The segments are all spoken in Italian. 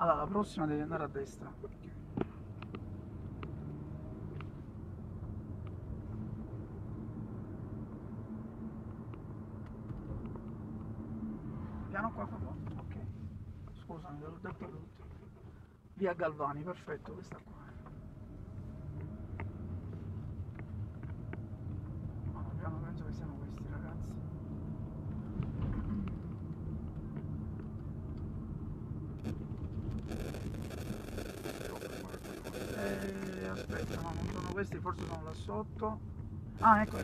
Allora, la prossima devi andare a destra. Piano qua, qua, qua. Ok. Scusami, te l'ho detto tutto. Via Galvani, perfetto, questa qua. Ma piano penso che siano questi ragazzi. Eh, aspetta, ma non sono questi, forse sono là sotto. Ah, ecco.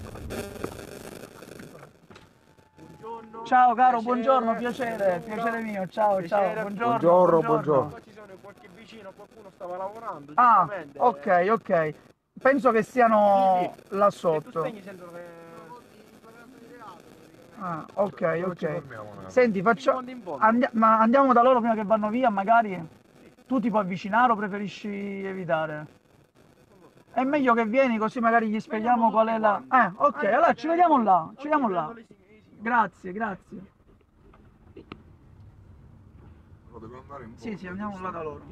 Buongiorno. Ciao caro, Piacere. buongiorno, piacere, piacere mio, ciao, ciao, Piacere. buongiorno. Buongiorno, buongiorno. Qua ci sono qualche vicino, qualcuno stava lavorando. Ah, giustamente. ok, ok. Penso che siano Sì, sì. là sotto. spegni sentono che... Ah, ok, ok. Senti, fondo. andi- ma andiamo da loro prima che vanno via, magari tu ti puoi avvicinare o preferisci evitare? È meglio che vieni così magari gli spieghiamo qual è la... Eh, ok, allora ci vediamo là, ci vediamo là. Grazie, grazie. Devo andare in Sì, sì, andiamo là da loro.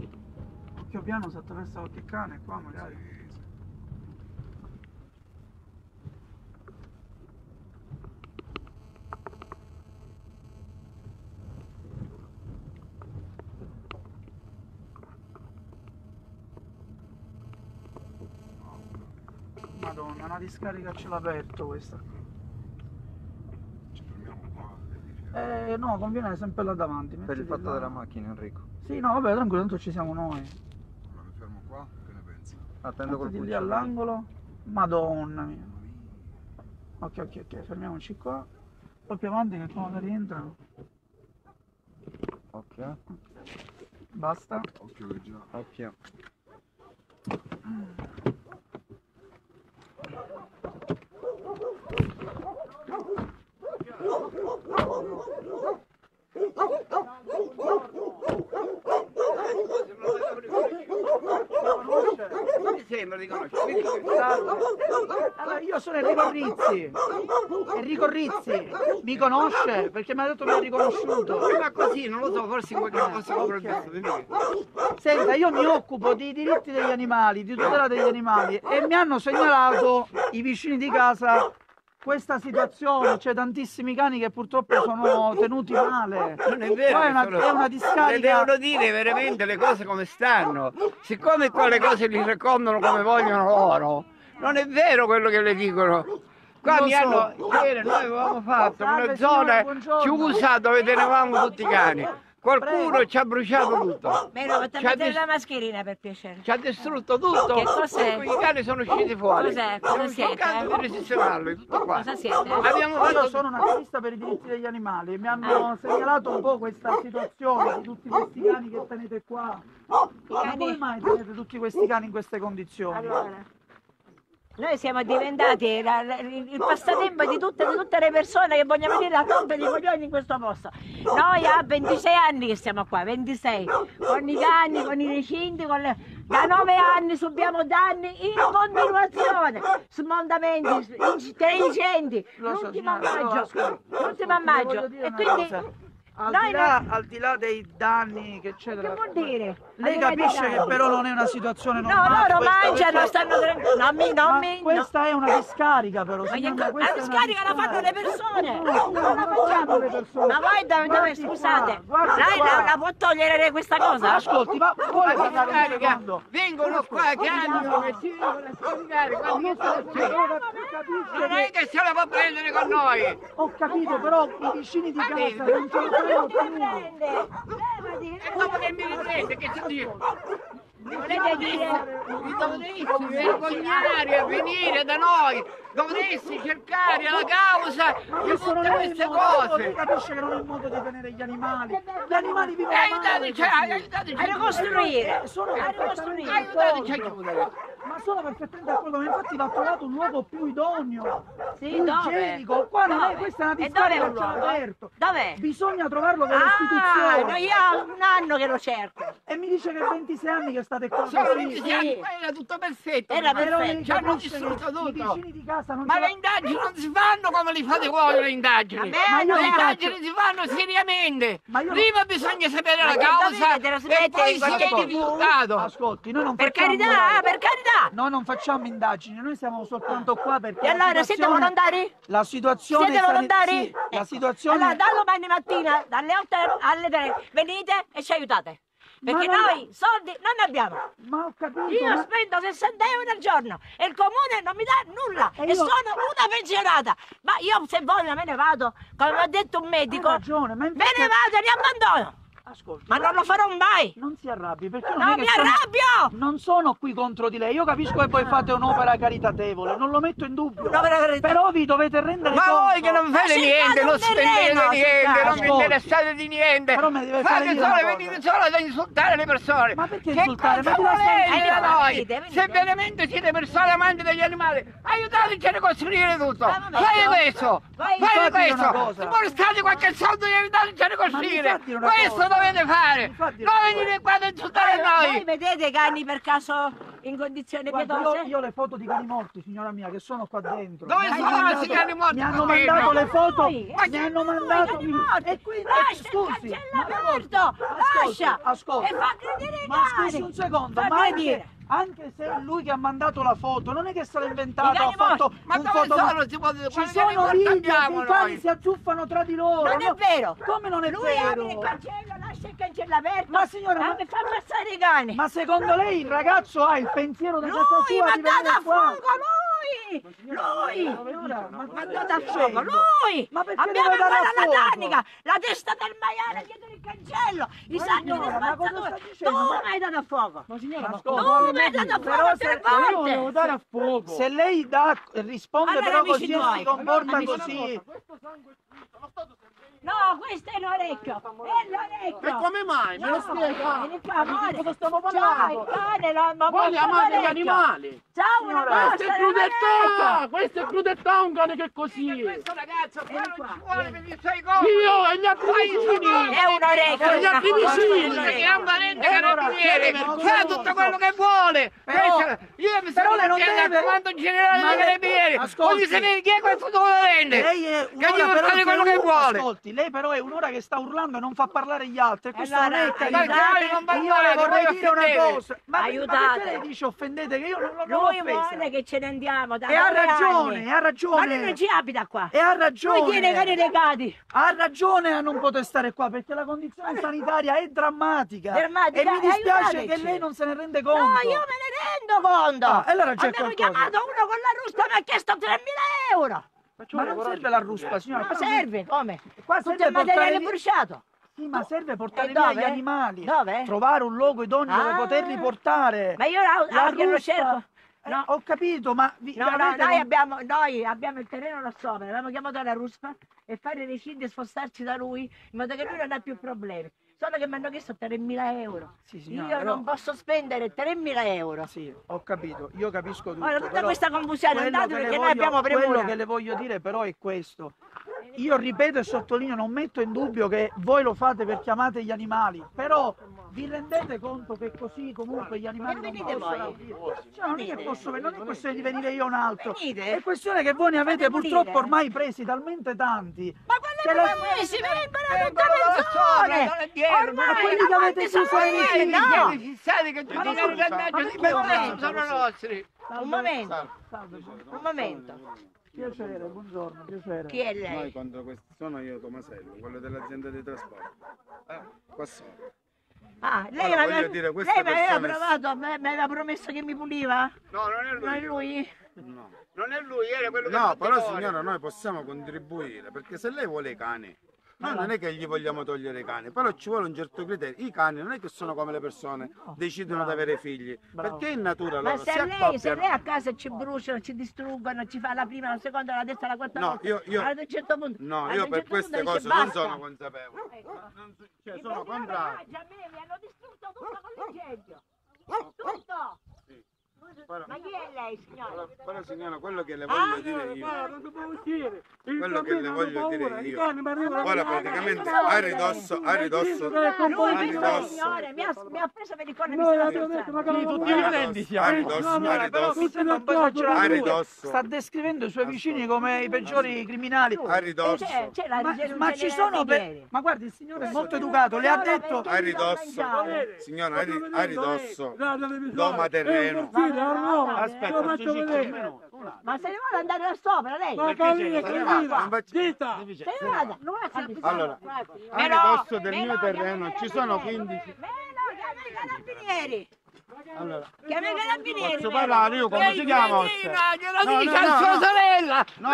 Occhio piano se attraversa qualche cane qua magari. Madonna, una discarica a cielo aperto questa. Ci fermiamo qua Eh no, conviene sempre là davanti. Per il fatto là. della macchina, Enrico. Sì, no, vabbè, tranquillo, tanto ci siamo noi. allora mi fermo qua, che ne pensi? Attendo col pulsante. all'angolo. Madonna mia. Ok, ok, ok, fermiamoci qua. Poi più avanti che quando rientrano. Ok, Basta. Occhio che già... occhio. Mi sembra di conoscere. Allora, io sono Enrico Rizzi. Enrico Rizzi. Mi conosce? Perché mi ha detto che mi ha riconosciuto. Ma così, non lo so, forse qualche cosa compro il ok. visto. Senta, io mi occupo dei diritti degli animali, di tutela degli animali e mi hanno segnalato i vicini di casa questa situazione, c'è tantissimi cani che purtroppo sono tenuti male. Non è vero. Poi è una, sono- è una Le discarica. devono dire veramente le cose come stanno. Siccome qua le cose li raccontano come vogliono loro, non è vero quello che le dicono. Qua Lo mi so. hanno, ieri noi avevamo fatto Salve, una signora, zona buongiorno. chiusa dove tenevamo tutti i cani. Qualcuno Prego. ci ha bruciato tutto. Meno, Ci ha, dis- la mascherina per piacere. ci ha distrutto tutto. Che cos'è? I cani sono usciti fuori. Cos'è? Cosa siete? cercando di resisterarli, tutto qua. Cosa siete? Abbiamo Io fatto sono un attivista per i diritti degli animali e mi hanno segnalato un po' questa situazione di tutti questi cani che tenete qua. Ma cani- come mai tenete tutti questi cani in queste condizioni? Allora, noi siamo diventati la- la- il passatempo di tutte, di tutte le persone che vogliono venire a rompere i coglioni in questo posto. Noi a 26 anni che siamo qua, 26, con i cani, con i recinti, con le- da 9 anni subiamo danni in continuazione, smondamenti, incendi, l'ultimo maggio, l'ultimo maggio. E quindi. Al di, là, al di là dei danni che c'è che vuol dire? Lei capisce che però non è una situazione No, normale. loro questa, mangiano, perché- stanno tranquilli. Non mi, non Ma mi, no. questa è una discarica però. Signora, questa la è una discarica la fanno le persone, No, non la non la fanno facciamo le persone. Ma voi dove, dove scusate, qua, guardi lei la, la può togliere questa cosa? Ascolti, ma vuole parlare discarica, vengono qua che hanno che si devono scaricare Non è che se la può prendere con noi ho capito però i vicini di casa non ce la fanno più. Levati, e dopo che mi riprende che si volete dire... vi dovreste vergognare a venire da noi dovreste cercare la causa di non tutte queste cose. capisce che non è il modo di tenere gli animali. Gli animali vivono male. aiutateci A ricostruire, Sono aiutateci a chiudere Ma sono perfettamente d'accordo, ma infatti va trovato un luogo più idoneo, Sì, più dove? igienico. Qua non è, questa è una E discarica un a cielo aperto. Dov'è? Bisogna trovarlo con Ah, l'istituzione. no, io ho un anno che lo cerco. E mi dice che 26 anni che state qua Sono così. 26 anni, era tutto perfetto. Era perfetto. Ci hanno distrutto che i tutto. vicini di casa non Ma le indagini non si fanno come li fate voi le indagini. Vabbè, Ma io le indagini faccio- si fanno seriamente. Ma io non- Prima bisogna sapere Ma la che causa e poi si TV? risultato. Ascolti, noi non Per carità, per carità. Noi non facciamo indagini, noi siamo soltanto qua perché E allora siete situazione- volontari? La situazione Siete volontari? sì, la Ecco. situazione Allora, da domani mattina, dalle 8 alle 3, venite e ci aiutate. Perché non- noi soldi non ne abbiamo. Ma ho capito, Io ma- spendo 60 euro al giorno e il comune non mi dà nulla E e, io- sono una pensionata. Ma io se voglio me ne vado, come mi ha detto un medico, ragione, ma me infatti- ne vado e li abbandono. Ascolti, Ma non lo farò mai. non si arrabbi perché non che mi sono- arrabbio! Non sono qui contro di lei, io capisco che voi fate un'opera caritatevole, non lo metto in dubbio. Caritatevole. Però vi dovete rendere Ma conto. voi che non fate Ma niente, non spendete terreno, niente, non vi interessate di niente. Però me deve fare Fate solo, venite solo ad insultare le persone. Ma perché che insultare? cosa Ma volete da noi? Se veramente siete persone amanti degli animali, aiutateci a ricostruire tutto. Ma Fate no. questo, una questo. Se voi state qualche soldo aiutateci a ricostruire. Questo. Dovete fare. Infatti Non venite cosa. qua ad insultare Voi noi. vedete i cani per caso in condizioni Guarda, io, io ho le foto di cani morti, signora mia, che sono qua dentro. Dove Mi sono mandato- questi cani morti Mi hanno mandato le foto, Noi, mi hanno mandato... i cani morti. E quindi, Lascia il scusi, cancello ma aperto, lascia. ascolti. E fa credere i Ma cani. scusi un secondo, ma anche, anche se è lui che ha mandato la foto, non è che se l'ha inventato, ha fatto. Ma un foto... sono? Si può- Ci sono video che i cani si acciuffano tra di loro. Non è no? vero. Come non è Lui vero? apre il cancello, lascia il cancello aperto. Ma signora, ma- e fa passare i cani. Ma secondo lei il ragazzo ha il pensiero casa lui sua mi ha di dato a qua? fuoco, lui! Lui! Ma Mi ha dato a fuoco, lui! Ma perché Abbiamo deve dare a ancora la tanica, la testa del maiale dietro il cancello, i sacchi di signora, ma cosa spazzatura. Tu mi hai dato a fuoco! Ma signora, ma Tu ascolti, mi hai dato a fuoco se- tre io volte! volevo dare a fuoco. Se lei dà, risponde Allora, però amici così e tuoi, si comporta amici così. No, questo è l'orecchio! È l'orecchio! E come mai? Me lo spiega? vieni qua, amore. Cosa stiamo Ciao, parlando? no, ma porta amate gli animali! Ciao, una Signora, Questa è cosa, crudeltà! Questa è crudeltà un cane che è così! Questo ragazzo qua non qua, ci vuole vieni. per i suoi compiti. Io e gli altri vicini! È un orecchio! E gli altri vicini! È un parente Eh, carabiniere, fa tutto quello che vuole. Però- Questo- io mi sono al comando generale dei carabinieri. ascolti. Voglio sapere chi è questo. Lei è Che gli fa fare quello che vuole. Lei però è un'ora che sta urlando e non fa parlare gli altri. E questo Allora, non è Ma carità. aiutate, che non E Io le vorrei dire una cosa. Ma, ma Aiutate. perché lei dice offendete che io non l'ho Lui offesa? vuole che ce ne andiamo da E ha ragione, anni. ha ragione. Ma lui non ci abita qua. E ha ragione. Lui tiene cani legati. Ha ragione a non poter stare qua perché la condizione sanitaria è drammatica. Drammatica, E mi dispiace aiutateci. che lei non se ne rende No, conto. io me ne rendo conto. Ah, e allora c'è Abbiamo qualcosa. chiamato uno con la rusta mi ha chiesto 3.000 euro. Ma non serve la ruspa, signora. Ma serve, come? Qua Tutto il materiale via- bruciato. Sì, ma serve portare E via dove? gli animali. Dove? Trovare un luogo idoneo dove Ah. poterli portare. Ma io la, La che lo cerco. Eh, No. ho capito, ma vi, No, no, noi con- abbiamo, noi abbiamo il terreno là sopra, abbiamo chiamato la ruspa e fare le cinghie e spostarci da lui in modo che lui non ha più problemi. Solo che mi hanno chiesto 3.000 euro. Sì, signora, Io però- non posso spendere 3.000 euro. Sì, ho capito, io capisco tutto. Ora, tutta questa confusione, andate perché noi voglio- abbiamo premura. Quello che le voglio dire però è questo. Io ripeto e sottolineo, non metto in dubbio che voi lo fate per chiamate gli animali, però vi rendete conto che così comunque gli animali E non possono? Cioè, non è che posso non è questione di venire io un altro. È questione che voi ne avete purtroppo ormai presi talmente tanti. Ma Che quelle la- promesse si vengono da Vengono tutte le zone! Ormai ma quelli che avete chiuso miei, figli, no! Gli fissati che tutti i randaggio ma di che sono nostri. Un momento, un momento. Piacere, buongiorno, piacere. Chi è Noi lei? quando questi sono io Tomasello, quello dell'azienda di trasporto. Eh, qua sono. Ah, lei, Allora, dire, aveva, queste lei mi aveva provato, mi mi aveva promesso che mi puliva? No, non è Non è lui. lui? No. Non è lui, era quello che No, però fuori. signora noi possiamo contribuire, perché se lei vuole i cani, noi non è che gli vogliamo togliere i cani, però ci vuole un certo criterio. I cani non è che sono come le persone, decidono di avere figli, Bravo. perché in natura Ma loro se si lei, se accoppiano. lei a casa ci bruciano, ci distruggono, ci fa la prima, la seconda, la terza, la quarta No, volta, io- io- ad un certo punto, No, io un per certo queste cose dice, non sono consapevole. Ecco. Non cioè, I sono contrario. mi hanno distrutto tutto con l'incendio. Tutto! Però, Ma chi è lei, signora? però signora, quello che le Ah, voglio dire io, Guarda, non può uscire. Il quello che le voglio ha dire paura, i io, cani mi arrivano ora a- praticamente no, a no, ridosso, a Eh, ridosso, sì, eh, Lui, ridosso. signore, mi ha, mi ha preso per il collo e mi abbiamo detto, ma a può fare. ridosso, a ridosso, No, no, a ridosso, tutti a ridosso. Sta descrivendo i suoi vicini come i peggiori criminali. a ridosso, Ma, ci sono pe- Piglieri. Ma guardi, il signore è molto educato, le ha detto a ridosso, signora, a, ri- a ridosso, doma terreno. Allora, Aspetta, lo faccio vedere. Ma se ne vuole andare là sopra lei? Ma non cammina. faccio- Dita. Se ne vada. Non è capito. Allora, a Meno, ridosso del mio terreno ci sono carabinieri. 15. Meno, chiama i carabinieri. Allora, Chiama i carabinieri. posso parlare io come si chiama? Glielo No, dica no, a sua no. sorella! No,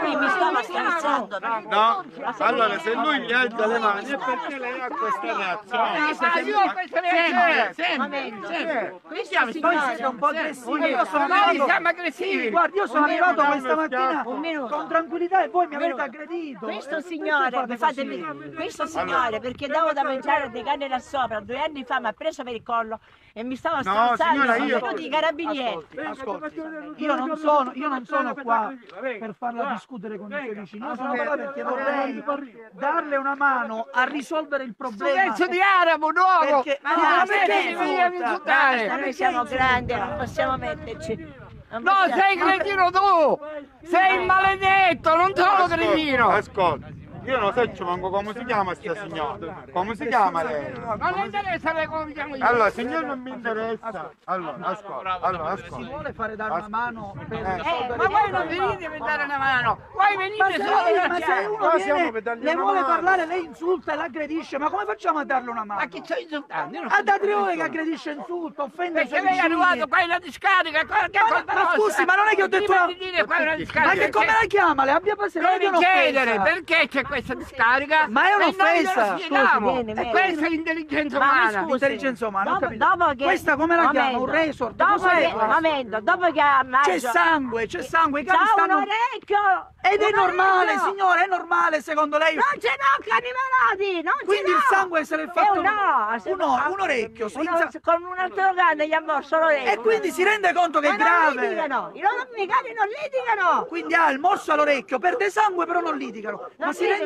Lui mi stava scherzando. No, allora se lui mi alza le mani è perché lei ha questa. Ma io ho questa reazione! Sempre, Poi siete un po' aggressivi. Io sono arrivato, siamo aggressivi! guardi, io sono arrivato questa mattina con tranquillità e voi mi avete aggredito. Questo signore, fate fatemi- questo signore, perché davo da mangiare dei cani là sopra, due anni fa mi ha preso per il collo e mi stava No, strozzando, signora, sono io- venuti i carabinieri. Ascolti, io non sono, io non sono qua per farla discutere con i suoi vicini, io sono qua perché vorrei darle una mano a risolvere il problema. Silenzio di arabo, nuovo! Perché- Ma no, perché perché? Noi siamo grandi, non possiamo metterci. non No, possiamo- sei cretino tu! Sei il maledetto, non sono cretino! Ascolta, io non so manco come si chiama sta signora. Come si chiama lei? Non mi interessa lei come mi chiamo io! Allora, signor non mi interessa. Allora, ascolta, allora, Si ascolta. vuole fare dare una mano per Eh, risolvere Ma voi non venite per dare una mano! Voi venite solo ma se uno viene, dargli le vuole mano. parlare, lei insulta e l'aggredisce, ma come facciamo a darle una mano? Ma chi sto insultando? Non A da tre ore che aggredisce insulta, offende i Perché suoi lei è arrivato qua in una discarica, Ma- scusi, ma non è che ho detto Ma che come la chiama? Le abbia passato Devi chiedere perché c'è questa discarica Ma è un'offesa. e questa è l'intelligenza umana. scusi, Intelligenza umana, dopo- dopo che- Questa come la chiama? Un resort? Dopo che, momento, dopo che a maggio... C'è sangue, c'è sangue, i cani stanno... orecchio! Ed è normale, signore, è normale secondo lei? Non ce l'ho cani malati, non ce Quindi il sangue se l'è Eh, fatto un, un orecchio, Uno- senza- con un altro cane gli ha morso l'orecchio. e quindi si rende conto che Ma è non grave. litigano, i loro i cani non litigano! Quindi ha il morso all'orecchio, perde sangue però non litigano. Ma si rende,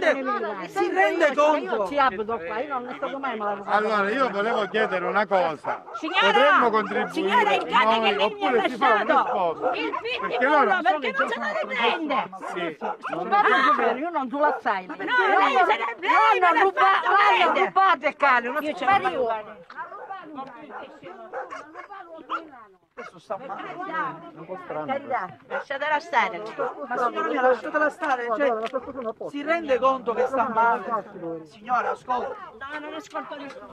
si rende conto? abito qua, io non ne sto mai malato. Allora, io volevo chiedere una cosa. Signora, Potremmo contribuire signora, il cane noi, che ha oppure si fa uno lasciato, sforzo? il figlio loro... perché non se lo riprende? Sì, io non tu la sai. No, lei se ne lei me l'ha fatto prendere. rubato il cane, uno Io ce l'ho. Questo sta male. Carità, lasciatela stare. Ma signora mia, lasciatela stare, cioè, si rende conto che sta male. Signora, ascolta. No, non ascolto nessuno.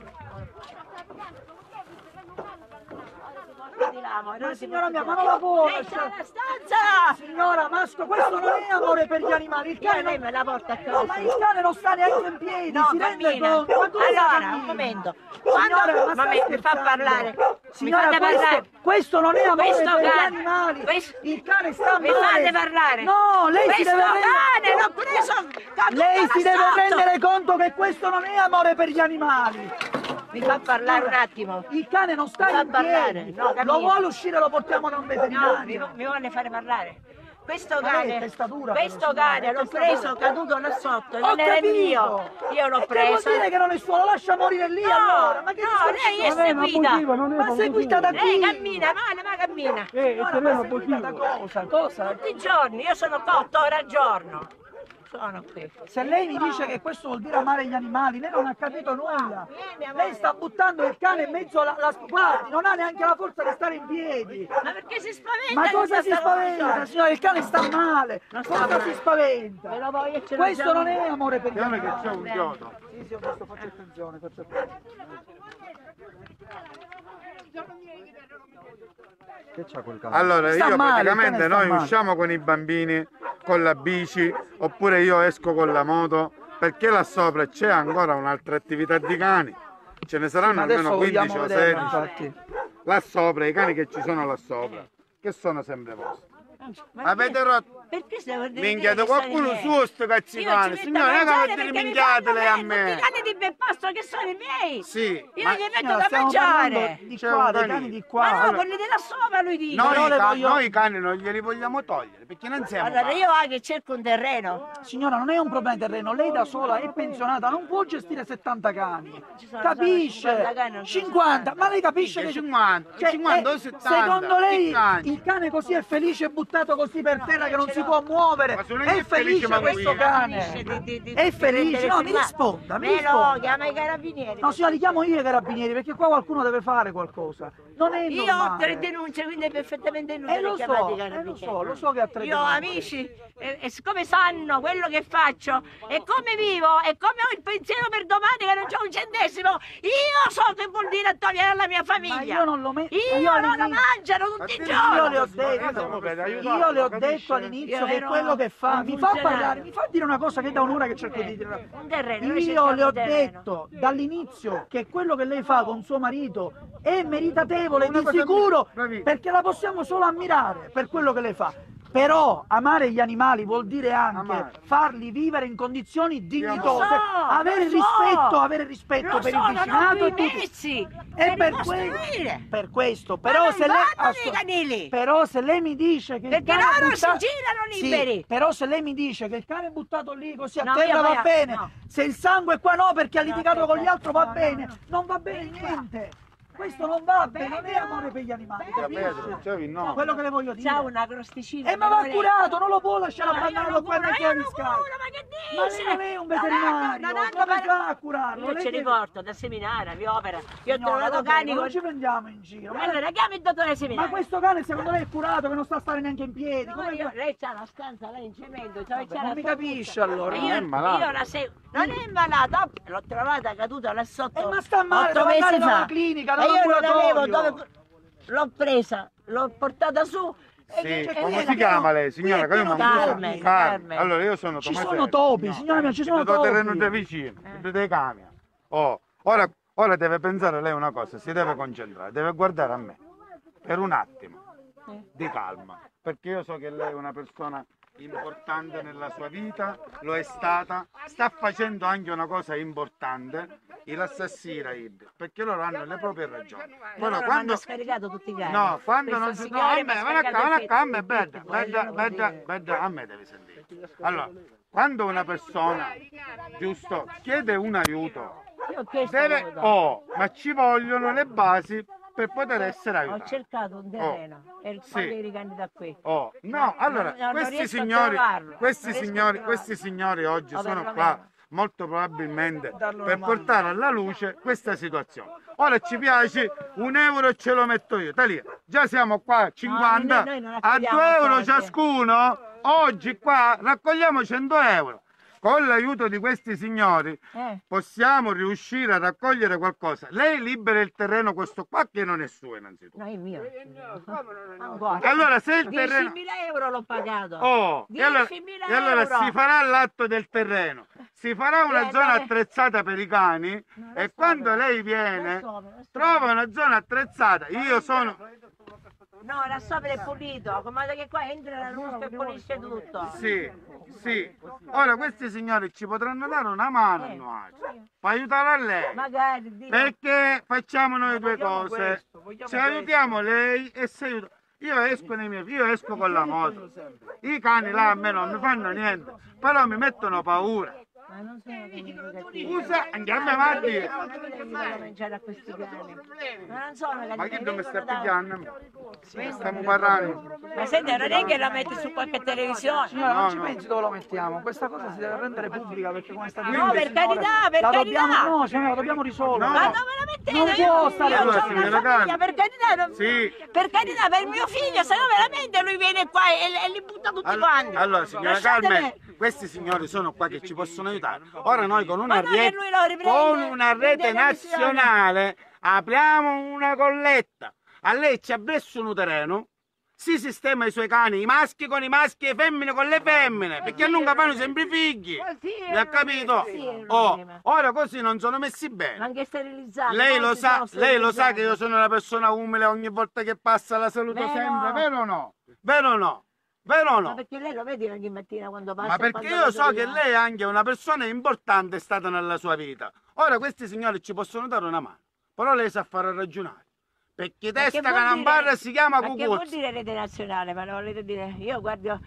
Ma signora mia, ma non la può c'è lasciare. la stanza! Signora, Masco, questo non è amore per gli animali. Il cane, lei me la porta a no, ma casa. il cane non sta neanche in piedi, No, si rende cammina. conto. Ma Allora, un momento. Quando ma mi, mi fa parlare, Signora, mi questo, parlare. questo non è amore Questo per gli cane- animali. questo- il cane sta Mi male. fate parlare. No, lei si Questo deve rendere... cane l'ho preso Lei si deve rendere conto che questo non è amore per gli animali. Mi fa parlare un attimo. Il cane non sta Mi fa in piedi. parlare, no, cammina. lo vuole uscire, lo portiamo da un No, mi, veterinario. mi vuole fare parlare. Questo è cane, questo cane l'ho è preso caduto là sotto, non era mio. Io l'ho E Che preso. vuol dire che non è suo? Lo lascia morire lì No, allora? Ma che no, lei è seguita. Ma seguita da chi? Lei cammina, male, ma cammina. Signora, ma seguita da cosa? Cosa? Tutti i giorni, io sono qua otto ore al giorno. Sono qui. Se lei mi dice che questo vuol dire amare gli animali, lei non ha capito nulla. Lei sta buttando il cane in mezzo alla... alla guardi, non ha neanche la forza di stare in piedi. Ma perché si spaventa? Ma cosa si spaventa? Signora, il cane sta male. Non sta Cosa male. si spaventa? Voglio Questo non è amore per gli Vediamo che animali. c'è un chiodo. Sì, sì, ho visto, faccio attenzione, faccio attenzione. Allora, Sta io male, praticamente noi male. usciamo con i bambini con la bici oppure io esco con la moto perché là sopra c'è ancora un'altra attività di cani. Ce ne saranno almeno 15 vogliamo o vederlo, 16. infatti. Là sopra, i cani che ci sono là sopra, che sono sempre vostri. Avete che- rotto. Perché stiamo Minchiate qualcuno su sto ci Signore, non è che mangiare mi perché mi minchiate fanno lei a me. I cani di Bempasto che sono i miei. Sì, Io ma gli metto Signora, da mangiare. di qua, dei cani di Ma qua. no, Allora- quelli della sopra lui dice. Noi, ca- voglio- noi i cani non glieli vogliamo togliere perché non siamo Allora cani. io anche cerco un terreno. Signora, non è un problema di terreno, lei da sola è pensionata, non può gestire 70 cani. Capisce? sono 50 cani, non sono 50, ma lei capisce Minchia, che 50, Cioè, 50 o eh, 70. Secondo lei il cane così è felice buttato così per terra che non si può muovere? È felice, questo cane? È felice? No, mi risponda, mi risponda. chiama i carabinieri. No, signora, li chiamo io i carabinieri perché qua qualcuno deve fare qualcosa. Non è Io ho normale. tre denunce, quindi è perfettamente inutile Eh, lo chiamare so, i eh, carabinieri. lo so, lo so che ha tre Io ho denunce. amici e, e siccome sanno quello che faccio e come vivo e come ho il pensiero per domani che non c'ho un centesimo, io so che vuol dire a togliere alla mia famiglia. Ma io non lo metto. Io, io non lo mangiano tutti i Io giorni. Io le ho io le detto all'inizio Io che è quello che fa. Mi fa parlare, mi fa dire una cosa che è da un'ora che cerco di dire. Terreno, Io le ho detto dall'inizio che quello che lei fa con suo marito è meritatevole di sicuro perché la possiamo solo ammirare per quello che lei fa. Però amare gli animali vuol dire anche Amare. farli vivere in condizioni dignitose, so, avere lo so. rispetto, avere rispetto Lo per so, il vicinato e i tutto. mezzi E per, que- per questo, però se lei però se lei mi dice che il Perché cane è loro si butta- girano Sì, liberi. però se lei mi dice che il cane è buttato lì così a No, terra io va bene, no. se il sangue qua no perché ha litigato con gli altri va No, no, bene, no. non va bene niente. Questo non va bene, non è amore per gli animali, Pedro, capisce? Giovi, no. Quello che le voglio dire. C'ha una crosticina. Eh ma va curato, non lo può lasciare No, io abbandonato lo qua chiavi curo, ma che Ma dice? lei non è un Non veterinario, non come fa a curarlo? Io Lei ce li porto da seminare, a Viopera. Io ho trovato cani non con... ci prendiamo in giro. Allora, chiami il dottore seminare. Ma questo cane secondo lei è curato che non sta a stare neanche in piedi? No, Come io- lei c'ha la stanza là in cemento, non mi capisce allora, E non è malato. io la seguo. Non è malata, l'ho trovata caduta là sotto. Eh, ma sta male, deve andare da fa. una clinica, E io non avevo dove. L'ho presa, l'ho portata su. Sì, come si chiama lei, signora? Carmen, Carmen. Carmen. Allora io sono Ci Tommasello. sono topi, signora mia, ci sono Vedo terreno da topi. vicino, Eh. vedete camion. Oh, ora, ora deve pensare lei una cosa, si deve concentrare, deve guardare a me per un attimo Eh. di calma, perché io so che lei è una persona importante nella sua vita, lo è stata, sta facendo anche una cosa importante, l'assassina Id, perché loro hanno le proprie ragioni. Però quando hanno scaricato tutti i cani. No, quando non si no, a me, guarda qua, guarda qua, a me, bella, bella, bella, bella, a me devi sentire. Allora, quando una persona, giusto, chiede un aiuto, deve, oh, ma ci vogliono le basi per poter essere Ho aiutato. cercato un terreno e sì. togliere i cani da qui. Oh, no, allora, non- non questi signori, questi signori, questi signori oggi O sono qua molto probabilmente per portare alla luce questa situazione. Ora ci piace un euro e ce lo metto io. Talia, già siamo qua a 50, noi non a raccogliamo 2 euro soldi. ciascuno, oggi qua raccogliamo 100 euro. Con l'aiuto di questi signori Eh. possiamo riuscire a raccogliere qualcosa. Lei libera il terreno questo qua che non è suo innanzitutto. No, è mio. E Ancora. allora se il terreno... 10.000 euro l'ho pagato. Oh, e allora, 10.000 e allora euro. si farà l'atto del terreno, si farà una Eh, zona attrezzata per i cani No, e so, quando però. lei viene so. trova una zona attrezzata. Io sono... No, là sopra è pulito. Comanda che qua entra la luce e pulisce tutto. Sì, sì. Ora questi signori ci potranno dare una mano a Eh, noi, per aiutare a lei. Magari dillo. Perché facciamo noi due cose. questo, Se aiutiamo lei e se aiuta... Io esco nei miei io esco con la moto. I cani là a me non mi fanno niente, però mi mettono paura. Ma non sono cani educativi. Scusa, anche a me va a dire. Ma non devi fare mangiare a questi cani. Ma non sono Ma chi che non mi sta vengono da- pigliando? Stiamo parlando. Ma senti, non è che la metti su qualche televisione. Signora, No, non ci pensi dove lo mettiamo, questa cosa si deve rendere pubblica perché come sta No, per carità, per carità. dobbiamo, no, signora, la dobbiamo risolvere. Ma dove la mettete? Non Io- può stare io ho una famiglia, per carità, Sì. per carità, per mio figlio, se no veramente lui viene qua e, li butta tutti quanti. Allora, signora Carmen, questi signori sono qua che ci possono aiutare. Ora noi con una rete, con una rete nazionale apriamo una colletta. A lei ci ha messo un terreno, si sistema i suoi cani, i maschi con i maschi e le femmine con le femmine, perché non fanno sempre i figli. Mi ha capito? Oh, ora così non sono messi bene. anche sterilizzati. Lei lo sa, lei lo sa che io sono una persona umile ogni volta che passa la saluto sempre, vero o no? Vero o no? Vero o Ma no? perché lei lo vedi ogni mattina quando passa? Ma perché io so che lei è anche una persona importante stata nella sua vita. Ora questi signori ci possono dare una mano, però lei sa fare ragionare. Perché Ma testa canambarra si chiama Ma che vuol dire rete nazionale? Ma lo volete dire? Io guardo,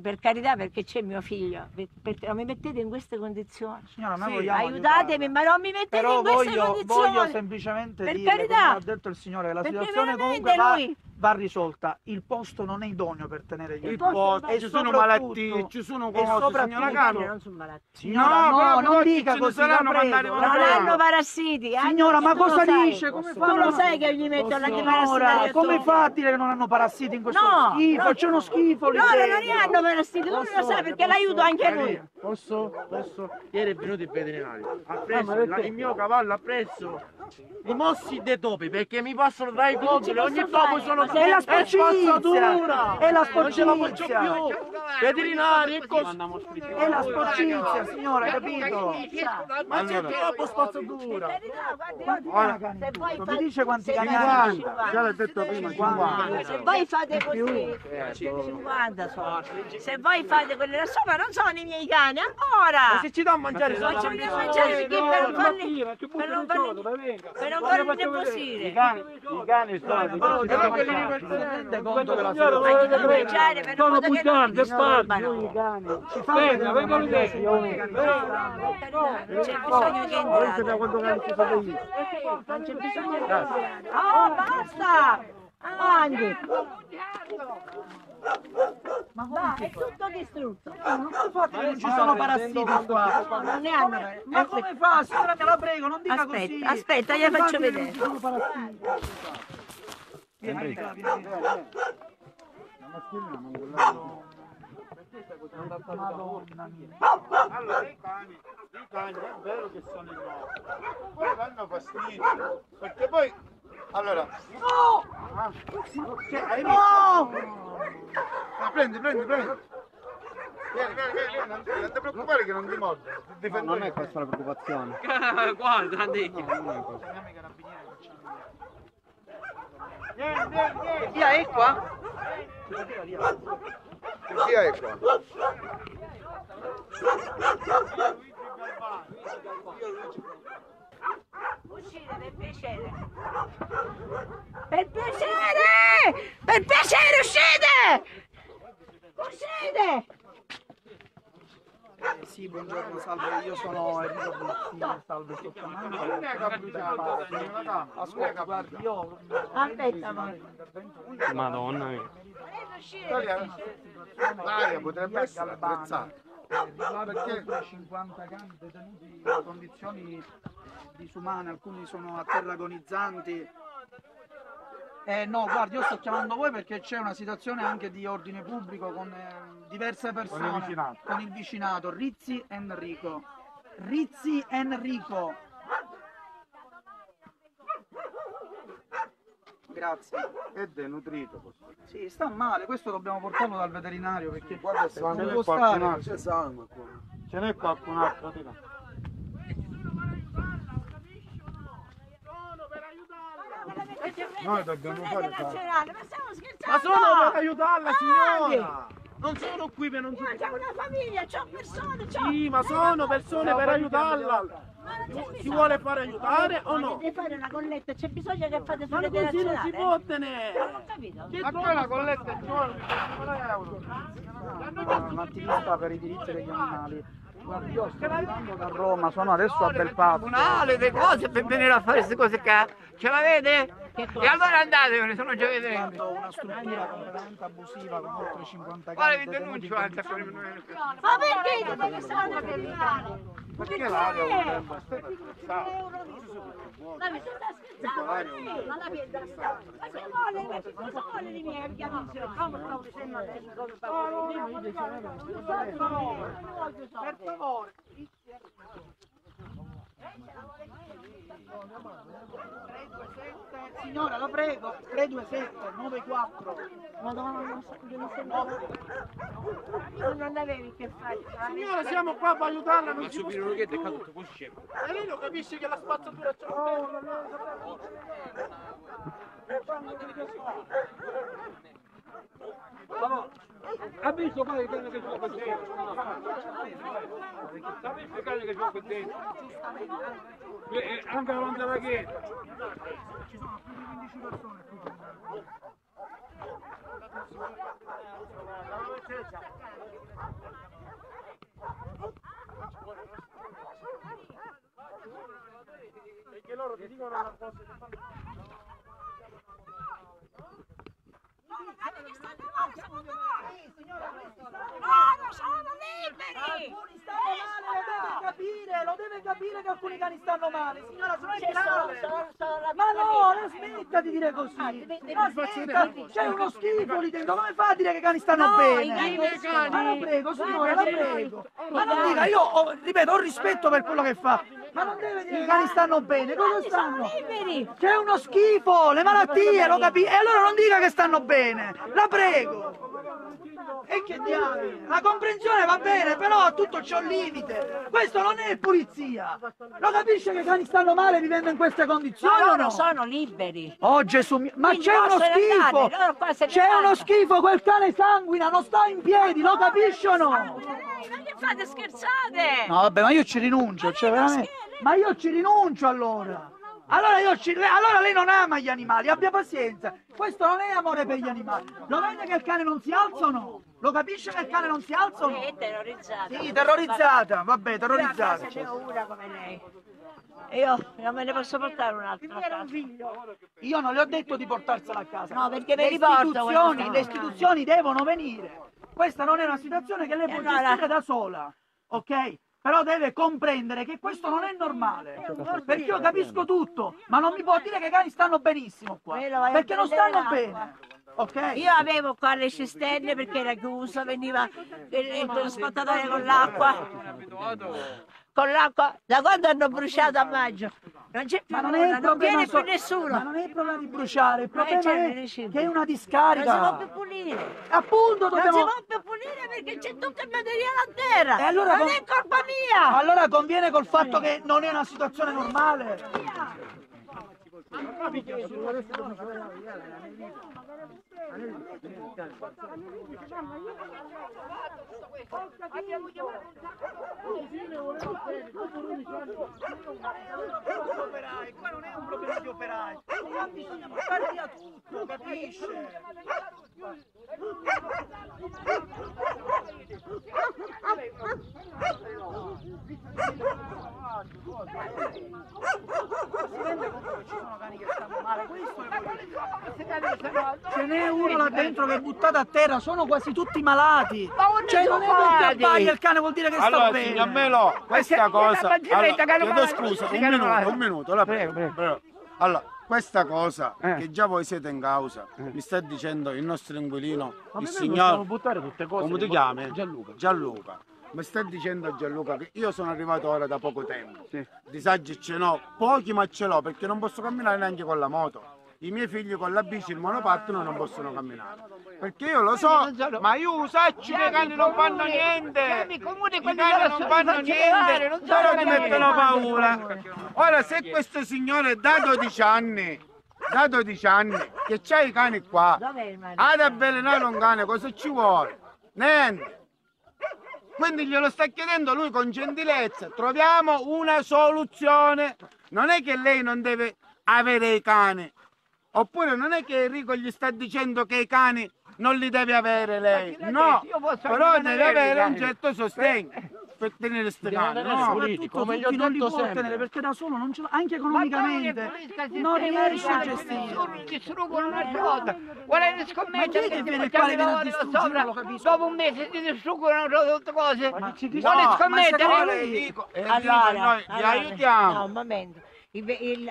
per carità, perché c'è mio figlio. Per- per- non mi mettete in queste condizioni. Signora, noi Sì, vogliamo Aiutatemi, ma non mi mettete Però in queste voglio, condizioni. voglio semplicemente Per dire, carità. come ha detto il signore, che la Perché situazione comunque va, lui- va risolta. Il posto non è idoneo per tenere gli Il posto, E ci sono malattie, ci sono e cose, soprattutto- signora Carmen. non sono malati. Signora, No, no, non dica così, saranno una Non hanno parassiti. Signora, ma tu cosa dice? Come Tu fa? lo sai che gli mettono anche i parassiti come attori? fa a dire che non hanno parassiti in questo No, schifo? no. C'è uno schifo lì Loro non ne hanno parassiti, tu non lo sai perché l'aiuto anche lui. Posso? Posso? Ieri è venuto il veterinario. Ha Ah, preso la- il mio cavallo, ha preso i mossi dei topi perché mi passano tra i popoli. Ogni topo sono Ma se- È la spazzatura! È la Non ce la faccio sporcizia! più! Veterinari e così! È la sporcizia, signora, capito? Ma c'è troppo spazzatura! Se voi tutto? fate- Mi dice quanti? 50, già l'ho detto prima, 50. 50. Se voi fate così, 50 sono. Se voi fate quelle là sopra, non sono i miei cani, ancora! Se ci dà a mangiare Ma ci dobbiamo mangiare perché per non farli, per non farli, per non farli nervosire. I cani sono Però quelli di rende conto della Ma che non mi disturbano. Ci fa vedere vengono i Non c'è bisogno che entrate. Non c'è bisogno che entrate. Oh, basta! Avanti! Ma va, è tutto distrutto. Infatti non ci sono parassiti qua. No, non ne hanno. Ma come fa? Signora, me la prego, non dica Aspetta, così. aspetta, gliela faccio non vedere. ci sono parassiti. Vieni, vieni, vieni, vieni. Madonna mia. Allora i cani, i cani è vero che sono innocui, poi danno fastidio, perché poi, allora, Ah, cioè, hai visto? Ah, prendi, prendi, prendi. Vieni, vieni, vieni, non, non ti preoccupare che non ti mordo, ti difendo non è io. questa la preoccupazione. Guarda, Vieni, vieni, vieni. Via, è qua? Via è qua. Per piacere. Per piacere! Per piacere, uscite! Uscite! Sì, buongiorno, salve, io sono Enrico Bezzini, salve, sto chiamando. Non è è Ascolta, guardi, io... Aspetta, amore. Madonna mia. L'aria potrebbe essere attrezzata. Riguardo Perché? oltre 50 cani detenuti in condizioni disumane, alcuni sono a terra agonizzanti. Eh, no, guardi, io sto chiamando voi perché c'è una situazione anche di ordine pubblico con eh, diverse persone. vicinato. Con il vicinato. Rizzi Enrico. Rizzi Enrico. Grazie. È denutrito così. Sì, sta male, questo dobbiamo portarlo dal veterinario perché Guarda, non ce n'è può stare. altro. Ce n'è qualcun altro di là. Noi dobbiamo fare nazionale, ma stiamo scherzando? Ma sono per aiutarla, signora! Non sono qui per non Ma c'è una famiglia, c'ho persone, c'ho... Sì, ma sono persone per aiutarla! Ma Si vuole fare aiutare o no? Volete fare una colletta, c'è bisogno che fate Ma sulle così non si può Non ho tenere! capito. Che Ma poi la colletta è giorno, euro. Sono un attivista per i diritti degli animali. Guardi, io sto arrivando da Roma, sono adesso a Belfast. Tribunale, le cose per venire a fare queste cose qua. Ce l'avete? E allora andatevene, se non ci avete. Quanto una struttura completamente abusiva con oltre 50 Quale vi denuncio in anche a fare condizioni- Ma perché dite che sono veterinario? Perché l'aria potrebbe essere? Ma mi sta scherzando? Ma la vedo sta. Ma che vuole? Ma che cosa vuole di me? Perché non si come stavo dicendo adesso? Non voglio Per favore. Signora, la prego, 327 94. Madonna, non so, non sento. Tu non avevi che fare. Signora, siamo qua per aiutarla, non si può... E lei non capisce che la spazzatura c'è Allora, Ha visto qua il cane che qui dentro? Ha visto il cane che qui dentro? E- e Anche davanti alla chiesa. Loro sono liberi! Alcuni stanno male, lo deve capire, lo deve capire che alcuni cani stanno male, signora, grave. Ma no, smetta di dire così. Smetta, c'è uno schifo lì dentro, come fa a dire che i cani stanno bene? Ma la prego, signora, la prego. Ma non dica, io ho- ripeto, ho rispetto per quello che fa, ma non deve dire che i cani stanno bene, cosa sono stanno? liberi. C'è uno schifo, le malattie, lo capisco, e allora non dica che stanno bene, la prego. E che diavolo, la comprensione va bene, però a tutto c'è un limite. Questo non è pulizia. Lo capisce che i cani stanno male vivendo in queste Ma condizioni o loro no? sono liberi. Oh Gesù mio, ma c'è uno schifo! C'è uno schifo, quel cane sanguina, non sta in piedi, lo capisci o no? Ma che fate scherzate? No, vabbè, ma io ci rinuncio, cioè veramente. Ma io ci rinuncio allora. Allora io ci. Allora lei non ama gli animali, abbia pazienza. Questo non è amore per gli animali. Lo vede che il cane non si alza o no? Lo capisce che il cane non si alza o no? È terrorizzata. Sì, terrorizzata, vabbè, terrorizzata. Ce n'è una come lei. Io non me ne posso portare un'altra a casa. Io non le ho detto di portarsela a casa. No, perché le li porto le istituzioni devono venire. Questa non è una situazione che lei può allora? gestire da sola, ok? Però deve comprendere che questo non è normale. Perché io capisco tutto, ma non mi può dire che i cani stanno benissimo qua. Perché non stanno bene. Ok? Io avevo qua le cisterne perché era chiuso, veniva il, il trasportatore con l'acqua. Con l'acqua, da quando hanno bruciato a maggio? Non c'è più Ma non è nulla, non viene più nessuno. Ma non è il problema di bruciare, il Ma problema c'è è il che è una Non si discarica. può più pulire. Appunto Non si dobbiamo può più pulire perché c'è tutto il materiale a terra. E allora non con- è colpa mia. Allora conviene col fatto che non è una situazione normale. Operai, qua non è un problema di operai, bisogna portare via tutto, capisce? Si rende conto che ci sono cani che stanno male, questo è voglio dire. Ce n'è uno là dentro che è buttato a terra, sono quasi tutti malati. Cioè non è perché abbaia il cane vuol dire che sta Allora, bene. signor Melo, questa cosa. Allora, che scusa, un che minuto, un minuto. la Prego, prego. prego. Allora, questa cosa Eh. che già voi siete in causa, mi sta dicendo il nostro inquilino, il possiamo signor. buttare tutte cose. Come ti chiami? Gianluca. Gianluca. Mi sta dicendo Gianluca che io sono arrivato ora da poco tempo. Sì. Disagi ce n'ho, pochi ma ce l'ho perché non posso camminare neanche con la moto. I miei figli con la bici, il monopattino non possono camminare. Perché io lo so, ma io usacci che i cani non fanno niente. I comuni quelli non fanno niente, non però ti mettono paura. Ora se questo signore da 12 anni, da 12 anni, che c'ha i cani qua, ad avvelenare un cane cosa ci vuole? Niente. Quindi glielo sta chiedendo lui con gentilezza, troviamo una soluzione. Non è che lei non deve avere i cani, oppure non è che Enrico gli sta dicendo che i cani non li deve avere lei. No, però anche non deve avere un certo sostegno per tenere questi Devono cani. No? Soprattutto come gli ho non li detto può sempre. tenere perché da solo non ce l'ha, anche economicamente non riesce a gestire. Nessuno distruggono una volta. Volete scommettere che viene ti qua viene a sopra? Dopo un mese ti distruggono tutte cose. Ci ma scommettere? eh, Allora, noi vi aiutiamo. No, un momento.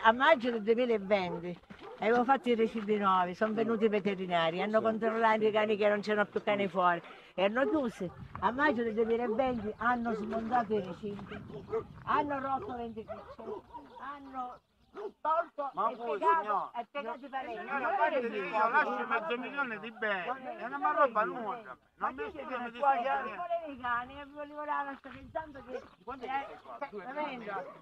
A maggio del 2020 avevo fatto i residui nuovi, sono venuti i veterinari, hanno controllato i cani che non c'erano più cani fuori. E hanno chiusi. A maggio del 2020 hanno smontato i recinti, hanno rotto 20 piccioli, hanno tolto Ma e voi, piegato signor. e piegati parecchio. Signora, guardi che io lascio mezzo milione di beni, è una roba nuova. Non mi spiegami di Poi stare non volevi i cani e volevo la sto pensando che eh, capendo?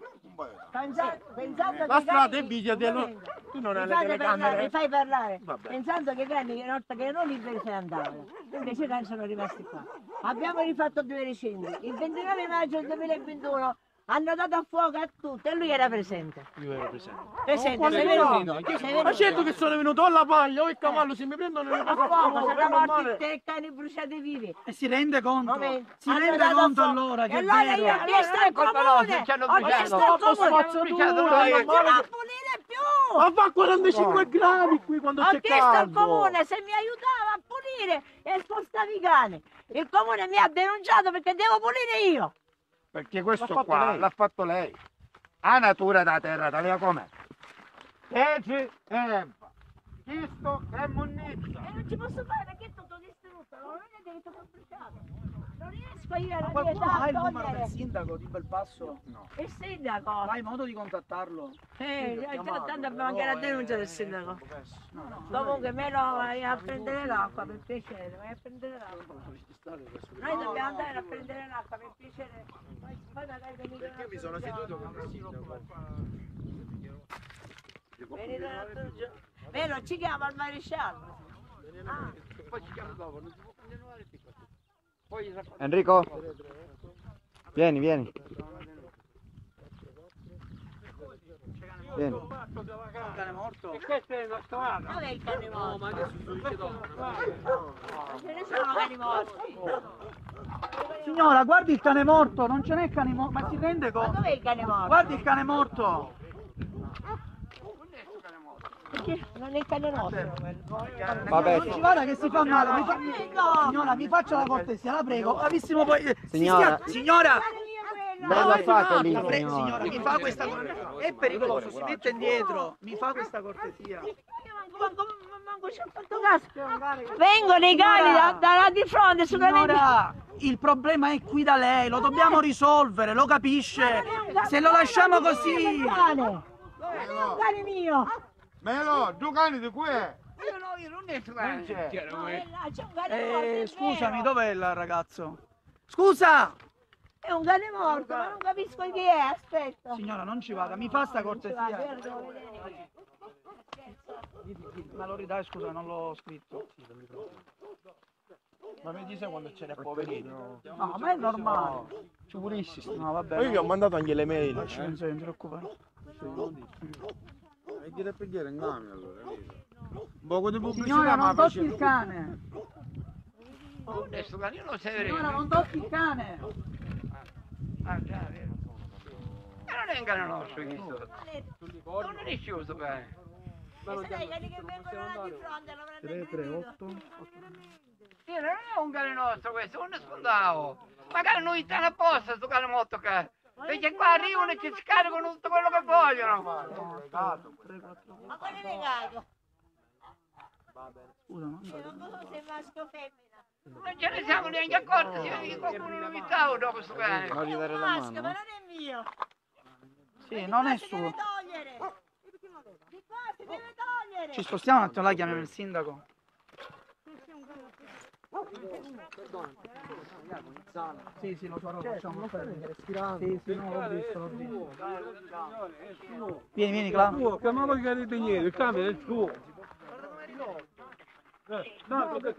Pensando, pensando La strada è bigia di- capendo? tu non hai le fate telecamere? parlare, mi fai parlare Vabbè. pensando che i cani che notte che erano liberi se ne andavano invece i cani sono rimasti qua abbiamo rifatto due recinti il 29 maggio del 2021 hanno dato a fuoco a tutto e lui era presente Io ero presente. presente quando sei venuto venuto? sei Ma certo che sono venuto alla paglia, o il cavallo, se mi prendono le a fuoco sono morti tre cani bruciati vivi E si rende conto? Si Hanno rende conto fuoco. allora che e è allora io vero? ho chiesto al comune ho chiesto al comune non va a pulire più Ma fa 45 gradi qui quando Ho c'è chiesto al caldo. comune se mi aiutava a pulire e spostare i cani. Il comune mi ha denunciato perché devo pulire io. Perché questo qua lei. l'ha fatto lei. A natura da terra, da lei com'è? Teci e erba. Chisto e munnizza. E non ci posso fare perché è tutto distrutto. Non è tutto bruciato. Non riesco io alla Qualcuno ha a il numero del sindaco di Belpasso? il sindaco. Hai modo di contattarlo? Eh, tanto abbiamo anche la denuncia del sindaco. Comunque meno vai a prendere l'acqua per piacere, vai a prendere l'acqua. Noi dobbiamo andare a prendere l'acqua per piacere. Perché mi sono seduto con il sindaco. Venite un giorno. Vero, ci chiama al maresciallo. Ah, Poi ci chiamo dopo, non si può continuare più così. Poi gli racconto. Enrico, vieni, vieni. Vieni. Il cane morto? Questo è una strada. dov'è il cane morto? No, ma adesso Ce ne sono cani morti. Signora, guardi il cane morto, non ce n'è cane morto, ma si rende Ma conto? dov'è il cane morto? Guardi il cane morto! Perché non è il quello. Vabbè, Non ci vada che si fa male, mi fa- No. Signora, mi faccia la cortesia, la prego. Avessimo poi... eh, si Signora. stia- Signora! Fate lì, pre- signora? signora, mi fa questa cortesia. È pericoloso, si mette indietro. Mi fa questa cortesia. Io manco- manco- manco ci ho fatto caso. Vengono i cani da, da là di fronte sicuramente. Signora, il problema è qui da lei, lo dobbiamo risolvere, lo capisce? Se lo lasciamo così... Un cane. Non è un cane mio. Melo, due cani di qui è? Io no, io non ne c'è. No, è là, c'è un cane morto. Eh, scusami, dov'è il ragazzo? Scusa! È un cane morto, ma non capisco chi è. Aspetta. Signora, non ci vada, mi fa sta cortesia. io lo ridai, scusa, non l'ho scritto. Ma mi dice quando c'è le poverino? No, ma è normale. Ci pulisci. No, vabbè. Io gli ho mandato anche le mail. Penso, non ti preoccupare. E chi deve pigliare in cambio allora? Un poco di pubblicità Signora, ma non tocchi il cane. Adesso cane, io non sei Signora, non tocchi il cane. Ah, già, è vero. E non è un cane nostro questo. Non è rischiuso cane. E sai, quelli che vengono là di fronte l'avranno aggredito. Io non è un cane nostro questo, non ne spuntavo. Magari noi stanno apposta sto cane morto che. Perché qua arrivano e ci scaricano tutto quello che vogliono. Ma è legato. Scusa, non so se è maschio o femmina. Non ce ne siamo neanche accorti, si vede che qualcuno lo invitava dopo sto cane. La ma mano? non è mio. Sì, non è Si deve suo. togliere. Di qua si deve togliere. Ci spostiamo un attimo, là chiamiamo il sindaco. Sì, sì, lo farò, facciamo. Sì, sì, no, l'ho visto, l'ho visto. Vieni, vieni, Cla. che lo chiedete niente, il cambio è il tuo. Eh, no, che,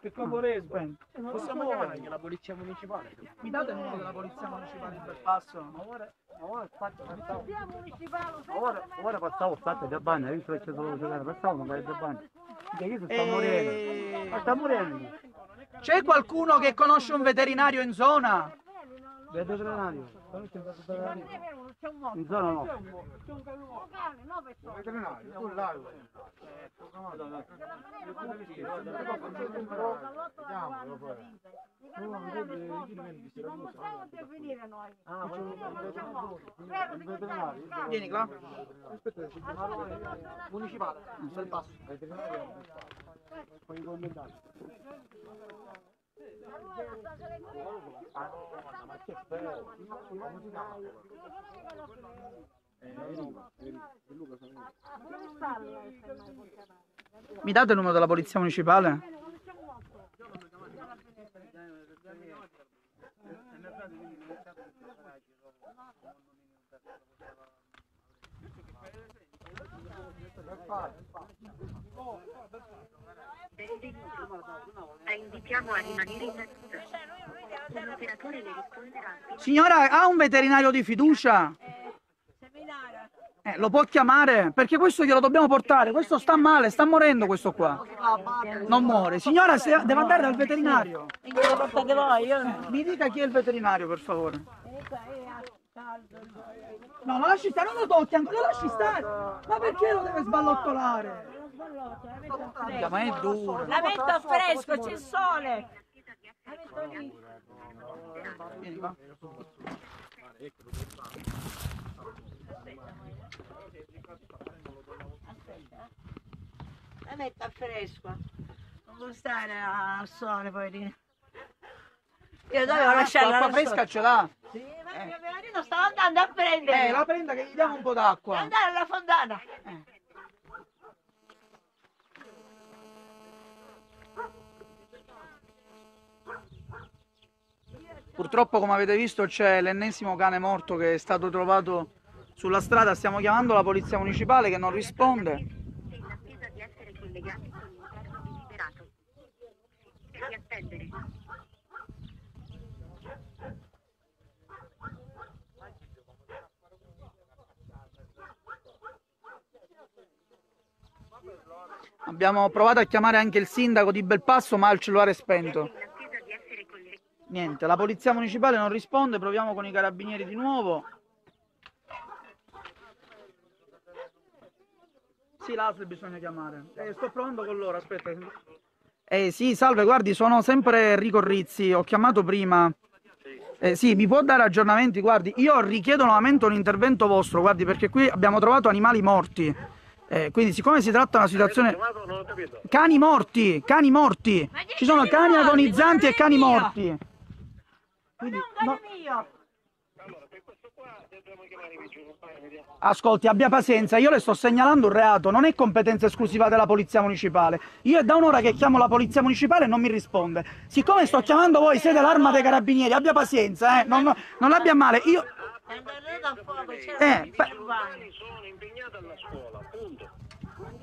che favorevole. Spento. Possiamo chiamare anche la polizia municipale. Mi date il numero della polizia municipale di Belpasso? Ora, ora passavo state da bagno, visto che c'è solo giocare, passavo magari da bagno. Perché io sto Eh, morendo. Ma sta morendo. C'è qualcuno che conosce un veterinario in zona? Veterinario. Conosci il veterinario? C'è un morto. In zona no. Un cane, no persone. Veterinario, tu là. Non possiamo intervenire noi. Vieni, Cla. Municipale. Belpasso. Mi date il numero della polizia municipale? Signora, ha un veterinario di fiducia? Eh, lo può chiamare? Perché questo glielo dobbiamo portare. Questo sta male, sta morendo questo qua. Non muore. Signora, se- deve andare dal veterinario. Glielo no. Mi dica chi è il veterinario, per favore. No, lo lasci stare, non lo tocchi, lo lasci stare. Ma perché lo deve sballottolare? Ma è duro. La metto a fresco, c'è il sole. La metto lì. Vieni a fresco. Non può stare al sole poi. lì. Io dovevo lasciarla L'acqua fresca ce l'ha. Sì, ma mio marito stava andando a prendere. Eh, la prenda che gli diamo un po' d'acqua. Andare alla fontana. Purtroppo, come avete visto, c'è l'ennesimo cane morto che è stato trovato sulla strada. Stiamo chiamando la polizia municipale che non risponde. Abbiamo provato a chiamare anche il sindaco di Belpasso, ma il cellulare spento. In attesa di essere collegati. Niente, la polizia municipale non risponde, proviamo con i carabinieri di nuovo. Sì, l'ASL bisogna chiamare. Eh, sto provando con loro, aspetta. Eh sì, salve, guardi, sono sempre Enrico Rizzi, ho chiamato prima. Eh, sì, mi può dare aggiornamenti? Guardi, io richiedo nuovamente un intervento vostro, guardi, perché qui abbiamo trovato animali morti. Eh, quindi, siccome si tratta di una situazione. Cani morti, cani morti. Ci sono cani agonizzanti e cani morti. Quindi, no- mio. Ascolti, abbia pazienza, io le sto segnalando un reato, non è competenza esclusiva della polizia municipale. Io è da un'ora che chiamo la polizia municipale e non mi risponde. Siccome sto chiamando voi, siete l'arma dei carabinieri, abbia pazienza, eh, non, non, non abbia male. Io. Eh, urbani.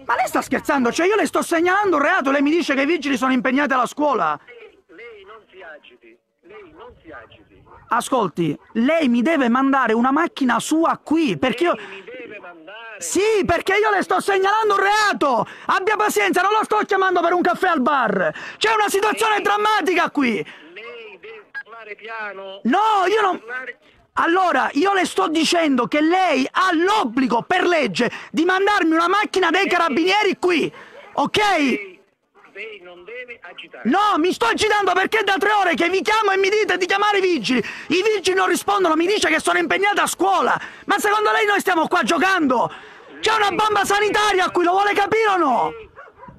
Ma lei sta scherzando? Cioè, io le sto segnalando un reato e lei mi dice che i vigili sono impegnati alla scuola. Lei non si agiti, lei non si agiti. Ascolti, lei mi deve mandare una macchina sua qui, perché io. Mi deve mandare. Sì, perché io le sto segnalando un reato! Abbia pazienza, non lo sto chiamando per un caffè al bar! C'è una situazione drammatica qui! Lei deve parlare piano. No, io non... Parlare- Allora, io le sto dicendo che lei ha l'obbligo per legge di mandarmi una macchina dei carabinieri qui, ok? Lei, non deve agitare. No, mi sto agitando perché è da tre ore che vi chiamo e mi dite di chiamare i vigili. I vigili non rispondono, mi dice che sono impegnati a scuola. Ma secondo lei noi stiamo qua giocando? C'è una bomba sanitaria qui, lo vuole capire o no?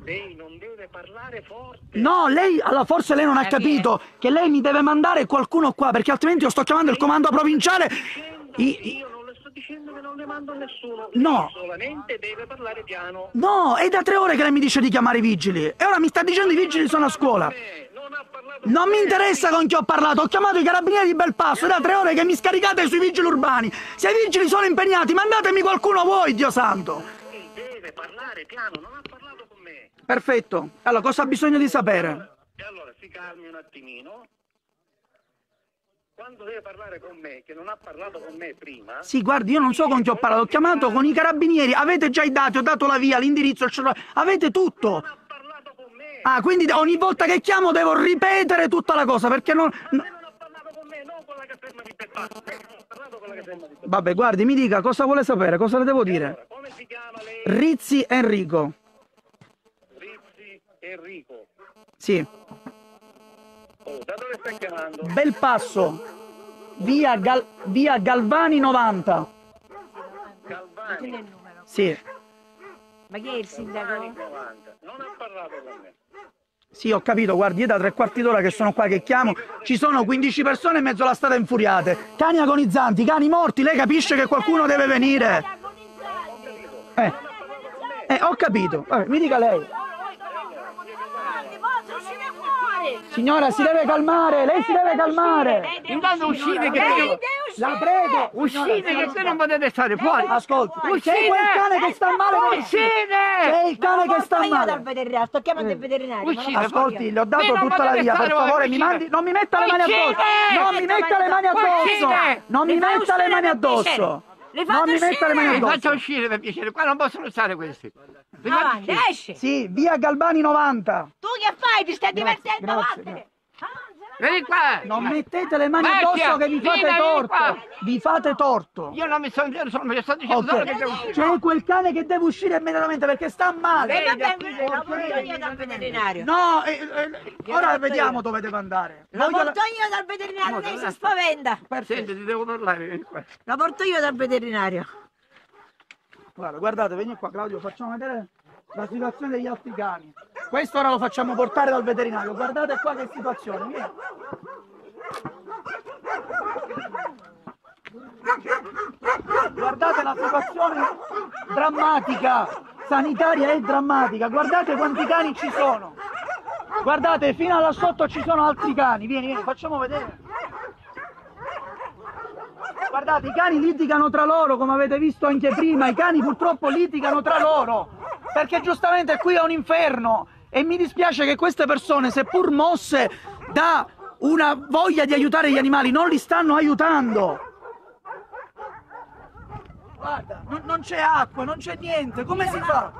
Lei non deve parlare forte. No, lei, allora forse lei non ha capito che lei mi deve mandare qualcuno qua perché altrimenti io sto chiamando il comando provinciale. I- i- Dicendo che non le mando a nessuno. No. Solamente deve parlare piano. No, è da tre ore che lei mi dice di chiamare i vigili. E ora mi sta dicendo i vigili sono a scuola. Non mi interessa con chi ho parlato, ho chiamato i carabinieri di Belpasso, è da tre ore che mi scaricate sui vigili urbani. Se i vigili sono impegnati, mandatemi qualcuno voi, Dio santo. Deve parlare piano, non ha parlato con me. Perfetto. Allora, cosa ha bisogno di sapere? E allora si calmi un attimino. Quando deve parlare con me, che non ha parlato con me prima, Sì, guardi, io non so con chi ho parlato, ho chiamato con i carabinieri, avete già i dati, ho dato la via, l'indirizzo, il cellulare, avete tutto. non ha parlato con me. Ah, quindi ogni volta che chiamo devo ripetere tutta la cosa, perché non... no- Lei non ha parlato con me, non con la caserma di Belpasso. Lei non ha parlato con la caserma di Belpasso. Vabbè, guardi, mi dica cosa vuole sapere, cosa le devo dire. Allora, come si chiama lei? Rizzi Enrico. Rizzi Enrico. Sì. Da dove stai chiamando? Belpasso. Via, Gal- via Galvani 90. Galvani Sì. Ma chi è il sindaco? 90. Non ha parlato con me. Sì, ho capito, guardi, è da tre quarti d'ora che sono qua che chiamo, ci sono 15 persone in mezzo alla strada infuriate, cani agonizzanti, cani morti, lei capisce che qualcuno deve venire? Eh, eh ho capito, Vabbè, mi dica lei. Signora, si deve calmare, lei si deve calmare. Intanto uscite che deve La prego. uscite che qui non potete stare fuori. Ascolti, c'è Uscite! quel cane che sta male. Uscite! C'è il cane che sta io dal male. veterinario, sto chiamando il veterinario. Uscite, Ascolti, io. le ho dato tutta la via, per voi, favore, mi mandi, non mi metta le mani addosso. Non mi metta le mani addosso. Non mi metta le mani addosso. Fate Non mi metta le mani addosso. faccio uscire per piacere, qua non possono stare questi. Avanti, esci. Sì, via Galbani 90. Tu che fai? Ti stai divertendo? grazie, Vattene. Vieni qua! Non mettete le mani Vecchia, addosso che vi fate vieni torto. Vi fate torto. Io non mi sto sono, mi sto dicendo solo che devo uscire. C'è quel cane che deve uscire immediatamente perché sta E male. vabbè, lo porto io dal veterinario. No, eh, eh, ora vediamo io. dove deve andare. Lo Voglio la- porto io dal veterinario, lei si spaventa. Senti, ti devo parlare, vieni qua. Lo porto io dal veterinario. Guarda, guardate, vieni qua Claudio, facciamo vedere la situazione degli altri cani. Questo ora lo facciamo portare dal veterinario. Guardate qua che situazione. Vieni. Guardate la situazione drammatica, sanitaria è drammatica. Guardate quanti cani ci sono. Guardate, fino là sotto ci sono altri cani. Vieni, vieni, facciamo vedere. Guardate, i cani litigano tra loro, come avete visto anche prima. I cani purtroppo litigano tra loro. Perché giustamente qui è un inferno. E mi dispiace che queste persone, seppur mosse da una voglia di aiutare gli animali, non li stanno aiutando. Guarda, non, non c'è acqua, non c'è niente. Come si fa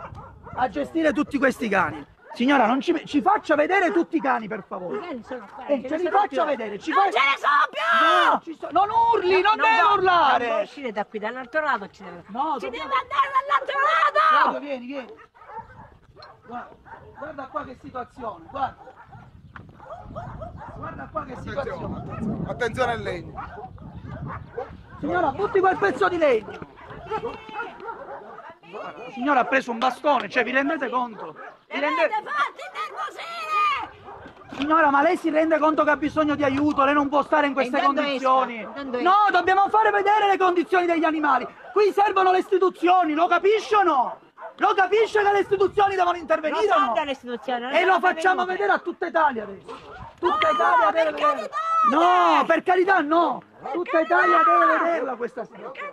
a gestire tutti questi cani? Signora, non ci, ci faccia vedere tutti i cani, per favore. cani sono qua, Eh, ce ce li faccia più. vedere. Ci Non fa- ce ne sono più! No, ci so- non urli, non, deve va- Non può urlare. uscire da qui, dall'altro lato ci deve, No, ci dobbiamo- deve andare dall'altro lato! Claudio, vieni, vieni. Guarda, guarda qua che situazione, guarda. Guarda qua che situazione. Attenzione al legno. Signora, butti quel pezzo di legno. La signora ha preso un bastone, cioè vi rendete conto? Vi rende-! Signora, ma lei si rende conto che ha bisogno di aiuto? Lei non può stare in queste condizioni. No, dobbiamo fare vedere le condizioni degli animali. Qui servono le istituzioni, lo capisce o no? Lo capisce che le istituzioni devono Lo intervenire o so no? dalle istituzioni, non E lo facciamo venute. vedere a tutta Italia adesso. Tutta Italia deve per vedere. carità! No, per carità no. Tutta Italia deve vederla questa situazione.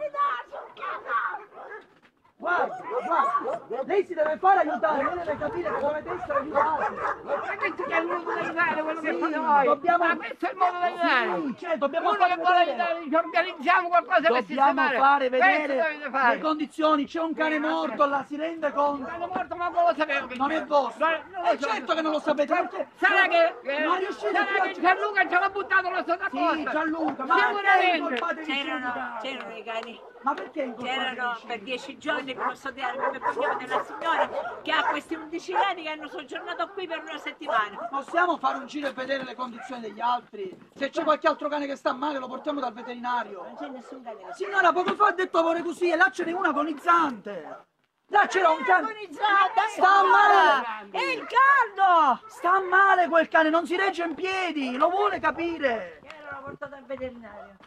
Guarda, guarda, lei si deve fare aiutare, lei deve capire che dovete essere aiutati. Ma questo che è il modo di aiutare quello che Sì, fate voi. dobbiamo- Ma questo è il modo di aiutare. Sì, cioè, dobbiamo Uno fare che vuole aiutare, ci organizziamo qualcosa per Dobbiamo sistemare. fare Questo vedere fare. le condizioni, c'è un cane morto là, si rende conto. Sono morto, ma non lo sapevo che Non è vostro. Non- non lo Eh so. certo che non lo sapete, perché Sarà che, eh, non riuscite sarà a che Gianluca ce l'ha buttato la sotto Sì, Gianluca, ma Sicuramente. c'erano i cani, Ma perché incolpate c'erano per dieci giorni, vi posso dire, come parliamo della signora che ha questi 11 cani che hanno soggiornato qui per una settimana. Possiamo fare un giro e vedere le condizioni degli altri? Se c'è qualche altro cane che sta male lo portiamo dal veterinario. Non c'è nessun cane Signora, poco fa ha detto amore così e là ce n'è una agonizzante. Là c'era un cane. agonizzata, Sta male. È il caldo! Sta male quel cane, non si regge in piedi, lo vuole capire. Io l'ho portato al veterinario.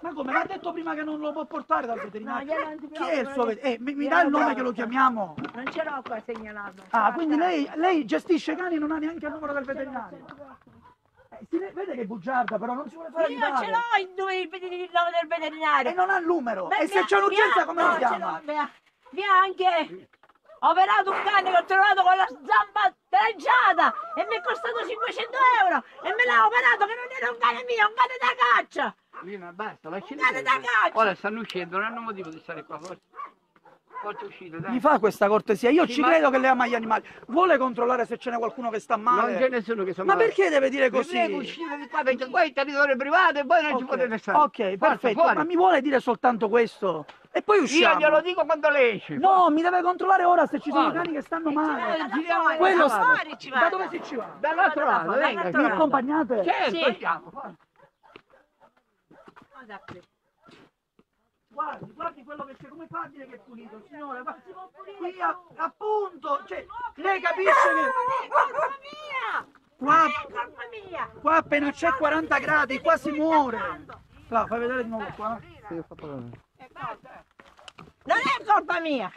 Ma come? Ma ha detto prima che non lo può portare dal No, veterinario. glielo Chi è il suo veterinario? Eh, mi, mi dà il nome che lo chiamiamo? Non ce l'ho qua segnalato. Ah, quindi lei, lei gestisce cani e non ha neanche il numero del veterinario. Eh, si vede che è bugiarda, però non si vuole fare Io ce aiutare. l'ho il nome, del veterinario. E non ha il numero. Beh, e se c'è un'urgenza come no, lo chiama? Mi ha, mi ha anche operato un cane che ho trovato con la zampa treggiata e mi è costato 500 euro e me l'ha operato che non era un cane mio, un cane da caccia. Lina, basta, lasciali Dai, perdere. dai, caccia. Ora stanno uscendo, non hanno motivo di stare qua. Forza, forza uscite, dai. Mi fa questa cortesia, io Sì, ci ma- credo che lei ama gli animali. Vuole controllare se ce n'è qualcuno che sta male? Non c'è nessuno che sa Ma male. perché deve dire così? prego, uscite di qua perché qua è territorio privato e voi non ci Ok, potete stare. Ok, Forza, perfetto, fuori. ma mi vuole dire soltanto questo? E poi Io usciamo. glielo dico quando lei esce. No, mi deve controllare ora se ci sono Guarda. cani che stanno Eh, male. giriamo Quello sta- fuori ci Da dove si ci va? Dall'altro lato, venga. Mi accompagnate? Certo, Sì. andiamo. Guarda qui. Guardi, guardi quello che c'è, come fa a dire che è pulito, signore? Ma qui a- appunto, cioè, lei capisce che... È colpa mia! Qua, è colpa mia. qua appena c'è 40 gradi, qua si muore. Là, fai vedere di nuovo qua. Non è colpa mia.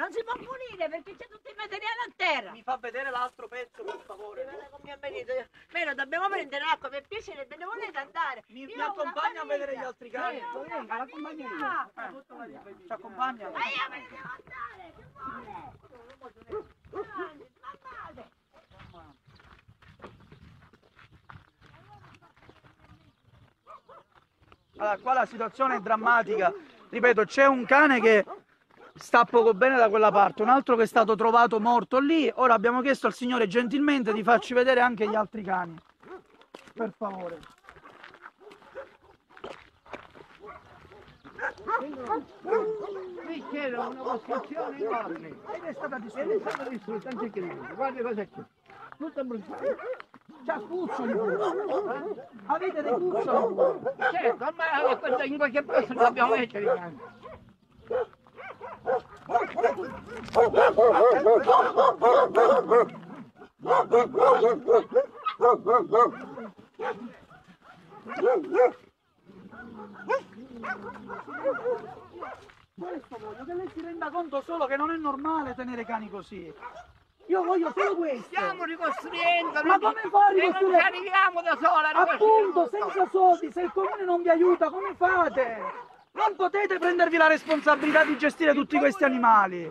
Non si può pulire perché c'è tutto il materiale a terra. Mi fa vedere l'altro pezzo, per favore. Io- Meno dobbiamo prendere l'acqua per piacere, ve ne volete andare? Mi, Io mi accompagna a vedere gli altri cani. Sì, Eh, Ci accompagna? Ma io me ne devo andare, che vuole? Andate. Allora, qua la situazione è drammatica. Ripeto, c'è un cane che sta poco bene da quella parte, un altro che è stato trovato morto lì. Ora abbiamo chiesto al signore gentilmente di farci vedere anche gli altri cani. Per favore. Qui c'era una costruzione enorme. Ed è stata è distrutta. stata distrutta, non c'è credito. Guarda cosa c'è. Tutto bruciato. C'ha cuccioli pure. Avete dei pure. Certo, ma in qualche posto dobbiamo mettere. i cani. Questo voglio che lei si renda conto solo che non è normale tenere cani così. Io voglio solo questo. Stiamo ricostruendo. Ma come fa a e non ricostruire? ci arriviamo da sola Appunto, ricostruire senza soldi, se il comune non vi aiuta, come fate? Non potete prendervi la responsabilità di gestire tutti questi animali.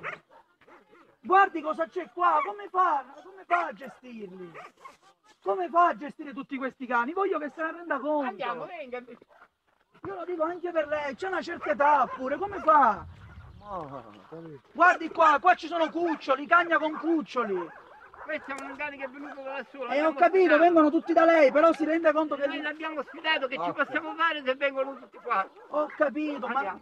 Guardi cosa c'è qua, come fa, come fa a gestirli? Come fa a gestire tutti questi cani? Voglio che se ne renda conto. Andiamo, venga. Io lo dico anche per lei, c'è una certa età pure, come fa? Guardi qua, qua ci sono cuccioli, cagna con cuccioli. Questo è un cane che è venuto da lassù. E ho l'abbiamo capito, ospitato. vengono tutti da lei, però si rende conto che... Noi l'abbiamo ospitato, che ci possiamo fare se vengono tutti qua? Ho capito, ma...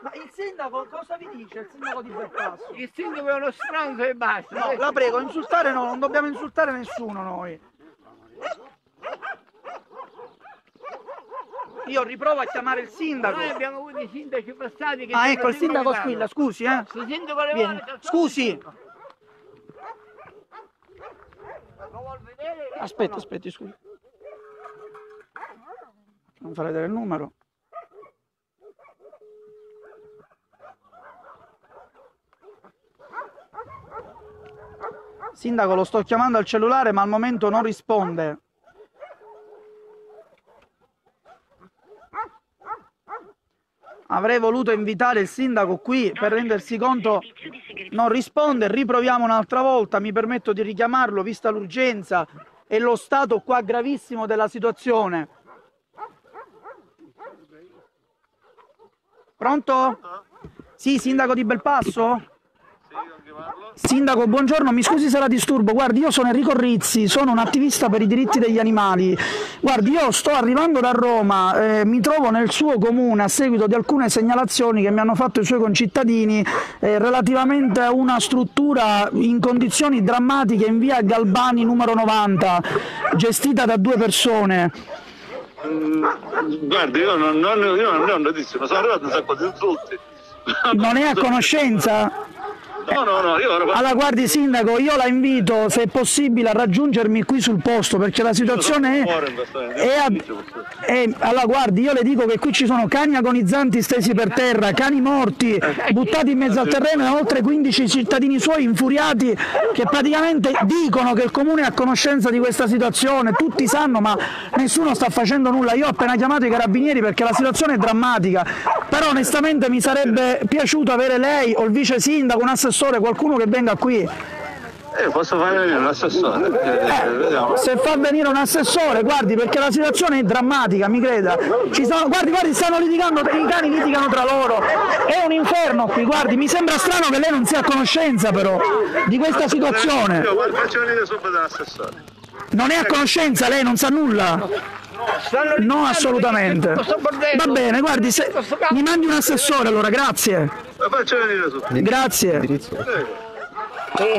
Ma il sindaco cosa vi dice? Il sindaco di Belpasso? Il sindaco è uno stronzo e basta. No, la prego, insultare no, non dobbiamo insultare nessuno noi. Io riprovo a chiamare il sindaco. Noi abbiamo avuto i sindaci passati che... Ah, ecco, il sindaco squilla, scusi, eh. Sto sindaco le Vieni. vuole, Scusi. Lo vuol vedere? Aspetta, aspetti, scusi. Non fa vedere il numero. Sindaco, lo sto chiamando al cellulare, ma al momento non risponde. Avrei voluto invitare il sindaco qui per rendersi conto. Non risponde, riproviamo un'altra volta. Mi permetto di richiamarlo, vista l'urgenza e lo stato qua gravissimo della situazione. Pronto? Sì, sindaco di Belpasso? Sindaco, buongiorno, mi scusi se la disturbo. Guardi, io sono Enrico Rizzi, sono un attivista per i diritti degli animali. Guardi, io sto arrivando da Roma, eh, mi trovo nel suo comune a seguito di alcune segnalazioni che mi hanno fatto i suoi concittadini eh, relativamente a una struttura in condizioni drammatiche in via Galbani numero 90, gestita da due persone. Guarda, io non, non, io non ne ho notizie, ma sono arrivato un sacco di insulti. Non è a conoscenza? No, no, no, io ero Allora, guardi, sindaco, io la invito, se è possibile, a raggiungermi qui sul posto perché la situazione è. momento. è a- è- allora, guardi, io le dico che qui ci sono cani agonizzanti stesi per terra, cani morti, buttati in mezzo al terreno e oltre 15 cittadini suoi infuriati che praticamente dicono che il comune è a conoscenza di questa situazione. Tutti sanno, ma nessuno sta facendo nulla. Io ho appena chiamato i carabinieri perché la situazione è drammatica. Però onestamente mi sarebbe piaciuto avere lei o il vice sindaco, un assessore, qualcuno che venga qui. Eh, posso fare venire un assessore. Eh, vediamo. Se fa venire un assessore, guardi, perché la situazione è drammatica, mi creda. Ci sono, guardi, guardi, stanno litigando, i cani litigano tra loro. È un inferno qui, guardi, mi sembra strano che lei non sia a conoscenza però di questa situazione. Io faccio venire subito l'assessore. Non è a conoscenza, lei non sa nulla. No, assolutamente. Va bene, guardi, se... mi mandi un assessore allora, grazie. Grazie.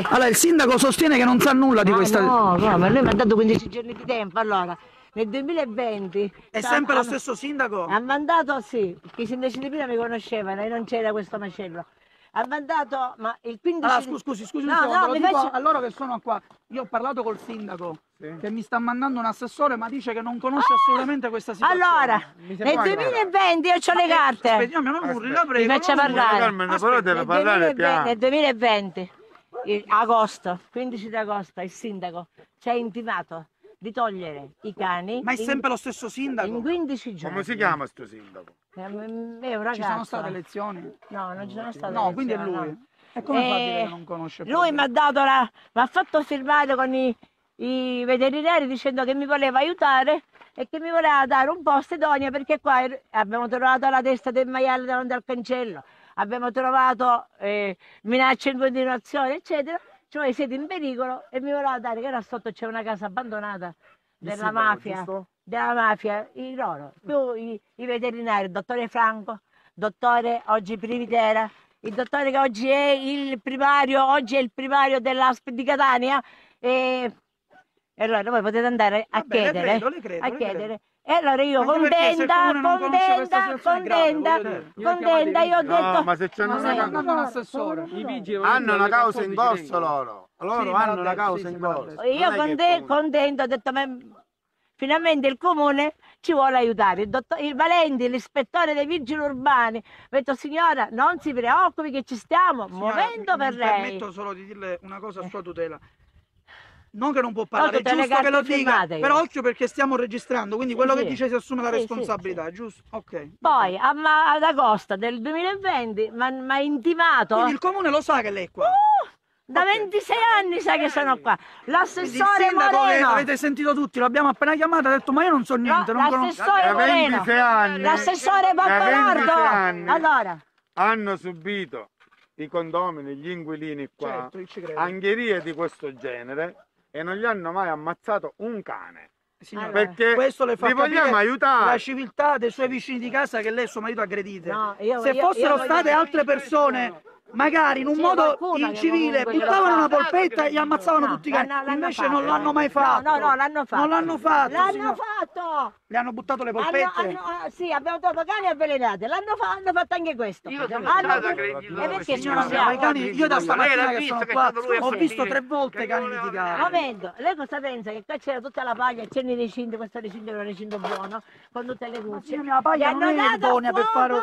Allora, il sindaco sostiene che non sa nulla di questa... No, no, ma lui mi ha dato 15 giorni di tempo, allora. Nel 2020 È sempre lo stesso sindaco? Ha mandato sì, i sindaci di prima mi conoscevano e non c'era questo macello. ha mandato, ma il 15 Allora, di- scusi, scusi, scusi un No, secondo, no, lo mi dico faccio- a loro che sono qua. Io ho parlato col sindaco che mi sta mandando un assessore, ma dice che non conosce assolutamente questa situazione. Allora, nel 2020 io ho le carte. Aspetti, no, non urli, la Mi prego. faccia non urli. parlare. Carmen, però deve Nel parlare 2020, piano. nel 2020, il- agosto, 15 di agosto, il sindaco ci ha intimato di togliere i cani Ma è in- sempre lo stesso sindaco? in 15 giorni. Come si chiama sto sindaco? È un è un Ci sono ragazzo. state elezioni? No, non ci sono state No, quindi è elezioni, lui. no. E come fa a Eh, dire che non conosce? il Lui mi ha dato la. mi ha fatto firmare con i, i veterinari dicendo che mi voleva aiutare e che mi voleva dare un posto idoneo perché qua er- abbiamo trovato la testa del maiale davanti al cancello, abbiamo trovato eh, minacce in continuazione, eccetera. Cioè siete in pericolo e mi voleva dare che là sotto c'è una casa abbandonata della sindaco, mafia, giusto? della mafia, i loro, più i, i veterinari, il dottore Franco, dottore oggi Privitera, il dottore che oggi è il primario, oggi è il primario dell'ASP di Catania e, e allora voi potete andare a Va bene, le chiedere, credo, le credo, a le credo. chiedere. E allora io Anche contenta, contenta, grave, contenta. Io contenta, io ho detto... No, ma se c'hanno Ma una causa... mandando un assessore? I vigili Hanno una causa in 14 corso loro. Loro Sì, hanno una causa sì, in corso. Io Non è che conte- può- contento, ho detto, ma finalmente il comune ci vuole aiutare. Il, dottor, il Valenti, l'ispettore dei vigili urbani, ho detto signora non si preoccupi che ci stiamo Signora, muovendo mi- per mi lei. permetto solo di dirle una cosa a sua tutela. Non che non può parlare, è giusto che lo dica, però occhio perché stiamo registrando, quindi Sì, quello sì. che dice si assume la Sì, sì, responsabilità, giusto? Ok. Poi a ad agosto del 2020 mi ha intimato Quindi il comune lo sa che lei è qua. Uh, da Ok. 26 anni sa che sono qua. Quindi L'assessore che Moreno. avete sentito tutti, l'abbiamo appena chiamato, ha detto ma io non so niente, non conosco. l'assessore Da Moreno. 26 anni, L'assessore da 26 Pappalardo. anni Allora, hanno subito i condomini, gli inquilini qua, Certo, angherie di questo genere e non gli hanno mai ammazzato un cane. Signora, Perché questo le fa li vogliamo aiutare. la civiltà dei suoi vicini di casa che lei e suo marito aggredite. No, io- Se io- fossero io state altre persone, magari in un Sì, modo incivile, buttavano una polpetta e gli ammazzavano No, tutti i cani. Invece non l'hanno mai fatto. No, no, no, l'hanno fatto. Non l'hanno fatto. l'hanno fatto. Le hanno buttato le Hanno- polpette. hanno- ah, sì, abbiamo trovato cani avvelenati. L'hanno, fa- hanno fatto anche questo. Io sono Hanno- stato e perché questi ci signori. siamo? cani, io da stamattina che sono qua ho visto tre volte cani litigare. Momento, lei cosa pensa? Che qua c'era tutta la paglia, c'erano i recinti, questo recinto era un recinto buono, con tutte le luci. signora, la paglia Gli non hanno è dato idonea per fare-!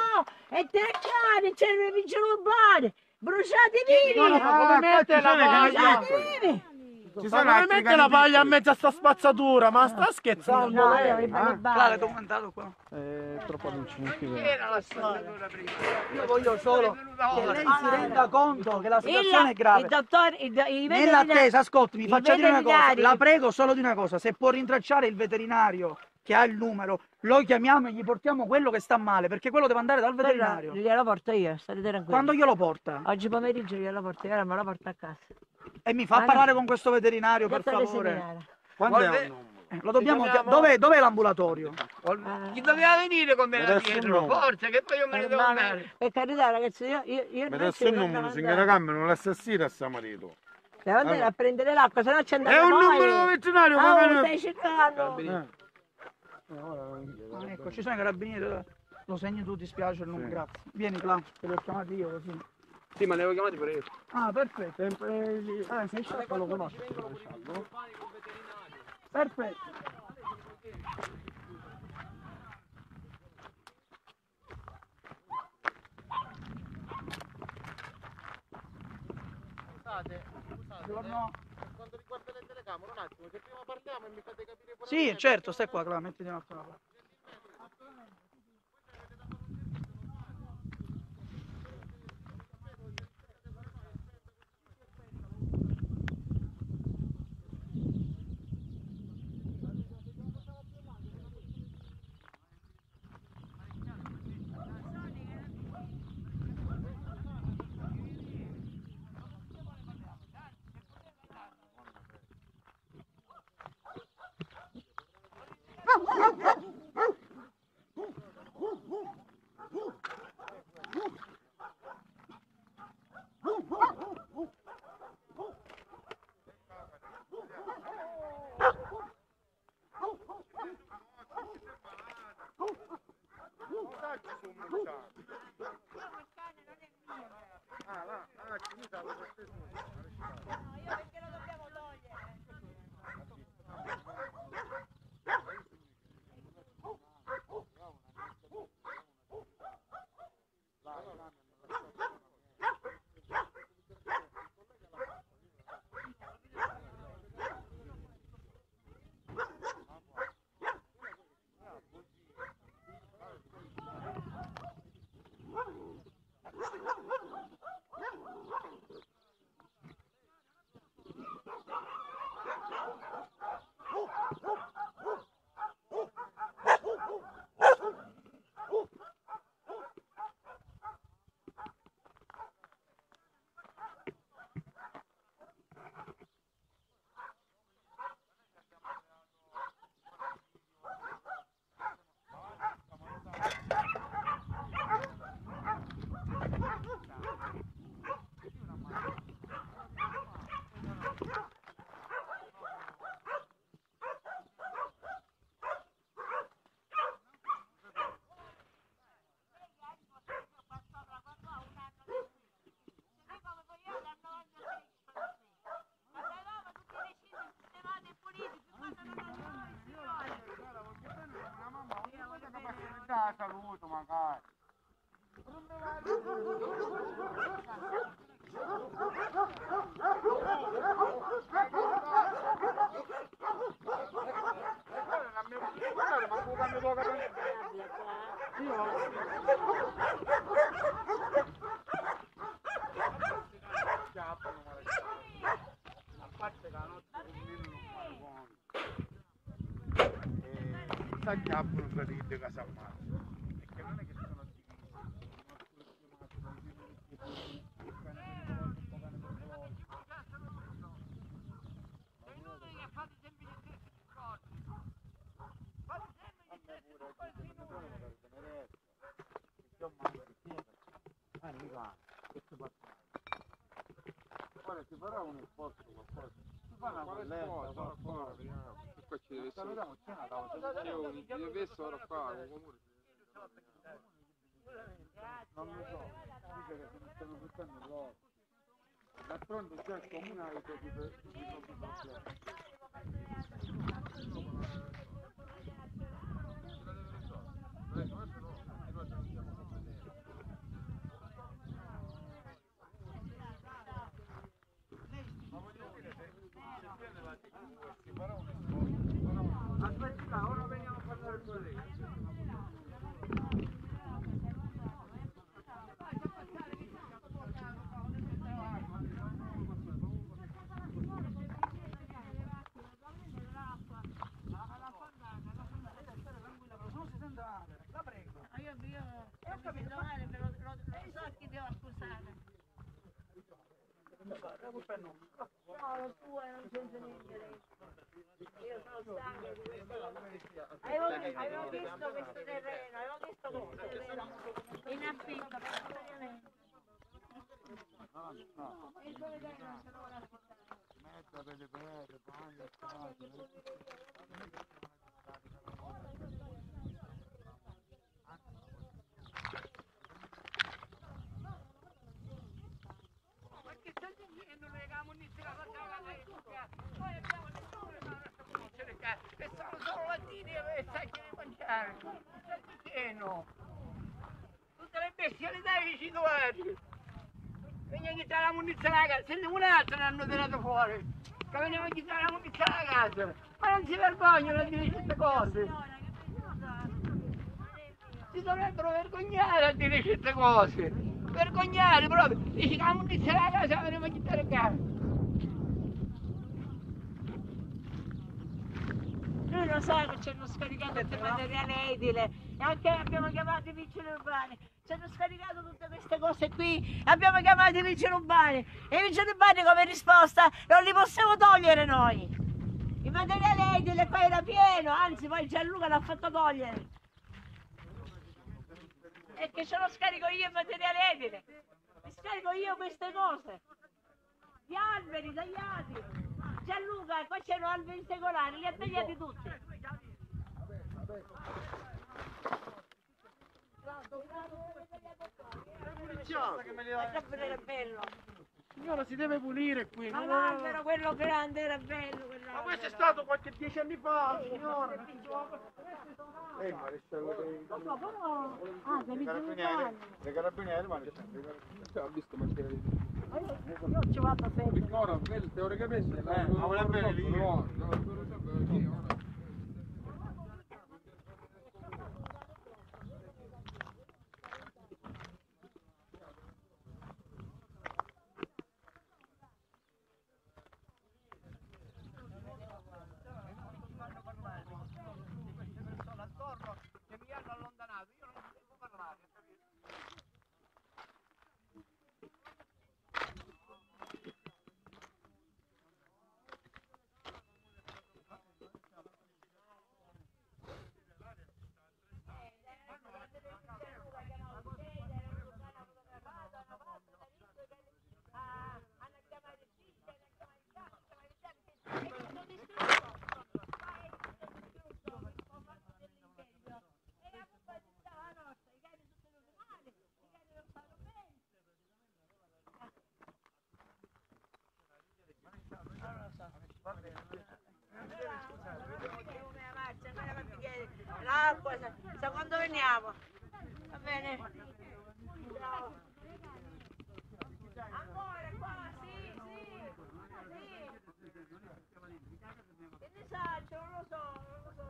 E tre cani, c'erano i vigili urbani, bruciati vivi! No, no, ma vivi! Ci Ma sono come altri mette la paglia in piccoli. mezzo a sta spazzatura? Ma sta scherzando No, lei? io i Clara, balibari. ti ho mandato qua. Eh, troppo vede. Era la spazzatura prima. Io voglio solo che lei si renda conto che la situazione è Il, il grave. dottore, il, do- i veterinari- Nell'attesa, ascolti, mi faccia dire una cosa. La prego solo di una cosa. Se può rintracciare il veterinario che ha il numero, lo chiamiamo e gli portiamo quello che sta male, perché quello deve andare dal veterinario. Glielo porto io, state tranquilli. Quando glielo porta? Oggi pomeriggio glielo porto io, ora me lo porto a casa. E mi fa Ma- parlare con questo veterinario, per favore. seminario. Quando è Guarda- un numero? Eh, Lo dobbiamo chiam- Dov'è, dov'è l'ambulatorio? Chi doveva venire con me là Adesso dietro? no. Forza, che poi io me ne devo Ma- andare. Per carità ragazzi, io, io, io Ma non adesso il devo numero, signora Carmen, non l'assassina a suo marito. Devo andare Allora. a prendere l'acqua, se no ci andiamo È un noi. numero veterinario, Ah, come oh, stai cercando. Eh. Ah, ecco, ci sono i carabinieri. Lo segni tu, ti spiace il nome, grazie. Vieni, Cla, te li ho chiamati io così. Sì, ma ne avevo chiamati pure io. Ah, perfetto. Eh, sei sciacco, lo conosci. Perfetto. Buongiorno. Quanto riguarda le telecamere, un attimo, che prima parliamo e mi fate capire Sì, certo, stai qua, Cla, mettiti un attimo Ah, là, ah, ci mi sa, lo stesso. No, io perché lo dobbiamo... saluto magari. Sa chiappano quelli di Casamaro. Perché non è che sono Ora si farà un esposto qualcosa. Si fa una colletta, qualcosa. E qua ci deve essere. Salutiamo, c'è una tavola. C'è un ci deve essere ora qua, un comune. Non lo so, dice che se ne stanno buttando loro. D'altronde già il comune ha i propri i propri problemi. Aspetta, ora veniamo a parlare con lei. La prego. Io, io, ho capito male, però lo, lo so chi devo accusare. La colpa è nostra. Io sono stanca di queste cose. Avevo, visto questo terreno, avevo visto questo terreno in affitto praticamente. No, no. Il terreno non. Ma che sta dicendo noi che che. E sono solo latini e sacchi di mangiare. Sta pieno. Tutte le bestialità che ci trovate. Veniamo a chiedere la munizione alla casa. Senti un altro ne hanno tirato fuori. Che veniamo a chiedere la munizione alla casa. Ma non si vergognano a dire queste cose. Si dovrebbero vergognare a dire queste cose. Vergognare proprio. Dici che la munizione alla casa veniamo a chiedere a casa. Lui lo sa che ci hanno scaricato tutto il materiale edile e anche abbiamo chiamato i vigili urbani. Ci hanno scaricato tutte queste cose qui, abbiamo chiamato i vigili urbani e i vigili urbani come risposta non li possiamo togliere noi. Il materiale edile qua era pieno, anzi poi Gianluca l'ha fatto togliere. E che ce lo scarico io il materiale edile. Mi scarico io queste cose. Gli alberi tagliati. Gianluca, qua c'erano alberi secolari, li ha tagliati tutti. Signora, si deve pulire qui. Ma no, però quello grande era bello. quello Ma questo è stato qualche dieci anni fa, signora. Eh, ma dei- Ah, carabinieri, dei carabinieri, ma dei carabinieri. Ho visto macchina di Io ci vado sempre. Ricordo, teoricamente Eh, ma vuole bene lì. No, no, non lo so, perché ora- che mi L'acqua, sa quando veniamo? Va bene? Ciao. Amore, qua, sì, sì, sì. Che saccio, non lo so, non lo so.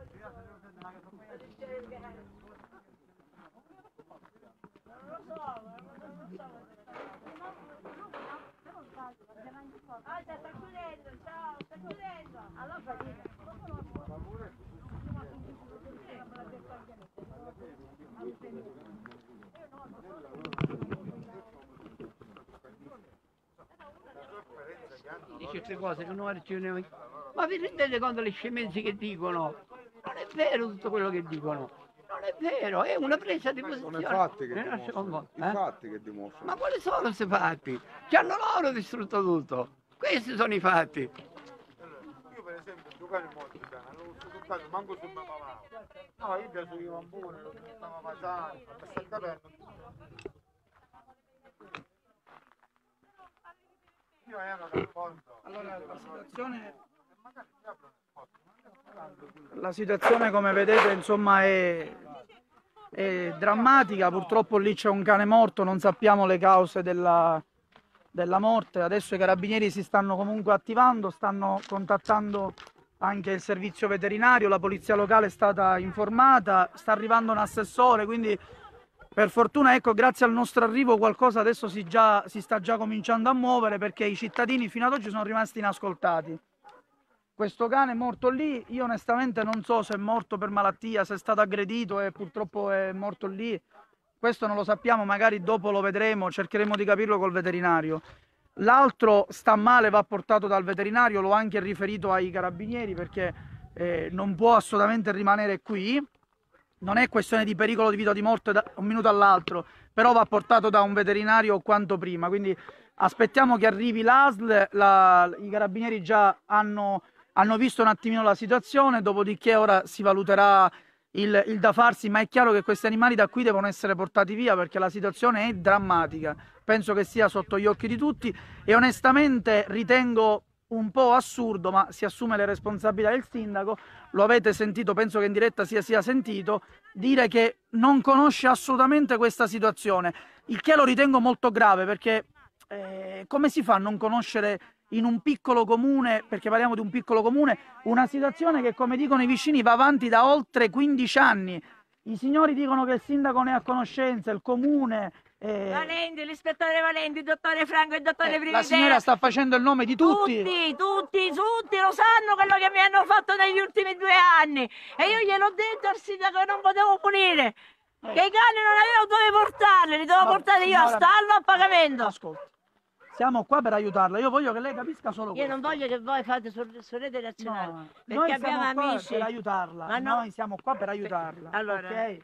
Non lo so, non lo so. Ah, chiudendo, ciao, sta chiudendo. Allora fatica. certe cose che non ragioniamo. Ma vi rendete conto delle scemenze che dicono? Non è vero tutto quello che dicono. Non è vero, è una presa di posizione. Sono i fatti che Eh, dimostrano. I eh? fatti che dimostrano. Ma quali sono questi fatti? Ci hanno loro distrutto tutto. Questi sono i fatti. Io per esempio giocare molto bene, non so toccato manco su mia mamma. No, io piace io pure, lo stavo facendo, mi sta capendo. Io ero d'accordo. Allora, la situazione, la situazione come vedete insomma è, è drammatica, purtroppo lì c'è un cane morto, non sappiamo le cause della, della morte, adesso i carabinieri si stanno comunque attivando, stanno contattando anche il servizio veterinario, la polizia locale è stata informata, sta arrivando un assessore, quindi per fortuna, ecco, grazie al nostro arrivo qualcosa adesso si, già- si sta già cominciando a muovere perché i cittadini fino ad oggi sono rimasti inascoltati. Questo cane è morto lì, io onestamente non so se è morto per malattia, se è stato aggredito e purtroppo è morto lì. Questo non lo sappiamo, magari dopo lo vedremo, cercheremo di capirlo col veterinario. L'altro sta male, va portato dal veterinario, l'ho anche riferito ai carabinieri perché eh, non può assolutamente rimanere qui non è questione di pericolo di vita o di morte da un minuto all'altro, però va portato da un veterinario quanto prima. Quindi aspettiamo che arrivi l'ASL, la- i carabinieri già hanno, hanno visto un attimino la situazione, dopodiché ora si valuterà il, il da farsi, ma è chiaro che questi animali da qui devono essere portati via perché la situazione è drammatica. Penso che sia sotto gli occhi di tutti e onestamente ritengo un po' assurdo, ma si assume le responsabilità del sindaco, lo avete sentito, penso che in diretta sia sia sentito, dire che non conosce assolutamente questa situazione, il che lo ritengo molto grave perché eh, come si fa a non conoscere in un piccolo comune, perché parliamo di un piccolo comune, una situazione che come dicono i vicini va avanti da oltre 15 anni. I signori dicono che il sindaco ne è a conoscenza, il comune... eh, Valenti, l'ispettore Valenti, il dottore Franco e il dottore eh, Prividera. la signora sta facendo il nome di tutti. Tutti, tutti, tutti lo sanno quello che mi hanno fatto negli ultimi due anni. E io gliel'ho detto al sindaco che non potevo punire. Che i cani non avevo dove portarli, li dovevo Ma- portare io a stallo a pagamento. Ascolta, siamo qua per aiutarla. Io voglio che lei capisca solo Io questo. non voglio che voi fate su, su rete nazionale. No, perché noi abbiamo siamo qua amici. per aiutarla. Ma no. Noi siamo qua per aiutarla. Allora, ok?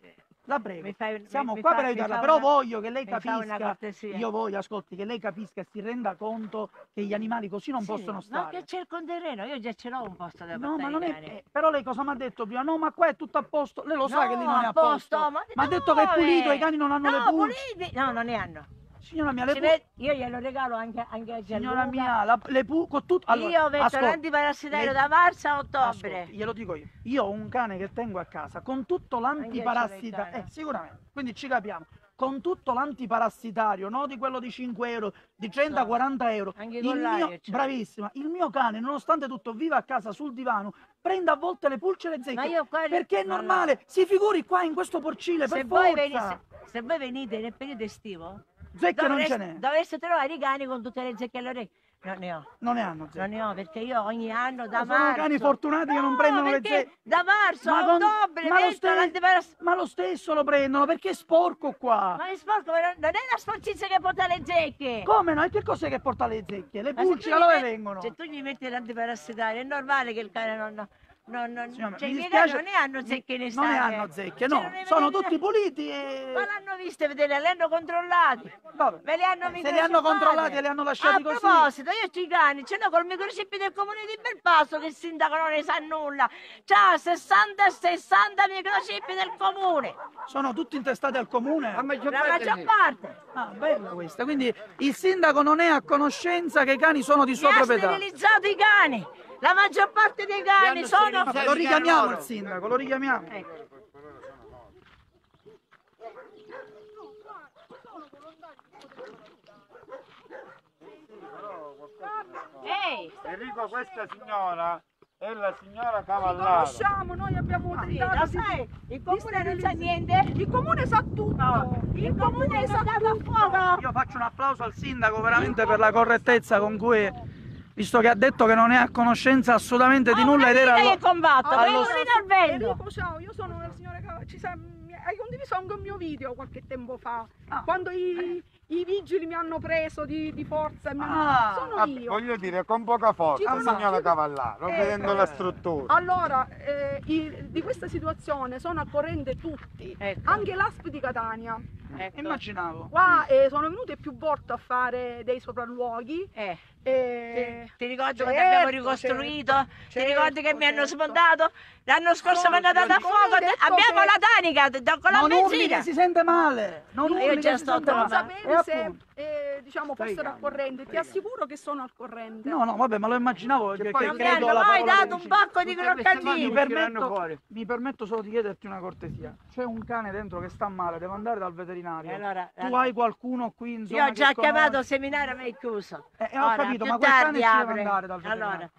La prego. fai- siamo mi- qua mi per fa- aiutarla, però una- voglio che lei capisca. Io voglio, ascolti, che lei capisca e si renda conto che gli animali così non Sì, possono Ma stare. che c'è il conterreno? Io già ce l'ho un posto da No, ma non è. eh, però lei cosa mi ha detto prima? No, ma qua è tutto a posto. Lei lo sa No, che lì non è a a posto. posto, ma Ma ha detto che è pulito, i cani non hanno no, le pulci. puliti. No, non ne hanno. Signora mia, le pu- io glielo regalo anche, anche a Signora Gianluca. mia, la- le pu- con tutto... Allora, io metto l'antiparassitario le- da marzo a ottobre. ascolti, glielo dico io. Io ho un cane che tengo a casa con tutto l'antiparassitario. Eh, sicuramente. Quindi ci capiamo. Con tutto l'antiparassitario, no di quello di 5 euro, di 30-40 euro. Anche Il mio, bravissima, il mio cane, nonostante tutto, vive a casa sul divano, prende a volte le pulce e le zecche. Ma io qua- Perché è no, no. normale, si figuri qua in questo porcile, per Se voi, forza. venite, se voi venite nel periodo estivo, Zecche non ce n'è, dovreste trovare i cani con tutte le zecche alle orecchie. Non ne ho, non ne hanno zecche. non ne ho, perché io ogni anno da Sono marzo... cani fortunati che non No, prendono le zecche. Da marzo Ma a con- ottobre ma ste- Ma lo stesso lo prendono perché è sporco qua. Ma è sporco, ma non è la sporcizia che porta le zecche! Come no? E che cos'è che porta le zecche? Le Ma pulci da dove met- vengono? Se tu gli metti l'antiparassitario è normale che il cane non... non, non Signora, cioè, mi dispiace, non ne hanno zecche in Non estate. ne hanno zecche, Cioè, no. non ne Sono tutti puliti e... Ma l'hanno viste vedere, li hanno controllati. Vabbè. Me li hanno Se li hanno controllati e li hanno lasciati A così. proposito, io c'ho i cani, ce l'ho col microchip del comune di Belpasso che il sindaco non ne sa nulla. C'ha 60 60 microchip del comune. Sono tutti intestati al comune? La maggior parte. Ah, bella questa. Quindi il sindaco non è a conoscenza che i cani sono di sua Mi ha proprietà. sterilizzato i cani. La maggior parte dei cani sono... Lo richiamiamo il sindaco, lo richiamiamo. Ecco. Ehi, Enrico, questa signora è la signora Cavallaro. conosciamo, noi abbiamo sì, tentato lo di- sai, il comune non sa niente. Il comune sa tutto. Il comune è dato a fuoco. Io faccio un applauso al sindaco veramente per la correttezza con cui, visto che ha detto che non è a conoscenza assolutamente di Ho nulla ed era... che combatte, allo- non vendo. Enrico, ciao, io sono una signora che ci sa- hai condiviso anche un mio video qualche tempo fa. Ah. Quando i, i vigili mi hanno preso di, di forza. e mi hanno- Ah, sono Ah, io. voglio dire, con poca forza, Ci conosco. signora Cavallaro, Eh, vedendo eh. la struttura. Allora, eh, i- di questa situazione sono al corrente tutti, Ecco. anche l'ASP di Catania. Ecco. Immaginavo. Qua eh, sono venute più volte a fare dei sopralluoghi. Eh, e- ti ricordi Certo, quando abbiamo ricostruito? ti certo, ricordi che mi hanno certo. smontato? L'anno scorso mi hanno dato a fuoco, abbiamo che- la tanica con la Non benzina. che si sente male. Non Io urli già che si sto non trovando. male. sapevi E se eh, diciamo, fossero al corrente. Ti assicuro che sono al corrente. No, no, vabbè, ma lo immaginavo perché poi che Non mi hanno mai dato che un pacco di Mi croccantini. permetto, mi permetto solo di chiederti una cortesia. C'è un cane dentro che sta male, deve andare dal veterinario. E allora- tu hai qualcuno qui in Io zona ho già conosce? chiamato il seminario, ma è chiuso. Eh, eh, ho Ora, capito, ma tardi ci deve andare dal veterinario. Allora,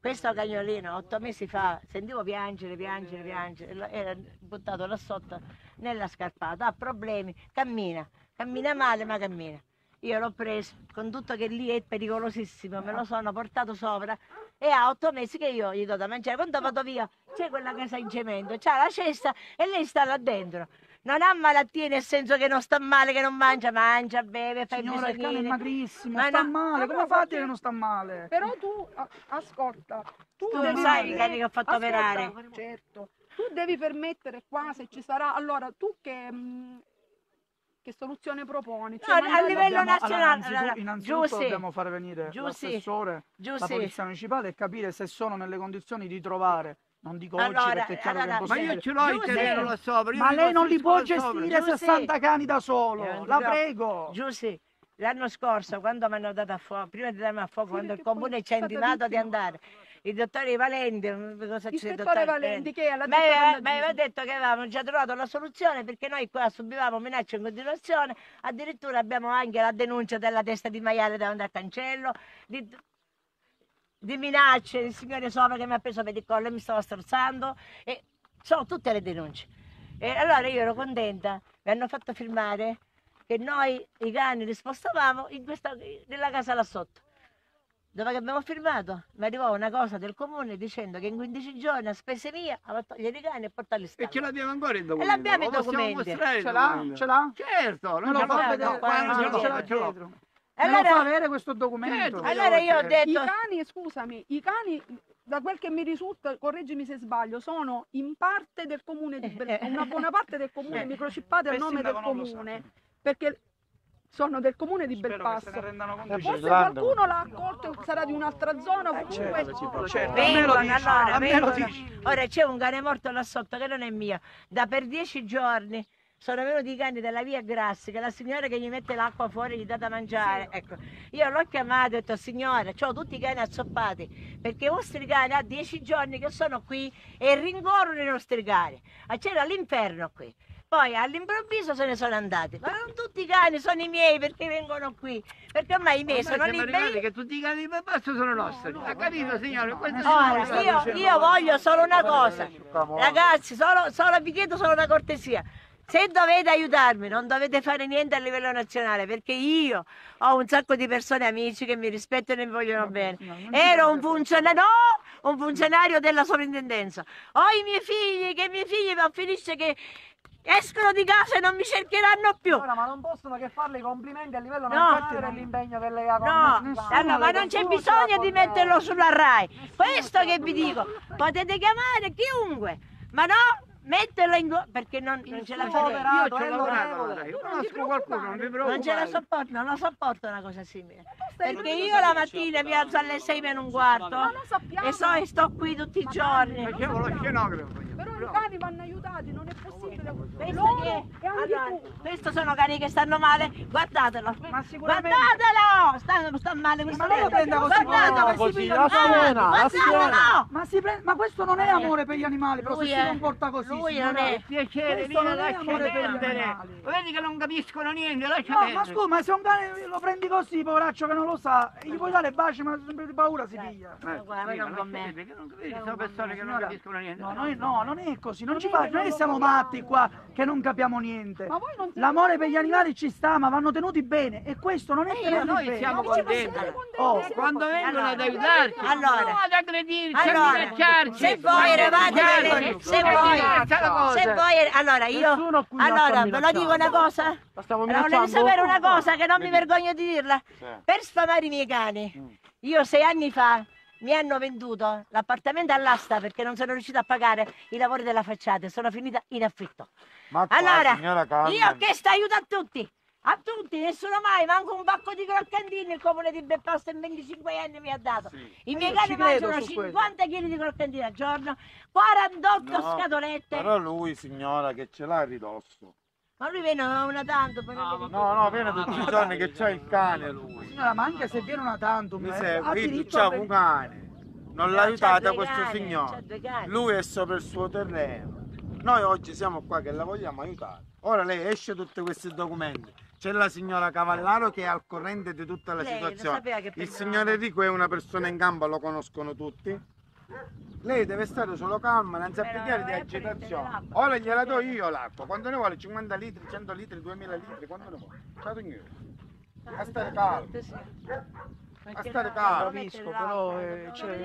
questo cagnolino, otto mesi fa, sentivo piangere, piangere, piangere, era buttato là sotto nella scarpata, ha problemi, cammina, cammina male ma cammina. Io l'ho preso, con tutto che lì è pericolosissimo, me lo sono portato sopra e ha otto mesi che io gli do da mangiare. Quando vado via c'è quella casa in cemento, c'ha la cesta e lei sta là dentro. Non ha malattie nel senso che non sta male, che non mangia, mangia, beve, fa i Signora, il cane è magrissimo, Ma sta no. male, Ma come no, fa a dire perché- che non sta male? Però tu, a- ascolta, tu, Tu devi sai i cani che ho fatto Ascolta, operare. Certo, tu devi permettere qua se ci sarà, allora tu che, mh, che soluzione proponi? No, a livello Dobbiamo- nazionale, allora, innanzitutto, innanzitutto Giussi, dobbiamo fare venire Giussi, l'assessore, Giussi. la polizia municipale e capire se sono nelle condizioni di trovare. Non dico oggi Allora, perché è chiaro che è allora- Ma impossibile. io ce l'ho il Giuseppe. terreno là sopra. io Ma lei non li può gestire Giussi. 60 cani da Eh, solo, non la prego. Giussi, l'anno scorso quando mi hanno dato a fuoco, prima di darmi a fuoco, Sì, quando il comune ci ha intimato di andare, il dottore Valenti, cosa c'è Ispettore dottore Valenti, che è la mi aveva, ditta mi aveva detto che avevamo già trovato la soluzione perché noi qua subivamo minacce in continuazione, addirittura abbiamo anche la denuncia della testa di maiale davanti al cancello, di, di minacce, il signore sopra che mi ha preso per il collo e mi stava strozzando, e sono tutte le denunce. E allora io ero contenta, mi hanno fatto firmare che noi i cani li spostavamo in questa, nella casa là sotto. Dopo che abbiamo firmato, mi arrivò una cosa del comune dicendo che in 15 giorni a spese mie avevo togliere i cani e portarli in E ce l'abbiamo ancora il documento. l'abbiamo documenti. mostrare il Ce l'ha? documento. Ce l'ha? Certo, non lo fa vedere, no, l'ho, ce l'ha ce l'ho. dietro. Me lo Allora- fa avere questo documento? Certo. Allora io ho I detto, cani, scusami, i cani, da quel che mi risulta, correggimi se sbaglio, sono in parte del comune di Belpasso, una buona parte del comune, Eh. microcippate a Il nome del comune, perché sono del comune di Spero che se Belpasso. ne rendano conto. Eh, Forse qualcuno l'ha accolto, sarà di un'altra zona, Eh, comunque... certo, certo. Vengono, allora, vengono. Ora c'è un cane morto là sotto che non è mio, da per dieci giorni sono venuti i cani della via Grassi, che la signora che gli mette l'acqua fuori gli dà da mangiare. Ecco, io l'ho chiamato e ho detto, signora, ho tutti i cani azzoppati, perché i vostri cani ha dieci giorni che sono qui e rincorrono i nostri cani. Ah, C'era l'inferno qui. Poi all'improvviso se ne sono andati. Ma non tutti i cani sono i miei perché vengono qui. Perché ormai i miei sono Siamo arrivati liberi. che tutti i cani di Papasso sono nostri. Ha capito signore? Ora, sono io, io voglio solo una cosa, ragazzi, solo, solo- vi chiedo solo una cortesia. Se dovete aiutarmi, non dovete fare niente a livello nazionale, perché io ho un sacco di persone amici che mi rispettano e mi vogliono bene. Ero un funzionario, no, un funzionario della sovrintendenza. Ho i miei figli, che i miei figli ma finisce che escono di casa e non mi cercheranno più. Ora, ma non possono che farle i complimenti a livello No. nazionale per l'impegno che lei ha No, nessuno allora, ma non c'è bisogno di metterlo sulla RAI. Questo che vi dico, potete chiamare chiunque, ma no, metterlo in go- perché non, non ce la farei. Io ci ho è lavorato, io conosco qualcuno, non vi Non ce la sopporto, non la sopporto una cosa simile. Perché io la mattina mi alzo alle 6 meno un quarto e so e sto qui tutti i giorni. Facevo lo scenografo. Però i cani vanno aiutati, non è possibile. Questo, che- e allora, tu. questo sono cani che stanno male, guardatelo. Ma sicuramente- Guardatelo! Stanno, sta male questo Ma non lo cane. prenda così, Guardatelo! no, così, la schiena, la guardatelo! Ma, si pre- ma questo non è amore per gli animali, però se Lui si è- comporta così. lui non è- Piacere, Questo vieni non è lascia amore per gli perdere. animali. Vedi che non capiscono niente, lascia No, ma scusa, ma se un cane lo prendi così, poveraccio che non lo sa, gli puoi dare baci, ma sempre di paura si piglia. Ma guarda, non con me. Perché non capisci? Sono persone che non capiscono niente. No, noi no, non è così, non ci fa, non è che siamo matti qua che non capiamo niente. Ma voi non siete L'amore per gli animali ci sta, ma vanno tenuti bene e questo non è Io, tenerli noi bene. siamo contenti. Oh? Quando vengono ad aiutarci, allora, non ad aggredirci, allora, a minacciarci. se voi eravate se voi-. Se voi, allora io, allora ve lo dico una cosa, allora, volete minacciando? sapere una cosa che non mi vergogno di dirla? Per sfamare i miei cani, io sei anni fa mi hanno venduto l'appartamento all'asta perché non sono riuscita a pagare i lavori della facciata e sono finita in affitto. Ma qua, Allora, io ho chiesto aiuto a tutti, a tutti, nessuno mai, manco un pacco di croccantini il comune di Belpasto in 25 anni mi ha dato. I miei io cani mangiano su questo. 50 kg di croccantini al giorno, 48 No, scatolette. Però lui, signora, che ce l'ha ridosso. Ma lui viene una tanto, poi vedi- No, no, viene tutti i giorni che c'ha il cane lui. Signora, ma anche se viene una tantum, Mi eh, ha qui a un cane. Non No, l'aiutate c'ha due questo signore. Lui è sopra il suo terreno. Noi oggi siamo qua che la vogliamo aiutare. Ora lei esce tutti questi documenti. C'è la signora Cavallaro che è al corrente di tutta la Lei situazione. Il signore Enrico è una persona in gamba, lo conoscono tutti. Lei deve stare solo calma, non si Però applicare di prendere agitazione. Ora gliela do io l'acqua. Quando ne vuole 50 litri, 100 litri, 2000 litri, quando ne vuole. Ciao signore. A stare calmo. A stare calmo. Capisco, però eh, cioè...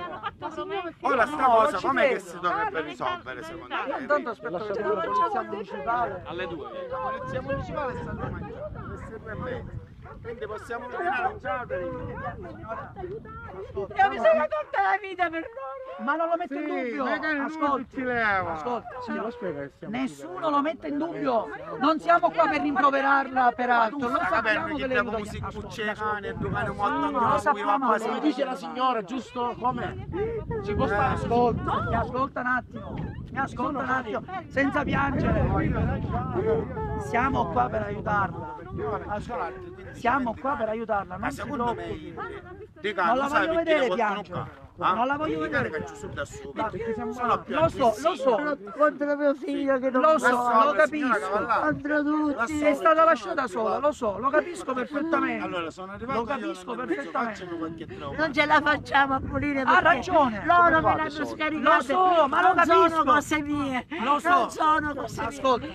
Ora sta cosa com'è che si dovrebbe risolvere secondo Io lei? intanto aspetto che la polizia municipale. Alle due. La polizia municipale sta a mangiare, deve essere due e mezza. Quindi possiamo ordinare un ciao Io mi sono tolta la vita per loro. Ma non lo metto in dubbio. Ascolti, leva. ascolti, signora. stiamo Nessuno lo mette in dubbio. Non siamo qua per rimproverarla per altro. Lo sappiamo che lei aiuta si gli- cucce i cani e due cani morti no, anche lo sappiamo, Come dice la signora, giusto? Come? Si può stare Ascolta, mi ascolta un attimo. Mi ascolta un attimo. Senza piangere. Siamo qua per aiutarla. Siamo qua per aiutarla. Ma Non si secondo me, preoccupi. dica, Non la voglio vedere piangere. Ah? Non la voglio vedere che ci sono da Lo so, lo so. Contro mio figlio che non Lo so, lo capisco. Sei stata lasciata sola, lo so, lo capisco perfettamente. Allora sono arrivato Lo io capisco perfettamente. Non ce la facciamo a pulire Ha ragione. Loro me l'hanno scaricata. Lo so, ma lo non capisco. sono cose mie. Lo so. Non sono cose mie. Ascolta,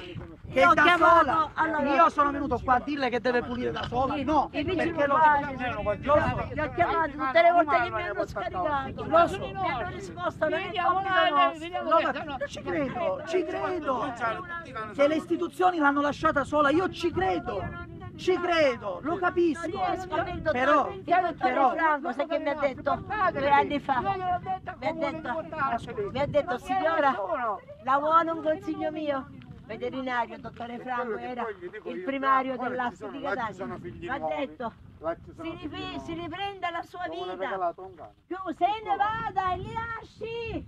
che Io da chiamato- sola, allora- io sono venuto qua a dirle che deve pulire da sola, no, I vigili perché lo, urbani, li ho chiamati tutte le volte che mi hanno scaricato. Lo so. Mi hanno risposto, non è Vediamo, compito nostro. cap- sono- ci credo, ci credo, cani che le istituzioni l'hanno lasciata sola, io ci credo, ci credo, lo Non capisco, però, il dottore però, Franco, sai che mi ha detto? Due anni fa? Mi ha detto, mi ha detto signora, la vuole un consiglio mio? Veterinario, dottore Franco era il primario dell'Asso di Catania. Mi ha detto, si, si riprenda la sua vita, più se ne vada e li lasci.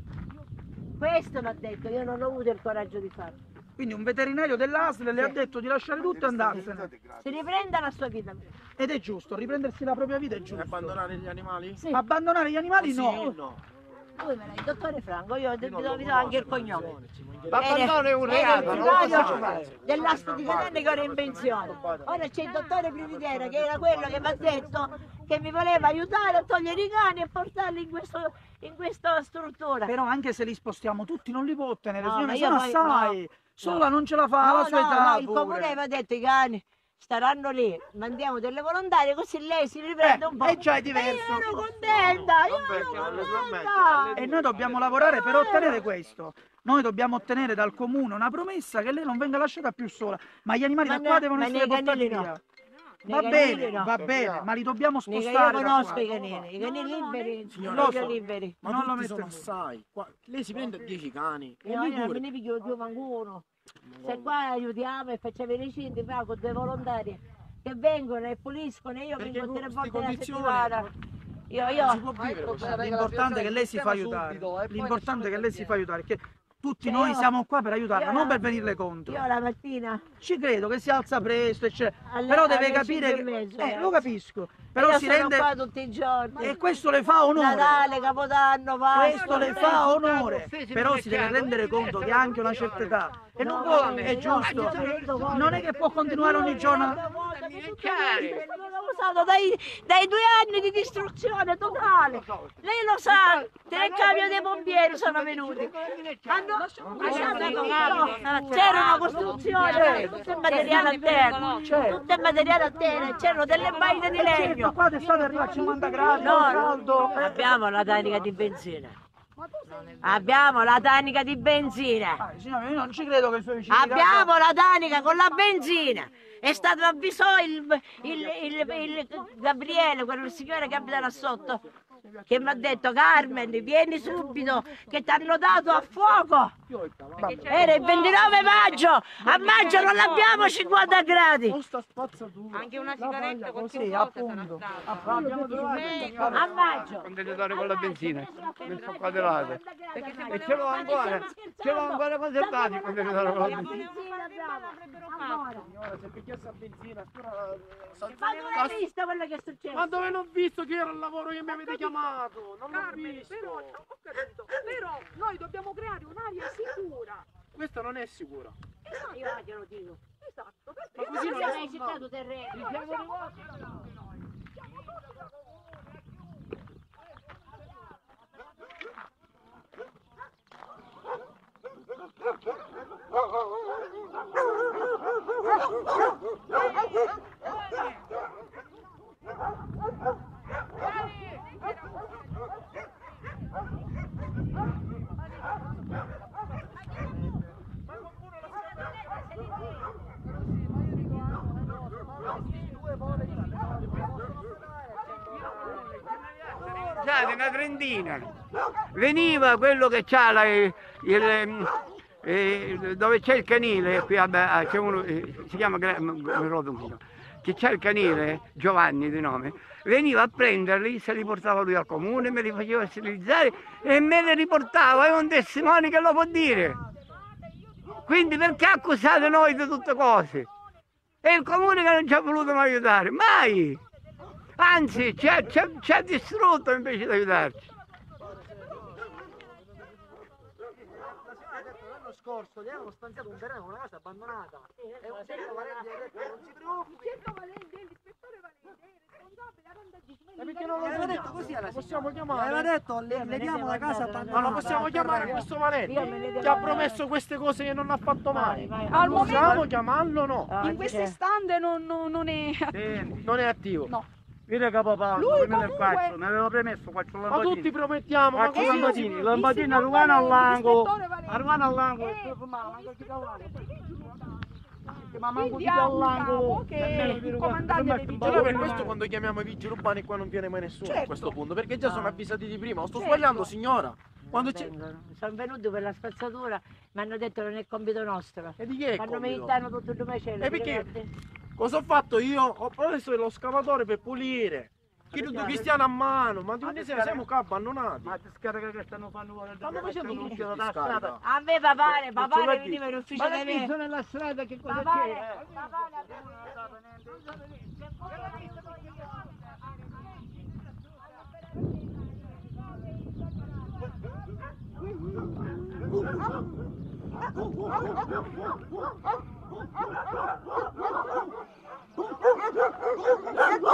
Questo mi ha detto, io non ho avuto il coraggio di farlo. Quindi un veterinario dell'ASL le ha detto di lasciare tutto e andarsene. Si riprenda la sua vita. Ed è giusto, riprendersi la propria vita è E giusto. abbandonare gli animali? Sì. Abbandonare gli animali Sì, no. No. Dove me l'hai? Dottore Franco, io ti do vi do anche il cognome. L'abbandono è un Era reato, non dell'asta di Canale che ora è in pensione. Ora c'è il dottore Prividera che era quello che mi ha detto che mi voleva aiutare a togliere i cani e portarli in, questo, in questa struttura. Però anche se li spostiamo tutti non li può ottenere, No, signora, ma sono poi- assai. no. Sola non ce la fa, No, la sua no, età no, il comune aveva detto i cani staranno lì, mandiamo delle volontarie così lei si riprende Eh, un po'. e già è E diverso. io ero contenta, io ero contenta. E noi dobbiamo lavorare per ottenere questo. Noi dobbiamo ottenere dal comune una promessa che lei non venga lasciata più sola, ma gli animali Ma da qua ne- devono essere portati no. via. Va bene, no. va bene, ma li dobbiamo spostare. io da conosco qua. i canini, i canini liberi, Signora, non lo so. liberi. Ma Non lo metto sono assai. Qua- lei si prende 10 cani. E Io io ne piglio più mancuno. Se qua aiutiamo e facciamo i recinti qua con dei volontari che vengono e puliscono e io Perché vengo con tre volte alla settimana. Io, io, può vivere così. L'importante è che lei si fa aiutare. L'importante è che lei si fa aiutare, tutti Cioè, noi io- siamo qua per aiutarla, non la- per venirle contro. io la mattina Ci credo che si alza presto, eccetera. Alle- però deve capire che... e mezza, Eh, eh. lo capisco. Però io si sono rende... qua tutti i giorni. E questo le fa onore. Natale, Capodanno, Pasqua. Questo le fa onore, però si deve rendere conto che ha anche una certa età e non può, è giusto, non è che può continuare ogni giorno. L'ho usato dai, dai due anni di distruzione totale. Lei lo sa, tre camion dei pompieri sono venuti. Tutto. C'era una costruzione, tutto in materiale a terra, tutto in materiale a terra, c'erano delle baite di legno. Qua d'estate arriva a 50 gradi, No, caldo. abbiamo la tanica di benzina. Abbiamo la tanica di benzina. Ah, signore, io non ci credo che i suoi vicini... Abbiamo la tanica con la benzina. È stato avvisato il, il, il, il Gabriele, quel signore che abita là sotto, che mi ha detto Carmen, vieni subito, che ti hanno dato a fuoco. Era il 29 maggio, a maggio non abbiamo 50 gradi. Anche una sigaretta con Sì, appunto. A maggio. contenitore con la benzina nel suo quadrato e ce l'ho ancora ce l'ho ancora conservato il contenitore con la benzina Signora, se a benzina, Ma non hai visto quello che è successo? Ma dove l'ho visto che era il lavoro che mi avete chiamato? Non l'ho Carmen, visto. però, ho capito, però noi dobbiamo creare un'aria sicura. Questa non è sicura. Io te lo dico. Esatto, perché Ma così non siamo- è Hai citato terreno. Sai, una trentina veniva quello che c'ha la, il, ehm, eh, dove c'è il canile qui ah, c'è uno eh, si chiama che c'è il canile Giovanni di nome veniva a prenderli se li portava lui al comune me li faceva sterilizzare e me li riportava è un testimone che lo può dire quindi perché accusate noi di tutte cose è il comune che non ci ha voluto mai aiutare mai anzi ci ha, ci ha- ci ha distrutto invece di aiutarci L'anno scorso gli avevano stanziato un terreno, una casa abbandonata. E un certo Valenti ha detto non si preoccupi. Certo Valenti, è l'ispettore Valenti, è responsabile, ha randagismo. E perché non lo Aveva detto così alla possiamo chiamare? Aveva detto le, le diamo la casa Ma lo possiamo chiamare questo Valenti che ha promesso queste cose che non ha fatto mai. Al Possiamo momento chiamarlo o no? in questo istante non, non, non è Non è attivo. No. Vedi capo Paolo, Lui come nel comunque- faccio, mi avevo premesso, faccio Ma lampadini. tutti promettiamo, ma si lampadini, lampadini, Valenti, all'angolo, arrivano all'angolo, Ma manco Quindi chi da ha un un angolo. capo che il comandante dei Però per questo quando chiamiamo i vigili urbani qua non viene mai nessuno a Certo. questo punto, perché già sono avvisati di prima. O sto Certo. sbagliando signora? Quando. Sono venuti per la spazzatura, mi hanno detto che non è compito nostro. E di chi è compito? militano tutto il macello. E perché? Cosa ho fatto io? Ho preso lo scavatore per pulire. Chi tu cristiano a mano, ma tu ne sei, siamo qua abbandonati. Ma ti scarica che stanno fanno ora. Stanno facendo un ufficio da strada. A me papare, papare veniva in ufficio da me. Ma nella strada che cosa c'è? Papare, papare,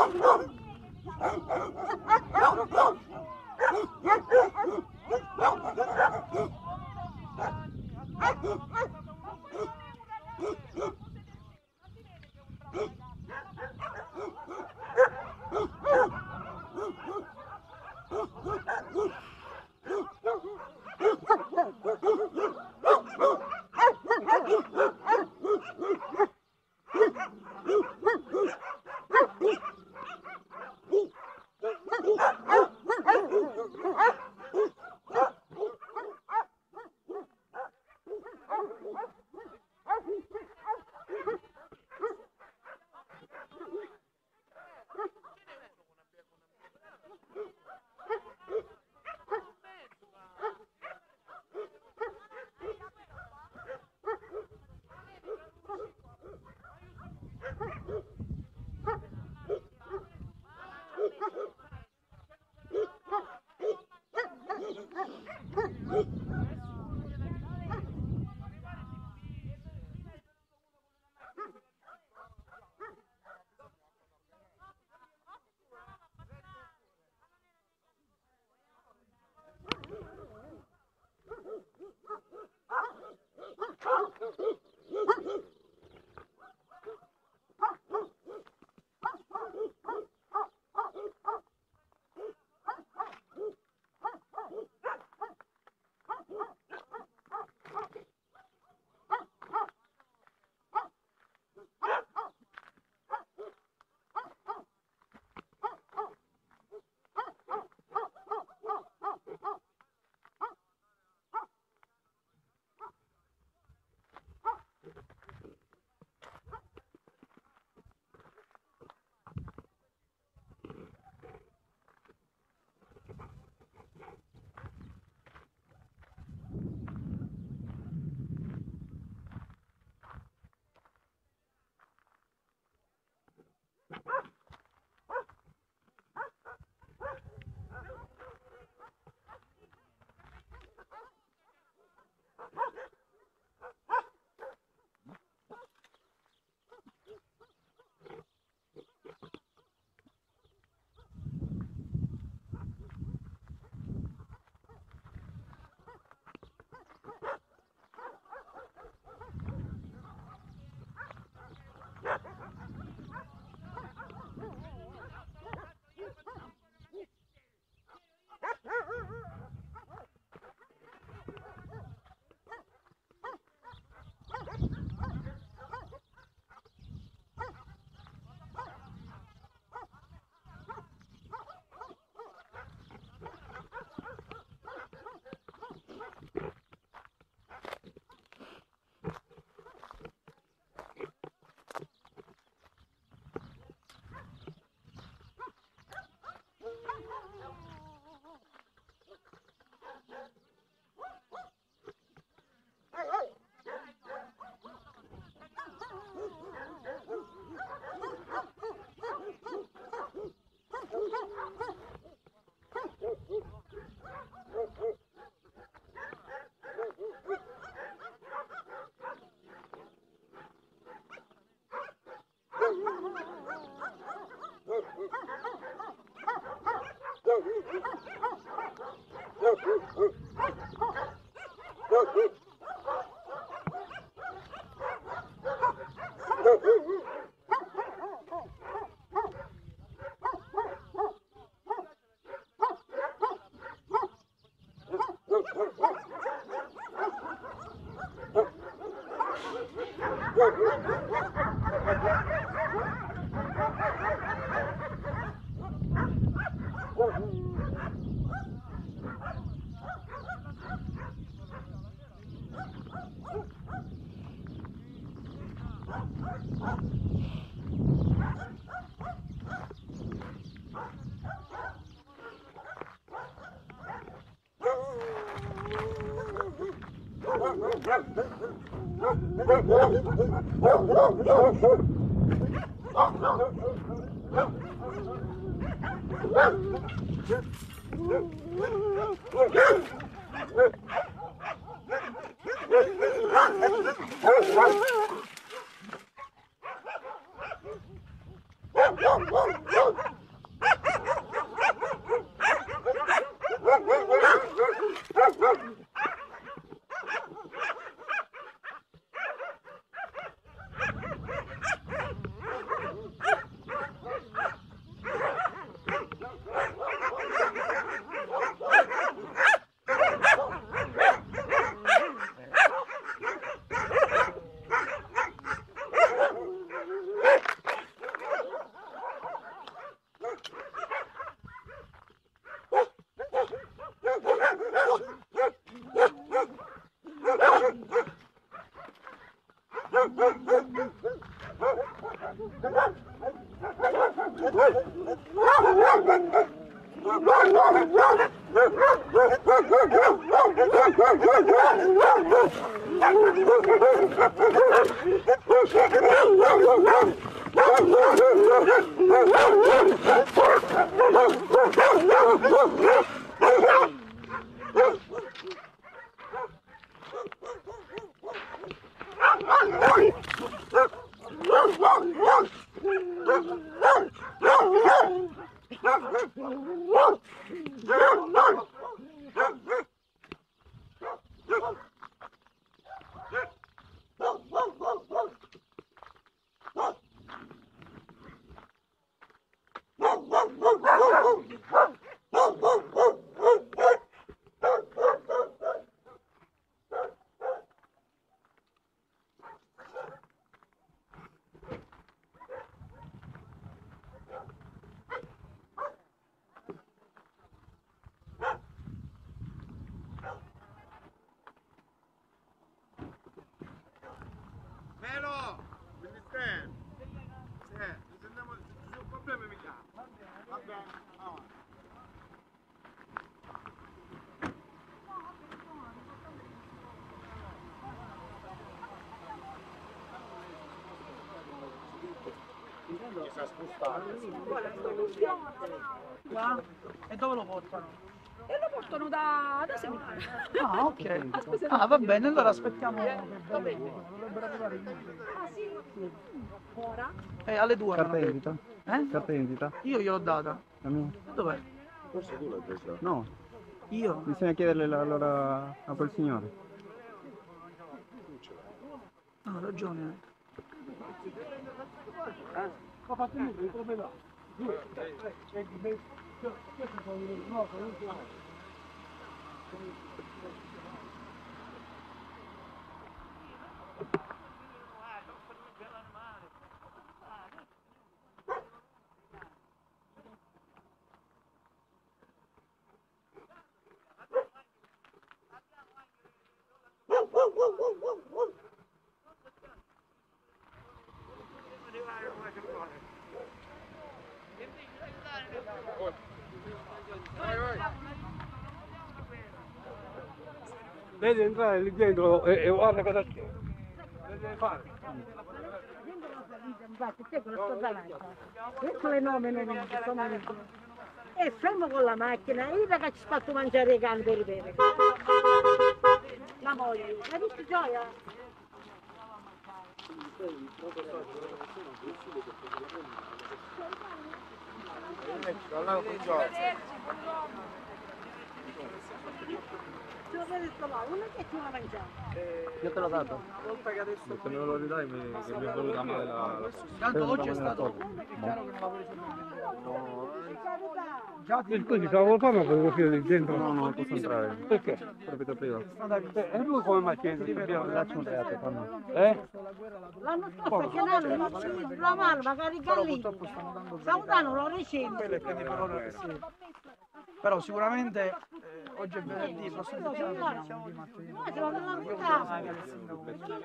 Oh, Ah! Melo! Ah, ok. Ah, va bene, allora aspettiamo. Dovrebbero arrivare in Ah sì? Ora? Eh, alle due. Carta detto. Eh? Carta d'identità? Io gliel'ho data. La mia? E Dov'è? Forse tu l'hai presa. No. Io? Bisogna chiederle allora a quel signore. Ah, ha ragione. Ma fate nulla, il problema. Devi entrare lì dentro e, e guarda cosa c'è. Devi fare. Infatti, te con la sto davanti. Ecco le nome non mi sono E fermo con la macchina, io che ci fatto mangiare i cani per bene. La moglie, hai visto gioia? Allora, buongiorno. Ci ho detto là, uno che ci va mangiare. Io te l'ho dato. Volta che adesso. Se me lo ridai mi, che mi è venuta male la... la... Tanto mi oggi è stato. la È chiaro che non lavori E scusi, stavo fare per uscire lì dentro? No, no, non posso entrare. Perché? Proprietà privata. Eh, E lui come mai chiede? Lascia un teatro, fanno. Eh? L'anno scorso che l'anno non ci la mano, magari gallina. Saudano lo riceve. Quelle e ora che sì. Però sicuramente eh, oggi è venerdì, prossima settimana iniziamo di martedì. Noi siamo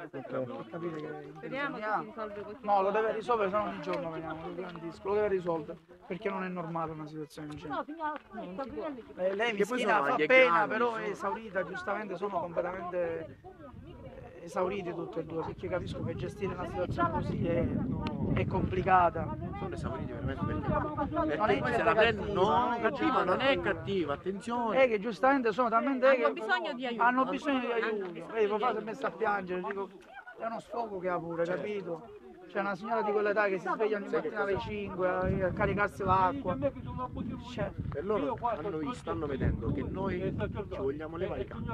per capire che Speriamo che si risolve così. No, lo deve risolvere, se no di giorno veniamo, lo garantisco, lo deve risolvere, perché non è normale una situazione del genere. No, Eh, lei sono fa pena, però è esaurita, giustamente sono completamente esauriti tutti e due, perché capisco che gestire una situazione così è, è complicata. Sono esauriti veramente perché, Non perché è poi se la cattiva, No, non è cattiva, non è cattiva. attenzione. È che giustamente sono talmente Hanno che bisogno di aiuto. hanno bisogno di aiuto. Vedi, papà si è messo a piangere, dico, è uno sfogo che ha pure, capito? C'è una signora di quell'età che si sveglia ogni mattina alle 5 a caricarsi l'acqua. Cioè, Per loro hanno stanno vedendo che noi ci vogliamo levare i cani.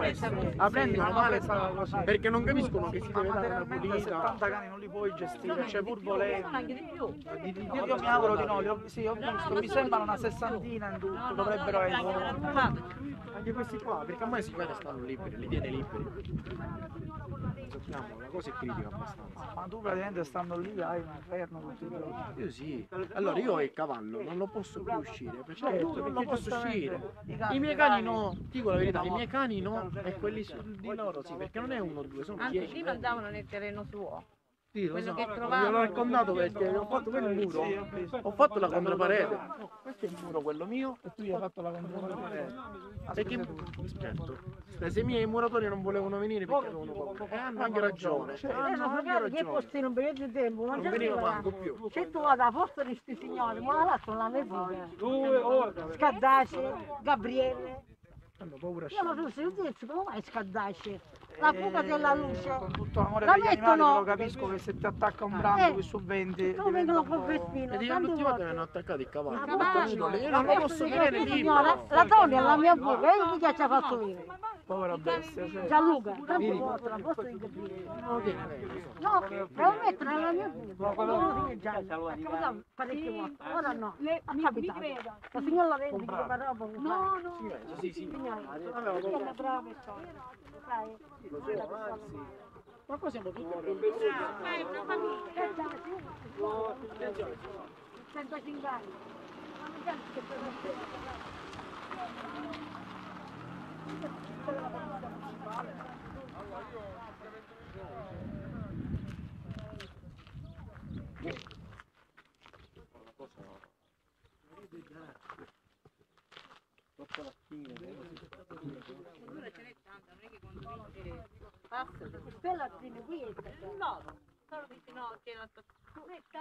Presa così. La prendono male così. perché non capiscono che si deve dare una pulita. 70 cani non li puoi gestire, cioè pur volendo. Io, mi auguro di no, li ho, sì, ho visto, mi sembrano una sessantina in tutto, dovrebbero essere. Anche questi qua, perché ormai si guarda stanno liberi, li tiene liberi. Sappiamo, la cosa è critica abbastanza. Ma tu praticamente stando lì hai un inferno tutti i giorni. Io sì. Allora io ho il cavallo, non lo posso più uscire, perché Certo, non lo posso uscire. i miei cani no, dico la verità, i miei cani no, e quelli su- di loro sì, perché non è uno o due, sono Anzi, dieci. prima andavano nel terreno suo. Sì, lo quello so. che Ve trovavano. l'ho raccontato perché ho fatto quel muro, ho fatto la controparete. Questo è il muro, quello mio, E tu gli hai fatto la controparete. perché certo, se i miei muratori non volevano venire perché avevano paura. E hanno anche ragione. Cioè, Hanno anche ragione. posto in un periodo di tempo, Non veniva manco più. Se tu vada a posto di questi signori, ma la lascio la mia figlia. Due ore. Scaddace, Gabriele. Hanno paura Io non so se io dico, come mai Scaddace? La fuga della luce. Con tutto l'amore La per gli animali, mettono- però capisco che se ti attacca un brando Eh. qui su 20 Non vengono con po'... Crespino. E di tante tutti volte. mi hanno attaccato il cavallo. Ma io la non lo posso questa libero. signora, La Tonia è la mia fuga, e chi ci ha fatto venire? Povera bestia, cioè. Gianluca, tanto volte la tiene lei. No, devo mettere nella mia. Quello che è capitato parecchie volte. Ora no, ha capitato. La signora la vende, che fa roba. No, no. Sì, sì. Signora, brava persona. Sai? Ma qua siamo tutti È una famiglia. 105 anni. Ma non c'è che per Allora No, no, la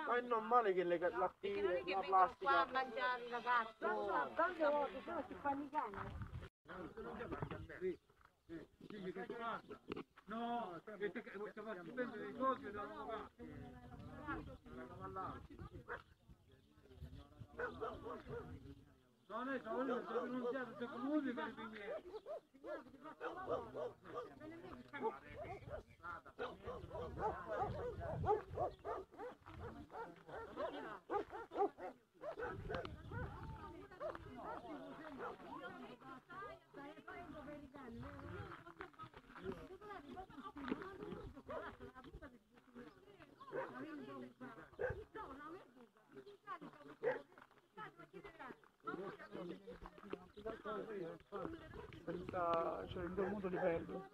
Ma è normale che le Perché non lattine, è che la vengono qua a plastica. mangiare i ragazzi. Tante volte sono si fanno i cani. No, che ti faccio prendere i soldi e devono pagare. No, noi siamo lì, siamo rinunziati, siamo venuti per i pigneri. Senza, cioè in quel modo li perdo.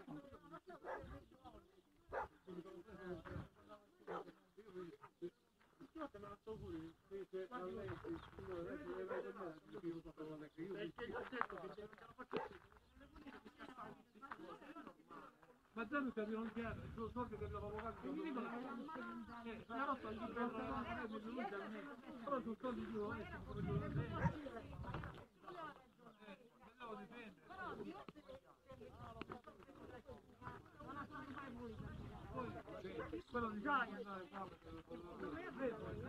Ma già mi serve non chiaro, il suo soldi che pagare, non mi dicono la rotta gli però sul soldi da te. Eh, devo difendere. Poi, quello di già che andare qua, perché lo vedo, eh.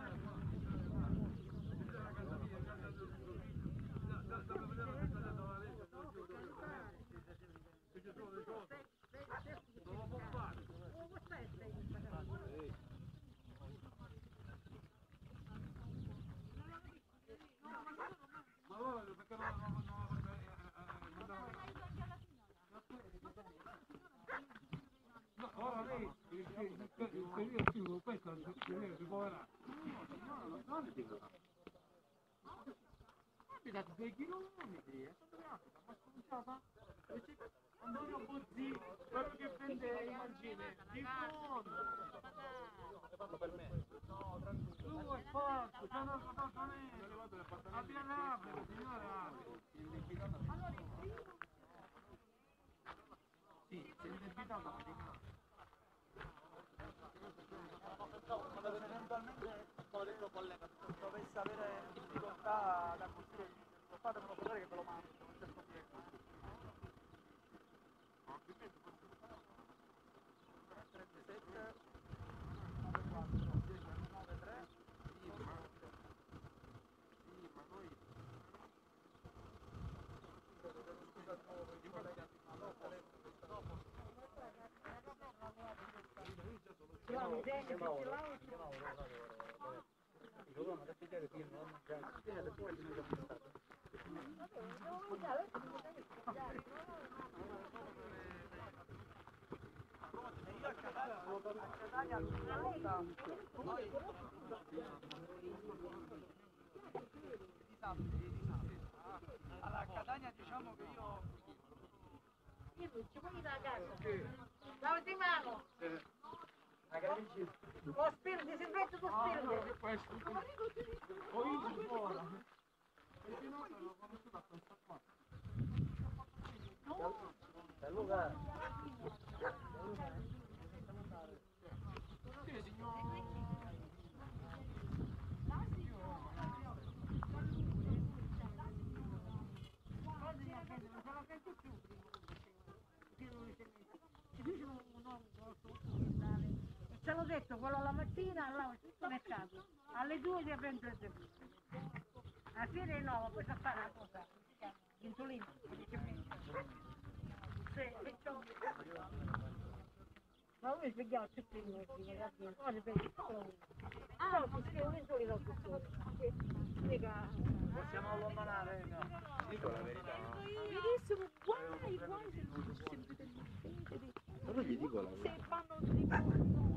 No, ora lei, il il- il periodo più, questo è il periodo ricoverato. Mi date 6 chilometri, è stato rapida, ma scusata, Antonio Buzzi, quello che prende i mangine, di fondo. Tu è forte, c'è un altro signora come ha detto il collega, dovesse avere difficoltà ad acquisire il video, fatemelo sapere che ve lo mando, non c'è problema. 37 94 93 Allora, a Catania diciamo che io Io non ci voglio da casa. Lavati mano. Lo spirito, disinfetto lo spirito. Ce l'ho detto, quello la mattina lavo tutto il mercato, alle due si prendo il servizio. A fiere no, poi sa fare una cosa, insulina, Sì, e Ma noi svegliamo tutti i giorni, ragazzi, oggi per il. Ah, no, perché non è solo sole. Mica... possiamo allontanare. Dico la verità. Benissimo, guai, guai se non sempre degli interi. Però gli dico la Se verità. fanno di loro,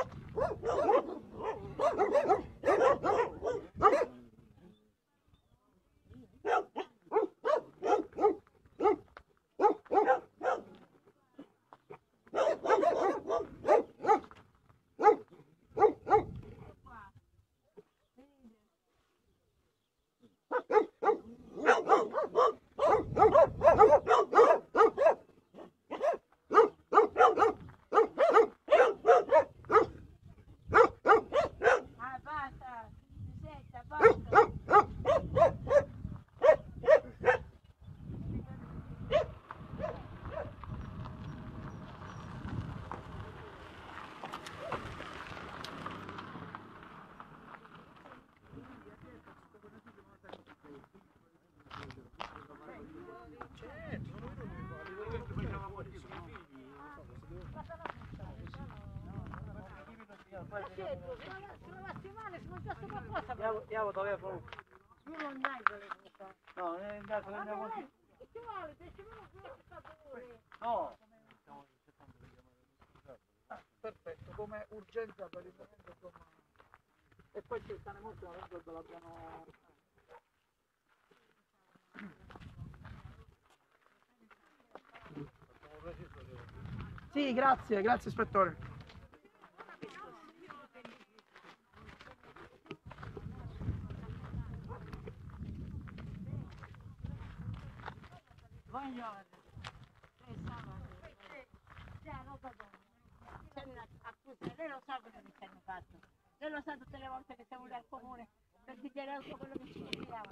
Sì, grazie, grazie ispettore. Buongiorno. Lei lo sa quello che ci hanno fatto. Lei lo sa tutte le volte che siamo venuti al comune per dichiarare tutto quello che ci chiedevano.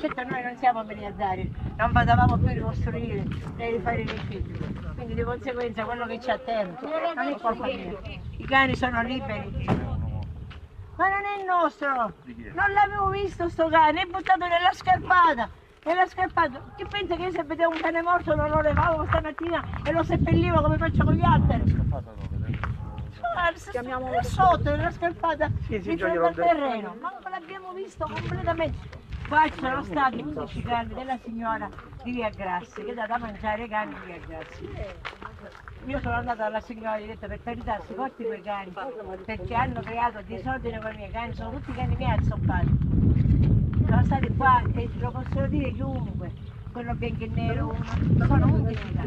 Certo noi non siamo miliardari, non potevamo più ricostruire né rifare i rifiuti. Quindi di conseguenza quello che ci attende non è colpa mia. I cani sono liberi. Ma non è il nostro! Non l'avevo visto sto cane, è buttato nella scarpata! Nella scarpata! Che pensa che io se vedevo un cane morto non lo levavo stamattina e lo seppellivo come faccio con gli altri? Chiamiamo- là sotto, nella scarpata Sì, sì, gliel'ho al terreno! Ma non l'abbiamo visto completamente! Qua ci sono stati 11 cani della signora di Via Grassi che dà da mangiare ai cani di Via Grassi. Io sono andata alla signora e ho detto per carità si porti quei cani perché hanno creato disordine con i miei cani, sono tutti cani miei azzoppati. Sono stati qua e lo possono dire chiunque. quello bianco e nero, uno. sono utili.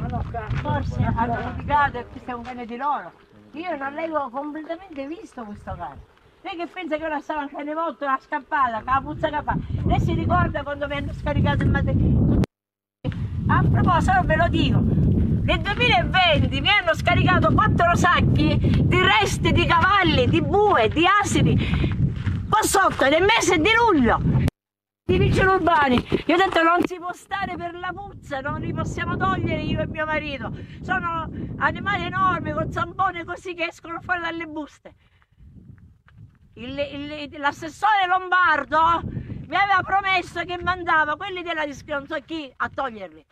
Forse hanno giudicato e questo è un cane di loro. Io non l'avevo completamente visto questo cane. Lei che pensa che ora stava cane morto, la scappata, con la puzza che fa. Lei si ricorda quando mi hanno scaricato il materiale? Proposito, ve lo dico, nel 2020 mi hanno scaricato quattro sacchi di resti di cavalli, di bue, di asini, qua sotto nel mese di luglio. Di vigili urbani, io ho detto non si può stare per la puzza, non li possiamo togliere io e mio marito. Sono animali enormi con zampone così che escono fuori dalle buste. L'assessore Lombardo mi aveva promesso che mandava quelli della disc- non so chi a toglierli.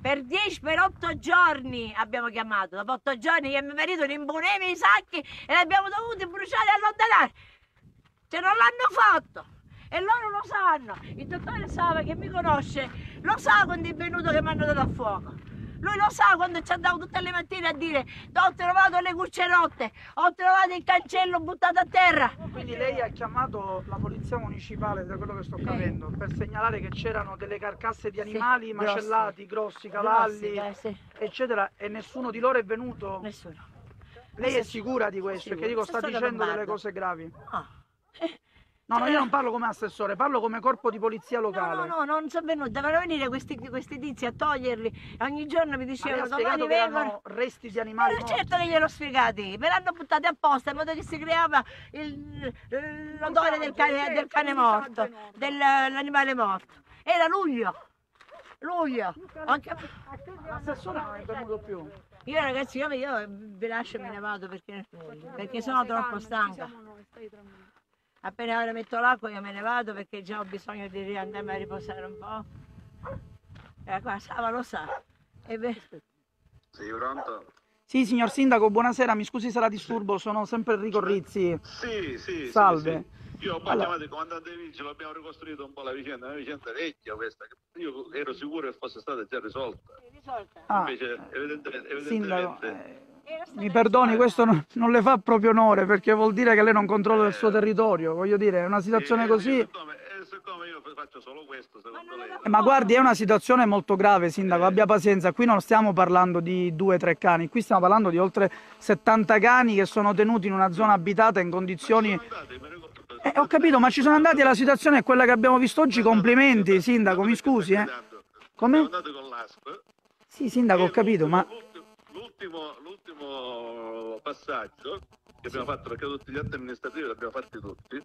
Per 10, per 8 giorni abbiamo chiamato. Dopo 8 giorni io e mio marito ne imponeva i sacchi e li abbiamo dovuti bruciare e allontanare. Cioè non l'hanno fatto. E loro lo sanno. Il dottore Sava che mi conosce lo sa quando è venuto che mi hanno dato a fuoco. Lui lo sa quando ci andavo tutte le mattine a dire ho trovato le cucce rotte, ho trovato il cancello buttato a terra. Quindi lei ha chiamato la polizia municipale, da quello che sto capendo, per segnalare che c'erano delle carcasse di animali grossi. macellati, grossi, cavalli, Grossi, eh, sì. eccetera, e nessuno di loro è venuto? Nessuno. Lei è sicura di questo? Perché dico, sta dicendo delle cose gravi. Ah. No, no, io non parlo come assessore, parlo come corpo di polizia No, locale. no, no, non sono venuti, devono venire questi, questi tizi a toglierli. Ogni giorno mi Ma dicevano spiegato domani che vengono. resti di animali Ma morti. certo che gliel'ho spiegati, me l'hanno buttati apposta in modo che si creava il- l'odore del cane, del cane morto, dell'animale morto. Era luglio, luglio. Anche... L'assessore non è venuto più. Io ragazzi, io, io vi lascio e me ne vado perché, perché sono troppo stanca. Appena ora metto l'acqua io me ne vado perché già ho bisogno di riandarmi a riposare un po'. E qua Sava lo sa. E beh, Sei pronto? Sì, signor Sindaco, buonasera, mi scusi se la disturbo, sono sempre Enrico Rizzi. Sì, sì. Salve. Sì, sì. Io ho Allora- chiamato il comandante dei vigili, abbiamo ricostruito un po' la vicenda, una vicenda vecchia questa, che io ero sicuro che fosse stata già risolta. Ah, Invece evidentemente, Sindaco, evidentemente mi perdoni, questo non, non le fa proprio onore perché vuol dire che lei non controlla il suo territorio, voglio dire, è una situazione eh, così... siccome, eh, siccome io faccio solo questo, secondo lei... Eh, Ma guardi, è una situazione molto grave, Sindaco, abbia pazienza. Qui non stiamo parlando di due o tre cani, qui stiamo parlando di oltre 70 cani che sono tenuti in una zona abitata in condizioni... Eh, ho capito, ma ci sono andati e la situazione è quella che abbiamo visto oggi. Complimenti, Sindaco, mi scusi. Eh. Come? Sì, Sindaco, ho capito, ma... l'ultimo, l'ultimo passaggio che abbiamo fatto, perché tutti gli atti amministrativi li abbiamo fatti tutti,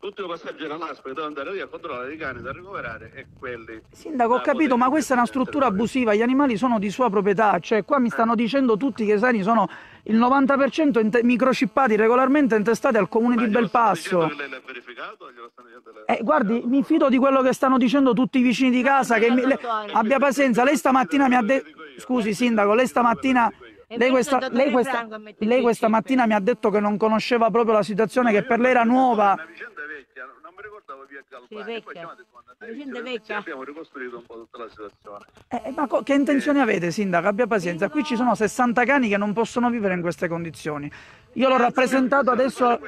l'ultimo passaggio era l'ASP che doveva andare lì a controllare i cani da ricoverare e quelli... Sindaco, ho capito, ma questa è una struttura abusiva, gli animali sono di sua proprietà, cioè qua mi stanno dicendo tutti che i sani sono il 90% inte- microchippati regolarmente intestati al comune di Belpasso. Lei l'ha verificato o glielo stanno dicendo? Eh, guardi, mi fido di quello che stanno dicendo tutti i vicini di casa. Che mi- le- abbia pazienza, lei stamattina mi ha detto. Scusi, sindaco, lei stamattina. Lei questa, lei, questa, lei questa mattina mi ha detto che non conosceva proprio la situazione, che per lei era nuova. Una vicenda vecchia, non mi ricordavo via Galvani, poi La dei vicenda vigili, vecchia. abbiamo ricostruito un po' tutta la situazione. Eh, ma co- che intenzioni avete, sindaco? Abbia pazienza. Qui ci sono 60 cani che non possono vivere in queste condizioni. Io l'ho rappresentato adesso.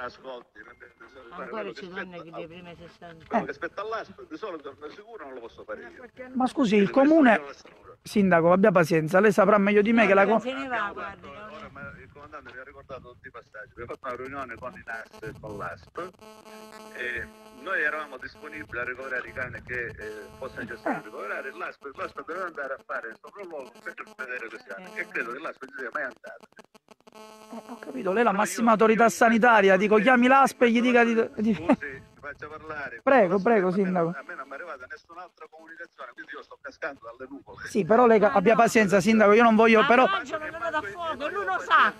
Ascolti, ancora ci sono spetta- che di prima 60. quello che spetta all'ASP, di solito di sicuro non lo posso fare io. Ma scusi, il comune. Sindaco, abbia pazienza, lei saprà meglio di me che la. co- Se ne va, guardi. Ora ma il comandante mi ha ricordato tutti i passaggi. Abbiamo fatto una riunione con i NAS e con l'ASP e noi eravamo disponibili a ricoverare i cani che eh, fosse necessario ricoverare. L'ASP, l'ASP doveva andare a fare il sopralluogo per vedere questi cani e credo che l'ASP ci sia mai andato. Ho capito, lei è la massima autorità sanitaria. Dico, chiami l'ASP e gli dica di. di- faccia parlare. Prego, prego, sindaco. A me non mi è arrivata nessun'altra comunicazione, quindi io sto cascando dalle nuvole. Sì, però lei abbia pazienza, sindaco, io non voglio. Però. Fuoco, lui lo sa.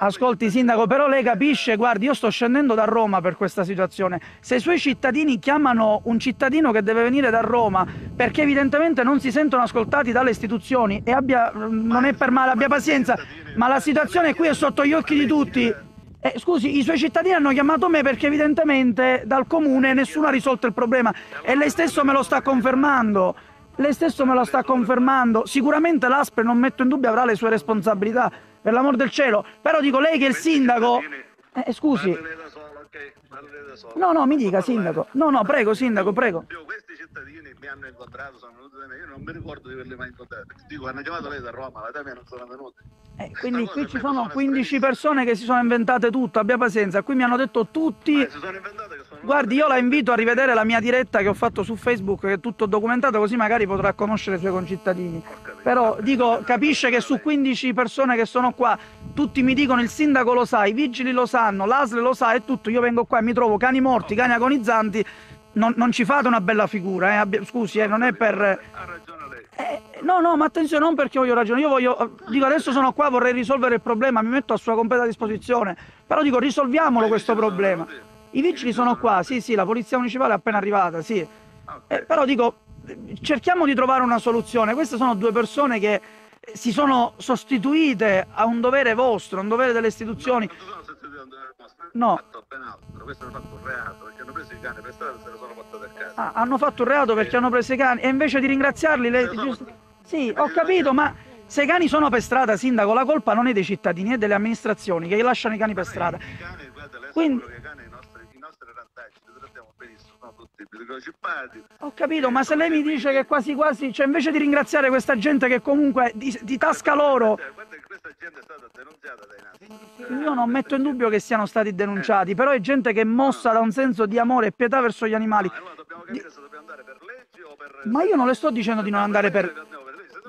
Ascolti, sindaco, però lei capisce, guardi, io sto scendendo da Roma per questa situazione. Se i suoi cittadini chiamano un cittadino che deve venire da Roma perché evidentemente non si sentono ascoltati dalle istituzioni e abbia, non è per male, abbia pazienza, ma la situazione qui è sotto gli occhi di tutti. Eh, scusi, i suoi cittadini hanno chiamato me perché evidentemente dal comune nessuno ha risolto il problema e lei stesso me lo sta confermando. Lei stesso me lo sta confermando. Sicuramente l'ASP, non metto in dubbio, avrà le sue responsabilità, per l'amor del cielo. Però dico lei che è il sindaco... Eh, scusi. No, no, mi dica, sindaco. No, no, prego, sindaco, prego. Io questi cittadini mi hanno incontrato, sono venuti da me, io non mi ricordo di averli mai incontrati. Dico, hanno chiamato lei da Roma, ma da me non sono venuti. Eh, quindi qui ci sono 15 persone che si sono inventate tutto, abbia pazienza. Qui mi hanno detto tutti. Si sono inventate Guardi, io la invito a rivedere la mia diretta che ho fatto su Facebook, che è tutto documentato, così magari potrà conoscere i suoi concittadini. Però dico, capisce che su 15 persone che sono qua, tutti mi dicono il sindaco lo sa, i vigili lo sanno, l'ASL lo sa e tutto. Io vengo qua e mi trovo cani morti, cani agonizzanti. Non, non ci fate una bella figura, eh? scusi, eh, non è per. Ha ragione lei. Eh, no, no, ma attenzione, non perché voglio ragione, io voglio, dico adesso sono qua, vorrei risolvere il problema, mi metto a sua completa disposizione, però dico risolviamolo questo problema. I vigili sono qua, sì, sì, la polizia municipale è appena arrivata, sì. Eh, però dico, eh, cerchiamo di trovare una soluzione, queste sono due persone che eh, si sono sostituite a un dovere vostro, a un dovere delle istituzioni. No. hanno fatto ben altro. Questo hanno fatto un reato perché hanno preso i cani per strada e se ne sono portati a casa. Ah, hanno fatto un reato perché hanno preso i cani e invece di ringraziarli giusto- Sì, ho capito, ma se i cani sono per strada, sindaco, la colpa non è dei cittadini, è delle amministrazioni che lasciano i cani per strada. Quindi- Ho capito, ma se lei mi dice che quasi quasi, cioè invece di ringraziare questa gente che comunque di, di tasca loro, Guarda che questa gente è stata denunziata dai nasi. io non metto in dubbio che siano stati denunciati, però è gente che è mossa da un senso di amore e pietà verso gli animali. Allora dobbiamo capire se dobbiamo andare per leggi o per... Ma io non le sto dicendo di non andare per...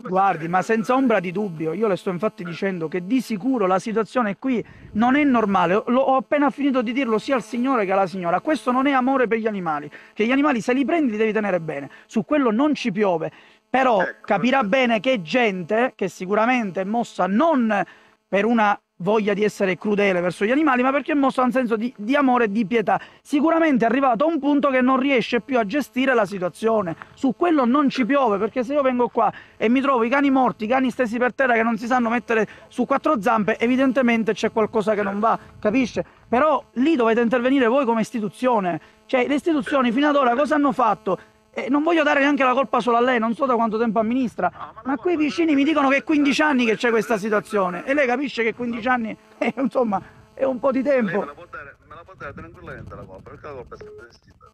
Guardi, ma senza ombra di dubbio, io le sto infatti dicendo che di sicuro la situazione qui non è normale. Lo- ho appena finito di dirlo sia al signore che alla signora. Questo non è amore per gli animali. Che gli animali se li prendi li devi tenere bene. Su quello non ci piove. Però capirà bene che gente che sicuramente è mossa non per una voglia di essere crudele verso gli animali, ma perché da un senso di, di amore e di pietà. Sicuramente è arrivato a un punto che non riesce più a gestire la situazione. Su quello non ci piove, perché se io vengo qua e mi trovo i cani morti, i cani stesi per terra che non si sanno mettere su quattro zampe, evidentemente c'è qualcosa che non va, capisce? Però lì dovete intervenire voi come istituzione. Cioè, le istituzioni fino ad ora cosa hanno fatto? Eh, non voglio dare neanche la colpa solo a lei, non so da quanto tempo amministra, ma qui vicini mi dicono che è 15 anni che c'è questa situazione e lei capisce che 15 anni, eh, insomma, è un po' di Lei tempo. me la può dare, la può dare tranquillamente la colpa, perché la colpa è sempre esistita.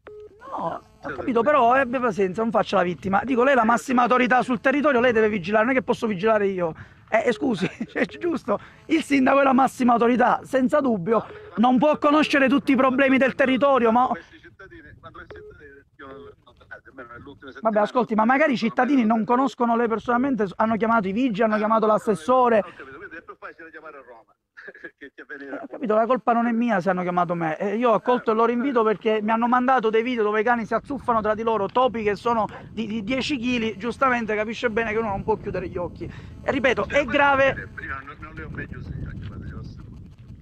No, ho capito, però eh, abbia pazienza, non faccia la vittima. Dico, lei è la massima autorità sul territorio, lei deve vigilare, non è che posso vigilare io. Eh, eh, scusi, cioè, giusto, il sindaco è la massima autorità, senza dubbio, non può conoscere tutti i problemi del territorio, ma... Questi cittadini, quando questi cittadini, Vabbè, ascolti, ma magari i cittadini non conoscono lei personalmente, hanno chiamato i vigili, hanno chiamato l'assessore. Ho capito, quindi è più facile chiamare a Roma venire Ho capito, la colpa non è mia se hanno chiamato me. Eh, io ho accolto il loro invito perché mi hanno mandato dei video dove i cani si azzuffano tra di loro, topi che sono di, di 10 kg, giustamente capisce bene che uno non può chiudere gli occhi. E ripeto, è grave, non, non le ho mai gli occhi,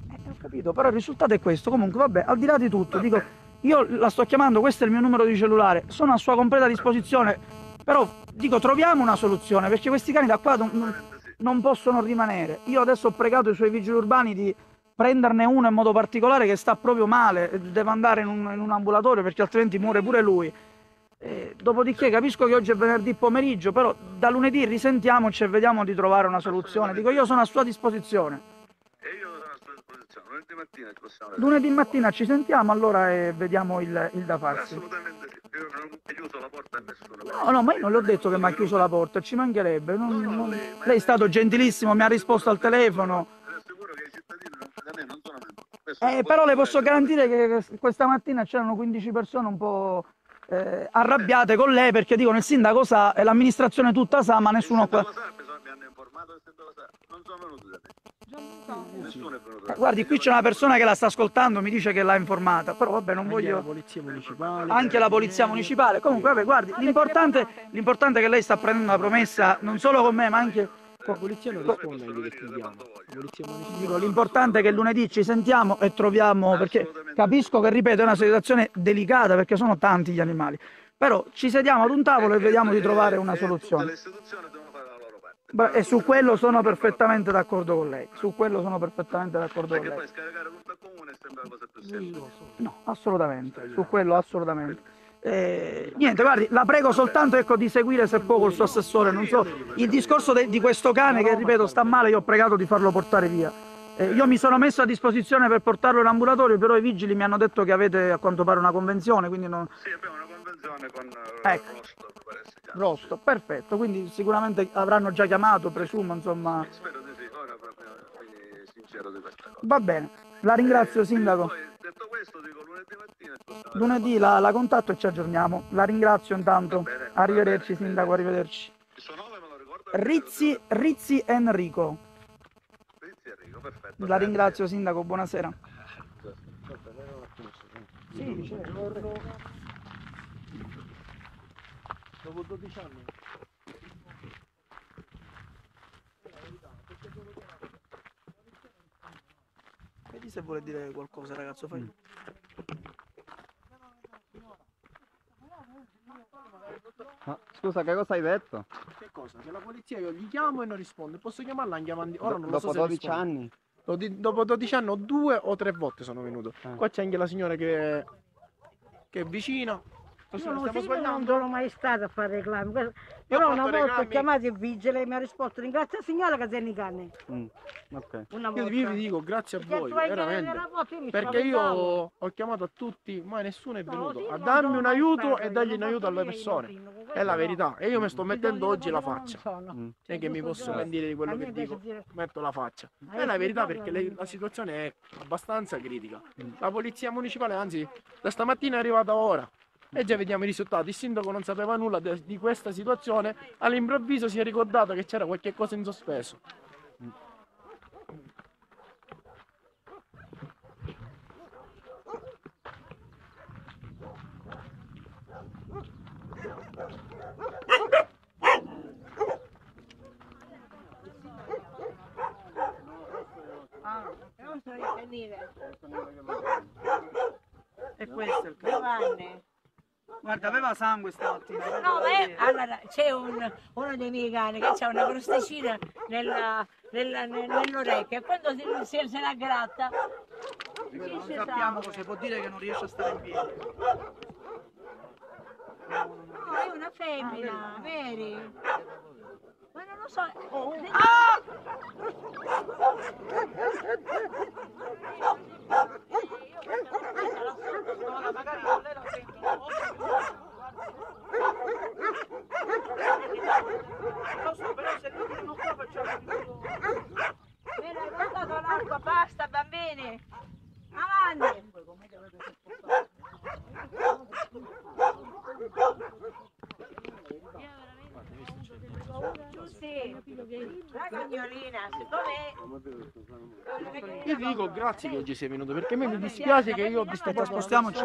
Eh, ho capito, però il risultato è questo. Comunque, vabbè, al di là di tutto, dico, io la sto chiamando, questo è il mio numero di cellulare, sono a sua completa disposizione, però dico, troviamo una soluzione, perché questi cani da qua non, non- possono rimanere. Io adesso ho pregato i suoi vigili urbani di prenderne uno in modo particolare che sta proprio male, deve andare in un, in un ambulatorio perché altrimenti muore pure lui. Eh, dopodiché capisco che oggi è venerdì pomeriggio, però da lunedì risentiamoci e vediamo di trovare una soluzione. Dico, io sono a sua disposizione. E io sono a sua disposizione, lunedì mattina ci possiamo vedere. Lunedì mattina ci sentiamo allora e vediamo il, il da farsi. Assolutamente sì, io non ho chiuso la porta a nessuno. No, no, ma io non le ho detto che mi ha chiuso la porta, ci mancherebbe. non- non- Lei è stato gentilissimo, mi ha risposto al telefono. Da me non sono venuti. Eh, però le posso garantire che questa mattina c'erano 15 persone un po' eh, arrabbiate con lei perché dicono il sindaco sa e l'amministrazione tutta sa, ma nessuno qua. Mi hanno informato se lo sa, non sono venuti da me. Nessuno è venuto da me. Guardi, qui c'è una persona che la sta ascoltando, mi dice che l'ha informata, però vabbè, non voglio. polizia municipale. Anche la polizia municipale. Comunque, vabbè, guardi, l'importante, l'importante è che lei sta prendendo una promessa non solo con me, ma anche. La polizia non risponde agli che chiediamo. La l'importante è che lunedì ci sentiamo e troviamo, perché capisco che, ripeto, è una situazione delicata perché sono tanti gli animali, però ci sediamo ad un tavolo e vediamo di trovare una soluzione. E su quello sono perfettamente d'accordo con lei, su quello sono perfettamente d'accordo con Perché lei. poi scaricare tutto al comune sembra la cosa più semplice. No, assolutamente, su quello assolutamente. Eh, niente, guardi, la prego soltanto ecco, di seguire se può col suo assessore, non so, il discorso de- di questo cane che ripeto sta male, io ho pregato di farlo portare via. Eh, io mi sono messo a disposizione per portarlo in ambulatorio, però i vigili mi hanno detto che avete a quanto pare una convenzione, quindi non... Sì, convenzione con eh, Ecco. Rosto. Rosto, perfetto, quindi sicuramente avranno già chiamato, presumo, insomma. Spero di sì, ora proprio sincero di questa cosa. Va bene, la ringrazio sindaco. Poi, detto questo, dico lunedì mattina. Lunedì la, la contatto e ci aggiorniamo. La ringrazio intanto. Bene, Arrivederci bene. sindaco, arrivederci. Il suo nome me lo ricordo? Rizzi, Rizzi Enrico. Rizzi Enrico, perfetto. La ringrazio sindaco, buonasera. Sì, certo. Dopo 12 anni. Vedi se vuole dire qualcosa ragazzo, fai. Ma, scusa, che cosa hai detto? Che cosa? Che la polizia io gli chiamo e non risponde. Posso chiamarla anche avanti. Ora non lo Dopo so se 12 risponde. anni? Dopo 12 anni o due o tre volte sono venuto. Eh. Qua c'è anche la signora che, che è vicina. Io non, io non sbagliando? sono mai stata a fare reclami. Però una volta ho chiamato il vigile e mi ha risposto ringrazia la signora che tiene i cani. Mm, ok. Una Io volta. vi vi dico grazie a Perché voi, veramente. volta io Perché io ho chiamato a tutti, ma nessuno è No, venuto io a non darmi un aiuto e dargli non un aiuto alle persone. non È la no. verità. E io mi sto mettendo oggi la non faccia. sono. Mm. Non è che mi posso dire. mentire di quello che dico, metto la faccia. Ma È la verità perché la situazione è abbastanza critica. La polizia municipale, anzi, da stamattina è arrivata ora. E già vediamo i risultati. Il sindaco non sapeva nulla de- di questa situazione. All'improvviso si è ricordato che c'era qualche cosa in sospeso. Ricanire. E questo è il caso. Giovanni. Guarda, aveva sangue stamattina. No, ma è- allora c'è un- uno dei miei cani che ha una crosticina nella, nella- nel- nell'orecchio e quando si, si, se la gratta Non sappiamo cosa può dire che non riesce a stare in piedi. No, è una femmina, veri? Ma non lo so. Ah! Magari con lei la sentono. Lo so, però se lui non facciamo tutto. Me l'hai portato l'acqua, basta bambini! Avanti! Cagnolina, Io ti dico grazie che oggi sei venuto perché a me mi dispiace che io ho visto Aspetta, spostiamoci.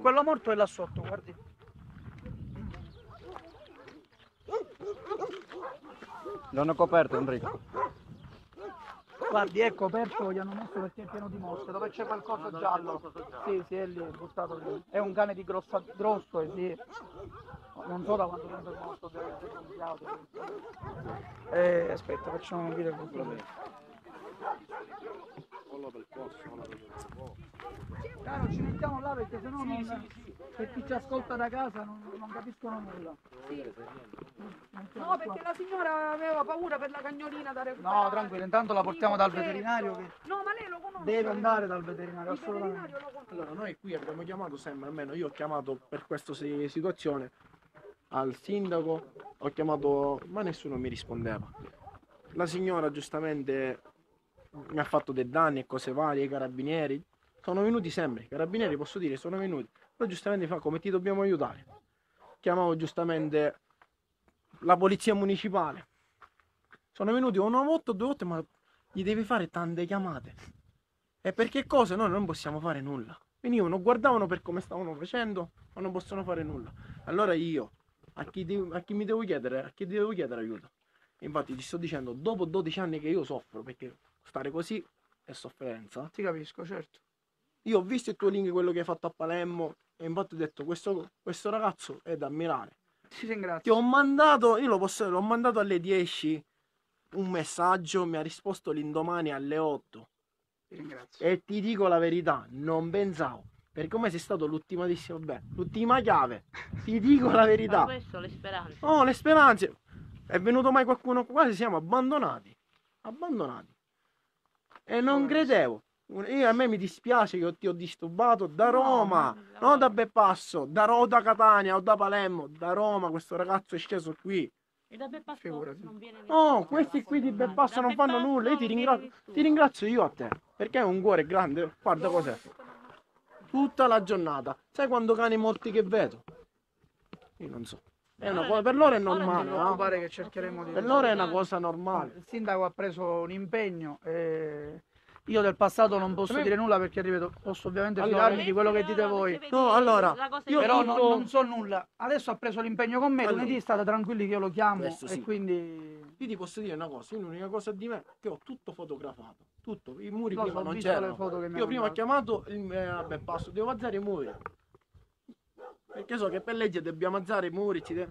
Quello morto è là sotto, guardi. Non ho coperto, Enrico. Guardi, è coperto, gli hanno messo perché è pieno di mosche. Dove c'è qualcosa giallo? Sì, sì, è lì, è buttato lì. È un cane di grossa, grosso e sì. Non so da quanto tempo è morto, essere gonfiato. Eh, aspetta, facciamo vedere il problema. Caro, ci mettiamo là perché sennò non... per chi ci ascolta da casa non, non capiscono nulla. No, perché la signora aveva paura per la cagnolina da recuperare. No, tranquillo, intanto la portiamo dal veterinario che No, ma lei lo conosce. deve andare dal veterinario, assolutamente. Allora, noi qui abbiamo chiamato sempre, almeno io ho chiamato per questa si- situazione al sindaco, ho chiamato, ma nessuno mi rispondeva. La signora giustamente mi ha fatto dei danni e cose varie, i carabinieri. Sono venuti sempre, i carabinieri posso dire sono venuti. Però giustamente fa come ti dobbiamo aiutare. Chiamavo giustamente la polizia municipale. Sono venuti una volta o due volte, ma gli devi fare tante chiamate. E per che cosa noi non possiamo fare nulla? Venivano, guardavano per come stavano facendo, ma non possono fare nulla. Allora io, a chi, a chi mi devo chiedere, a chi devo chiedere aiuto? Infatti ti sto dicendo, dopo 12 anni che io soffro, perché stare così è sofferenza, Ti capisco, certo. io ho visto il tuo link, quello che hai fatto a Palermo, e infatti ho detto, questo, questo ragazzo è da ammirare. Ti ringrazio. Ti ho mandato, io lo posso, l'ho mandato alle 10 un messaggio, mi ha risposto l'indomani alle 8. Ti ringrazio. E ti dico la verità, non pensavo. Per come sei stato l'ultimatissimo, beh, l'ultima chiave. Ti dico la Ma verità. questo le speranze. Oh, le speranze. È venuto mai qualcuno? Quasi siamo abbandonati. abbandonati. E non credevo. Io, a me mi dispiace che ti ho disturbato da Roma, non da Beppasso, da, Ro- da Catania o da Palermo, da Roma questo ragazzo è sceso qui. E da Beppasso non viene No, questi qui di Beppasso non fanno nulla, io ti ringrazio, ti ringrazio io a te, perché hai un cuore grande, guarda cos'è. Tutta la giornata. Sai quando cani morti che vedo? Io non so. È una cosa, per loro è normale, no? pare che cercheremo di Per loro è una cosa normale. Il sindaco ha preso un impegno e io del passato non posso dire nulla perché ripeto, posso ovviamente Allora- fidarmi di quello che dite voi. No, allora, io però tutto- non, non so nulla. Adesso ha preso l'impegno con me, Allora- lunedì state tranquilli che io lo chiamo sì. e quindi Io ti posso dire una cosa, io l'unica cosa di me è che ho tutto fotografato, tutto, i muri Lo prima so, non c'erano. le foto che mi Io prima ho chiamato il eh, vabbè, passo, devo alzare i muri. Perché so che per legge dobbiamo alzare i muri, ci de-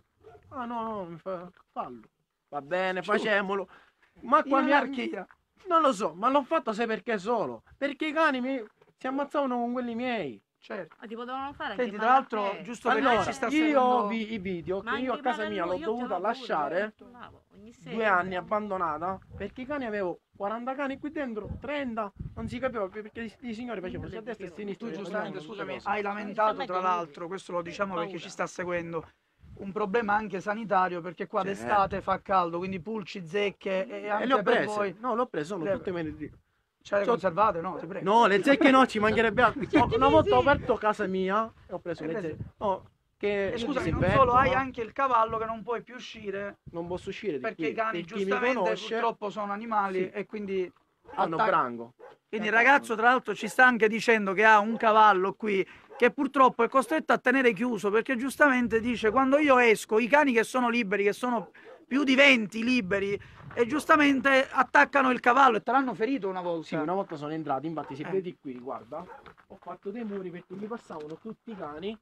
Ah no, no, mi fa... fallo. Va bene, facemolo. Ma qua In mi anarchia. Non lo so, ma l'ho fatto sai perché solo? Perché i cani mi... si ammazzavano con quelli miei. Certo. Ma ti potevano fare Senti, tra l'altro, giusto per Allora, chi ci sta io vi- i video Ma che io a casa mia l'ho dovuta lasciare due anni abbandonata perché i cani avevo 40 cani qui dentro, 30, non si capiva più perché i, i signori facevano sia a destra e a sinistra. Tu giustamente, scusami, hai lamentato tra l'altro, questo lo diciamo perché ci sta seguendo, un problema anche sanitario perché qua Certo. d'estate fa caldo, quindi pulci, zecche e E anche le ho per voi. no, le ho prese, sono Le- tutte venerdì. Ce le conservate? No. No, le zecche no, ci mancherebbe altro. Una volta ho aperto casa mia e ho preso Hai le preso? zecche. No, che E scusami, non invertono, solo, hai no? anche il cavallo che non puoi più uscire Non posso uscire perché qui. i cani chi giustamente conosce, purtroppo sono animali Sì. e quindi attac- branco. Quindi il ragazzo tra l'altro ci sta anche dicendo che ha un cavallo qui che purtroppo è costretto a tenere chiuso perché giustamente dice quando io esco i cani che sono liberi, che sono più di 20 liberi e giustamente attaccano il cavallo e te l'hanno ferito una volta. Sì, una volta sono entrato, infatti se Eh. vedi qui, guarda, ho fatto dei muri perché mi passavano tutti i cani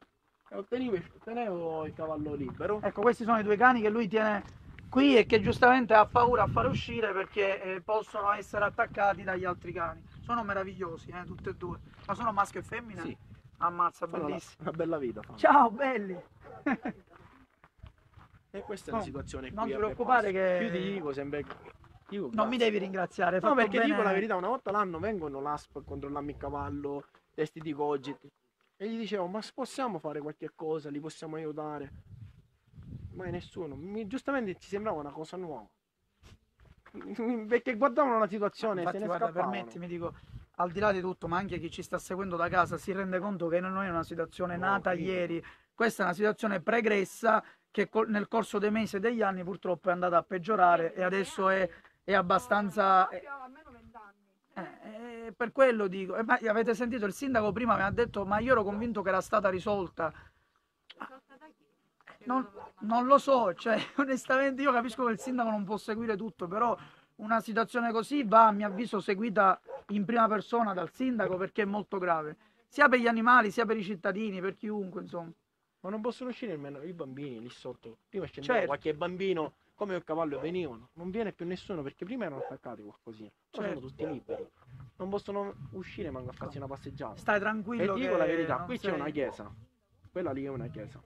e ottenevo, tenevo il cavallo libero. Ecco, questi sono i due cani che lui tiene qui e che giustamente ha paura a fare uscire perché eh, possono essere attaccati dagli altri cani. Sono meravigliosi, eh, tutti e due. Ma sono maschio e femmina? Sì. Ammazza, bellissimo. una bella vita. fanno. Ciao, belli! E questa è No, la situazione qui. non ti preoccupare che- Io ti dico sempre... dico Non mi devi ringraziare. No, perché dico bene- la verità, una volta l'anno vengono l'ASP a controllarmi il cavallo, testi di Cogit. E gli dicevo, ma possiamo fare qualche cosa, li possiamo aiutare? Mai nessuno. Mi- giustamente ci sembrava una cosa nuova. Perché guardavano la situazione e Infatti, se ne guarda, scappavano. permettimi, dico, al di là di tutto, ma anche chi ci sta seguendo da casa si rende conto che non è una situazione No, nata sì. ieri, questa è una situazione pregressa che col- nel corso dei mesi e degli anni purtroppo è andata a peggiorare e adesso è, è abbastanza... è- eh, eh, per quello dico, eh, ma avete sentito il sindaco prima mi ha detto ma io ero convinto che era stata risolta. Non, non lo so, cioè onestamente io capisco che il sindaco non può seguire tutto, però una situazione così va a mio avviso seguita in prima persona dal sindaco perché è molto grave, sia per gli animali sia per i cittadini, per chiunque insomma. Ma non possono uscire nemmeno i bambini lì sotto. Prima scendeva Certo. qualche bambino come un cavallo e venivano. Non viene più nessuno perché prima erano attaccati qualcosina. Certo. sono tutti liberi. Non possono uscire manco a farsi una passeggiata. Stai tranquillo E dico la verità, qui c'è sei- una chiesa. Quella lì è una chiesa.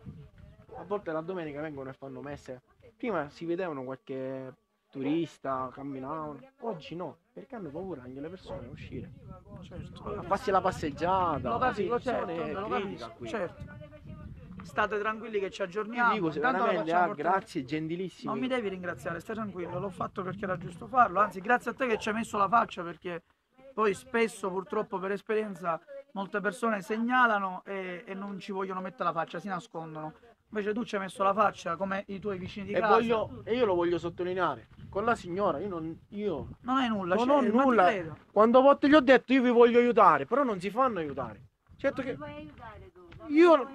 A volte la domenica vengono e fanno messe. Prima si vedevano qualche turista, camminavano. Oggi no, perché hanno paura anche le persone a uscire. A farsi la passeggiata. Lo capisco, certo, lo capisco, certo. State tranquilli che ci Io aggiorniamo. dico veramente, facciamo ah, grazie, gentilissimi. Non mi devi ringraziare, stai tranquillo, l'ho fatto perché era giusto farlo, anzi grazie a te che ci hai messo la faccia perché poi spesso purtroppo per esperienza molte persone segnalano e, e non ci vogliono mettere la faccia, si nascondono. Invece tu ci hai messo la faccia come i tuoi vicini di E, casa. voglio, e io lo voglio sottolineare. Con la signora, io non, io Non hai nulla, non cioè, ho nulla. Quando volte gli ho detto io vi voglio aiutare, però non si fanno aiutare. Certo che io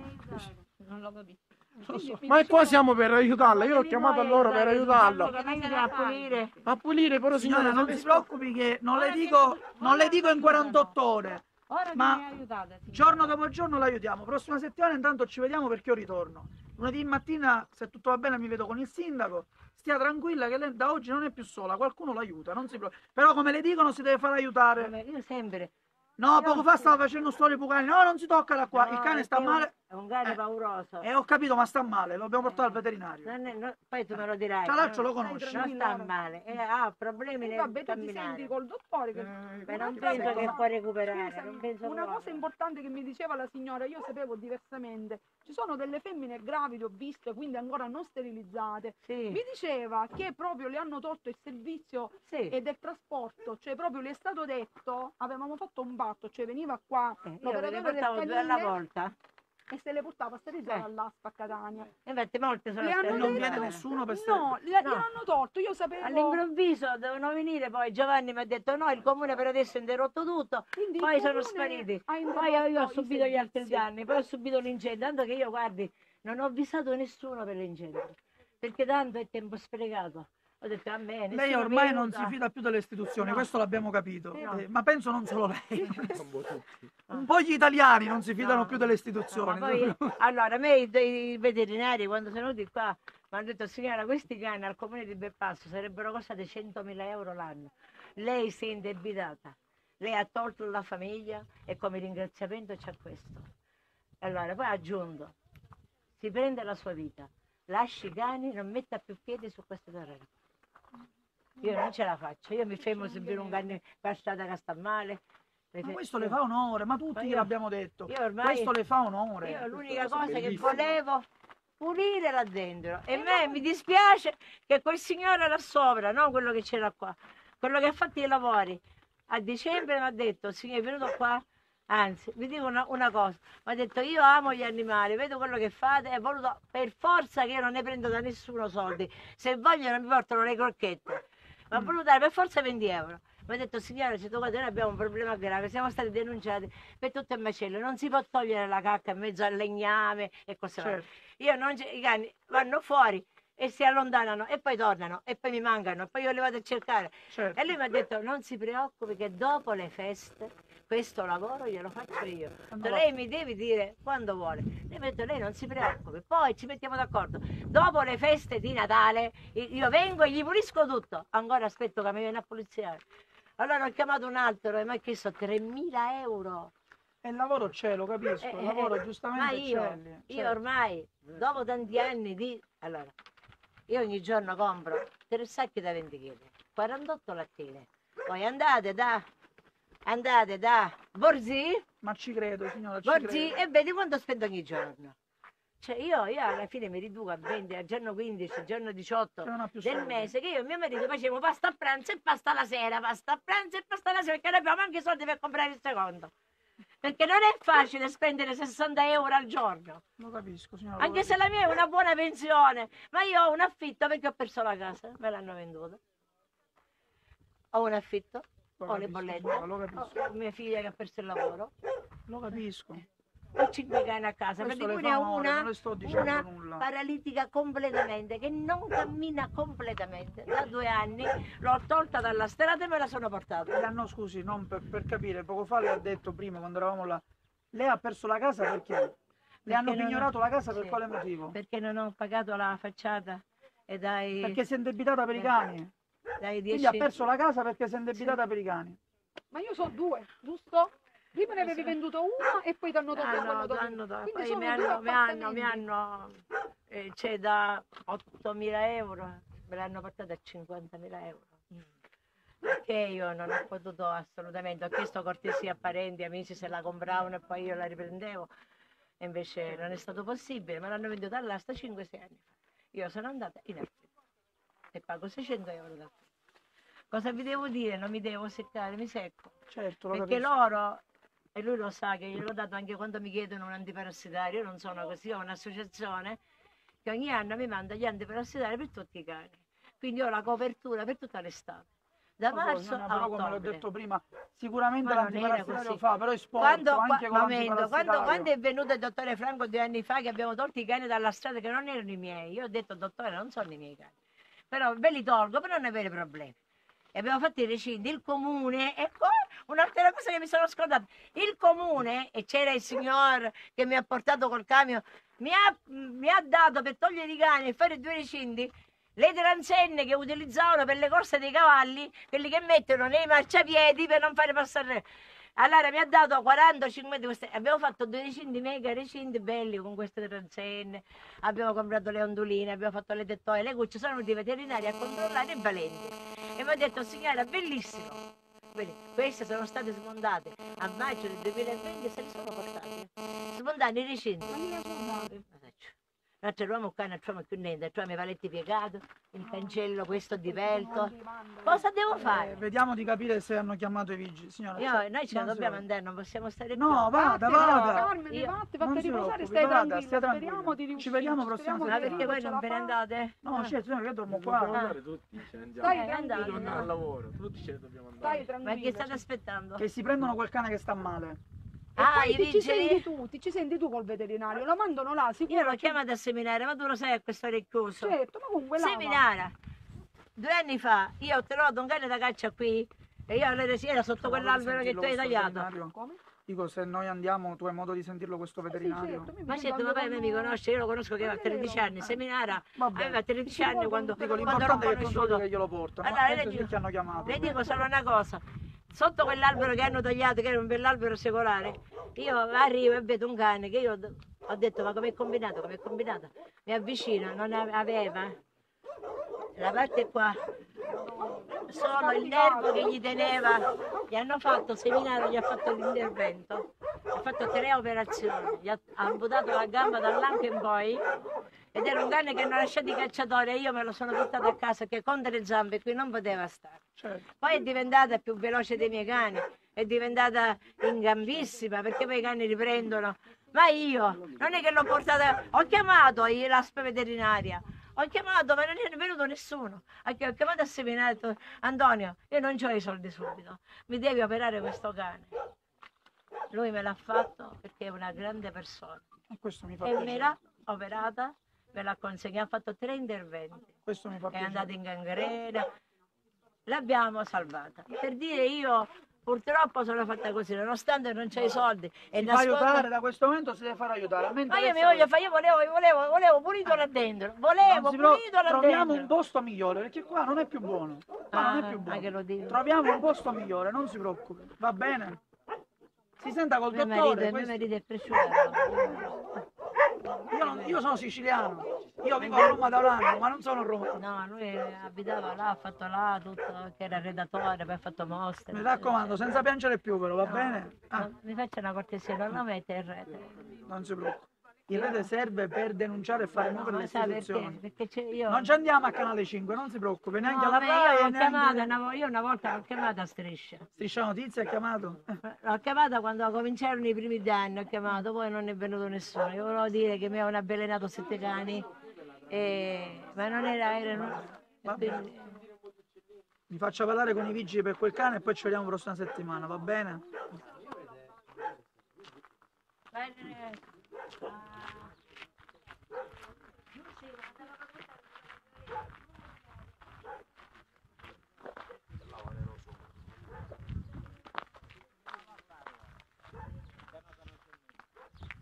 Non lo capisco. ma qua siamo per aiutarla, io l'ho chiamata a loro per aiutarla. a pulire. A pulire, però Signora, signora, non si preoccupi che non le dico, non le dico in 48 ore, Ora Ma- aiutate, giorno dopo giorno l'aiutiamo. Prossima settimana intanto ci vediamo perché io ritorno. Lunedì mattina, se tutto va bene, mi vedo con il sindaco. Stia tranquilla che lei da oggi non è più sola, qualcuno l'aiuta, non si preoccupi. Però come le dicono si deve fare aiutare. Vabbè, io sempre. No, Io- poco fa stava facendo storie pucani. No, non si tocca da qua. No, il cane sta male. È un cane pauroso. E ho capito, ma sta male, lo dobbiamo portare al veterinario. Non è- no- poi tu me lo dirai. Cialaccio lo conosci? Non sta male, eh, ha problemi E nel vabbè, tu ti camminare. senti col dottore che... Beh, non penso che può recuperare, penso una proprio. cosa importante che mi diceva la signora, io sapevo diversamente, ci sono delle femmine gravide, ho visto, quindi ancora non sterilizzate. Mi diceva che proprio le hanno tolto il servizio e del trasporto, cioè proprio le è stato detto, avevamo fatto un patto, cioè veniva qua Eh, l'operatore del portavo due alla volta. E se le portava a sterilizzare Eh. all'ASPA a Catania. Infatti molte sono Le hanno state detto- libere. nessuno per No, le, gliel'hanno tolto, io sapevo... All'improvviso devono venire, poi Giovanni mi ha detto no, il comune per adesso ha interrotto tutto, il poi sono spariti. Poi io, ho subito gli altri danni, poi ho subito l'incendio, tanto che io guardi, non ho avvisato nessuno per l'incendio, perché tanto è tempo sprecato. Ho detto a me, Lei ormai non si fida più delle istituzioni, No. questo l'abbiamo capito. No. Eh, ma penso non solo lei. Un po' gli italiani non si fidano No. più delle istituzioni. poi, allora, a me i, i veterinari quando sono venuti qua mi hanno detto signora questi cani al comune di Belpasso sarebbero costati 100.000 euro l'anno. Lei si è indebitata, lei ha tolto la famiglia e come ringraziamento c'è questo. Allora, poi ha aggiunto, si prende la sua vita, lasci i cani, non metta più piedi su questo terreno. Io non ce la faccio, io mi fermo se vedo un cane per strada che sta male. Ma questo le fa onore, ma tutti Ma io- gliel'abbiamo detto. io ormai- Questo le fa onore. Io l'unica cosa che volevo pulire là dentro. E a me mi dispiace che quel signore là sopra, non quello che c'era qua, quello che ha fatto i lavori, a dicembre mi ha detto, signore è venuto qua, anzi, vi dico una, una cosa, mi ha detto io amo gli animali, vedo quello che fate e voluto per forza che io non ne prendo da nessuno soldi, se vogliono mi portano le crocchette, mi ha voluto dare per forza 20 euro. Mi ha detto signore, se guarda, noi abbiamo un problema grave, siamo stati denunciati per tutto il macello, non si può togliere la cacca in mezzo al legname e cose varie. Certo. Io non ci- i cani vanno fuori e si allontanano e poi tornano e poi mi mancano e poi io li vado a cercare. Certo. E lui mi ha detto non si preoccupi che dopo le feste questo lavoro glielo faccio io. Quando lei mi deve dire quando vuole. Lei mi ha detto lei non si preoccupi, poi ci mettiamo d'accordo. Dopo le feste di Natale io vengo e gli pulisco tutto. Ancora aspetto che mi viene a puliziare. Allora ho chiamato un altro e mi ha chiesto 3.000 euro. E il lavoro c'è, lo capisco, Eh, il lavoro eh, giustamente ma io, c'è. io certo. ormai, dopo tanti anni di... Allora, io ogni giorno compro tre sacchi da 20 kg, 48 lattine. Poi andate da... Andate da Borzì, Ma ci credo, signora, ci Borzì credo. e vedi quanto spendo ogni giorno. Cioè io, io alla fine mi riduco a 20, al giorno 15, al giorno 18 Che non ha più del soldi. mese, che io e mio marito facevo pasta a pranzo e pasta la sera, pasta a pranzo e pasta la sera, perché non abbiamo anche i soldi per comprare il secondo. Perché non è facile spendere 60 euro al giorno, Lo capisco, signora. anche se la mia è una buona pensione, ma io ho un affitto perché ho perso la casa, me l'hanno venduta. Ho un affitto, Lo ho le capisco, bollette, signora, lo capisco. ho mia figlia che ha perso il lavoro, Lo capisco. ho cinque cani a casa, per Questo le fa ne onore, una, non le sto dicendo una nulla. paralitica completamente, che non cammina completamente. Da due anni l'ho tolta dalla strada e me la sono portata. Le hanno, scusi, non per, per capire, poco fa le ha detto prima quando eravamo là, lei ha perso la casa perché? Le hanno Perché non ho- pignorato la casa per sì, quale motivo? Perché non ho pagato la facciata e dai, Perché si è indebitata per i Eh, cani. Dai Quindi 10 ha perso la casa perché si è indebitata per i cani. Ma io so due, giusto? Prima ne avevi venduto una e poi ti hanno tolto Ah, no, dopo. hanno dato- Quindi poi mi due hanno, mi hanno, mi hanno eh, c'è da 8.000 euro, me l'hanno portata a 50.000 euro. Perché io non ho potuto assolutamente, ho chiesto cortesia a parenti, amici se la compravano e poi io la riprendevo, e invece non è stato possibile, me l'hanno venduta all'asta 5-6 anni fa. Io sono andata in affitto e pago 600 euro d'affitto. Cosa vi devo dire? Non mi devo seccare, mi secco. Certo, lo Perché capisco. loro, e lui lo sa che gliel'ho dato anche quando mi chiedono un antiparassitario, io non sono così, ho un'associazione che ogni anno mi manda gli antiparassitari per tutti i cani. Quindi ho la copertura per tutta l'estate. Da marzo signora, a però come l'ho detto prima, sicuramente l'antiparassitario fa, però è sporco Quando, qua- anche con momento, quando, quando è venuto il dottore Franco due anni fa che abbiamo tolto i cani dalla strada che non erano i miei, io ho detto dottore non sono i miei cani, però ve li tolgo per non avere problemi. E abbiamo fatto i recinti, il comune, e poi un'altra cosa che mi sono scordata, il comune, e c'era il signor che mi ha portato col camion, mi ha, mi ha dato per togliere i cani e fare due recinti le transenne che utilizzavano per le corse dei cavalli, quelli che mettono nei marciapiedi per non fare passare. Allora mi ha dato 45 di queste, abbiamo fatto due recinti mega recinti belli con queste transenne, abbiamo comprato le onduline, abbiamo fatto le tettoie, le cucce, sono venuti i veterinari a controllare i valenti e mi ha detto signora bellissimo, Vedi, queste sono state smontate a maggio del 2020 e se le sono portate, smontate i recinti. Ma chi le ha fondate? Troviamo qua, non troviamo più niente, troviamo i valetti piegati, il cancello questo divelto. Cosa devo Eh, fare? vediamo di capire se hanno chiamato i vigili, signora. Io, cioè, noi ce ne dobbiamo preoccupi. andare, non possiamo stare No, qua. vada, vada. Carmine, Io- fatti si riposare, stai vada, tranquilla, stia tranquilla. speriamo di Ci riuscire. vediamo prossimamente. Ma perché voi non ve ne andate? No, Ah. certo, noi che dormo Dobbiamo qua. andare tutti, ce ne andiamo. Stai Eh, tranquillo. andate, Tornare no. al lavoro, tutti ce ne dobbiamo andare. Stai Ma tranquillo. chi state aspettando? Che si prendono quel cane che sta male. E Ah, poi i ti ci senti tu, ti ci senti tu col veterinario, lo mandano là, sicuro. Io l'ho chiamato a seminare, ma tu lo sai a questo chiuso. Certo, ma comunque là. Seminara. Due anni fa io ho trovato un cane da caccia qui e io allora sì, era sotto quell'albero che tu hai tagliato. Come? Dico, se noi andiamo, tu hai modo di sentirlo questo veterinario? certo, mi Ma viene certo, papà me mi conosce, io lo conosco che Ma aveva è vero. 13 anni, seminara, Vabbè. aveva 13 anni quando, Dico, quando l'ho l'importante è che controlli conosciuto. che glielo portano. Allora, ma le dico- sì hanno chiamato. Le dico solo una cosa, sotto quell'albero che hanno tagliato, che era un bell'albero secolare, io arrivo e vedo un cane che io ho detto ma com'è combinato, com'è combinato? Mi avvicino, non ave- aveva la parte qua, solo il nervo che gli teneva, gli hanno fatto seminare, gli ha fatto l'intervento, ha fatto tre operazioni, gli ha amputato la gamba dall'anca in poi. Ed era un cane che non lasciato i cacciatori. E io me lo sono portato a casa che con delle zampe qui non poteva stare. Certo. Poi è diventata più veloce dei miei cani, è diventata ingambissima perché poi i cani riprendono. Ma io non è che l'ho portata, ho chiamato l'aspe veterinaria, ho chiamato ma non è venuto nessuno. Ho chi- ho chiamato a detto, Antonio, io non ho i soldi subito, mi devi operare questo cane. Lui me l'ha fatto perché è una grande persona E questo mi fa e me l'ha operata, me l'ha consegnato, ha fatto tre interventi Questo mi fa è piacere. andata in gangrena, l'abbiamo salvata. Per dire io purtroppo sono fatta così, nonostante non c'ho i soldi e Si fa nascondo- aiutare, da questo momento si deve fare aiutare. A me Ma io mi voglio fare, io volevo, io volevo, volevo pulito là dentro, volevo pulito là troviamo dentro. un posto migliore perché qua non è più buono. Qua non è più Ah, buono. che lo dico. Troviamo un posto migliore, non si preoccupi. Va bene? Si senta col Mio marito, dottore. mio questo- marito è cresciuto. Io, io sono siciliano. Io vivo a Roma da un anno, ma non sono romano. No, lui abitava là, ha fatto là tutto, che era redattore, poi ha fatto mostre. Mi raccomando, senza piangere più però, va bene? Ah, No, Mi faccia una cortesia, non lo mette in rete. non si preoccupi. Il rete serve per denunciare e fare muovere Ma le perché? istituzioni. Perché c'è io... Non ci andiamo a Canale 5, non si preoccupi, neanche No, alla RAI. io neanche- chiamata, io una volta l'ho chiamata a striscia. Striscia Notizie ha chiamato? L'ho chiamata quando cominciarono i primi danni, ho chiamato, poi non è venuto nessuno. Io volevo dire che mi avevano avvelenato sette cani, e- ma non era... erano... Mi faccio parlare con i vigili per quel cane e poi ci vediamo la prossima settimana, va bene?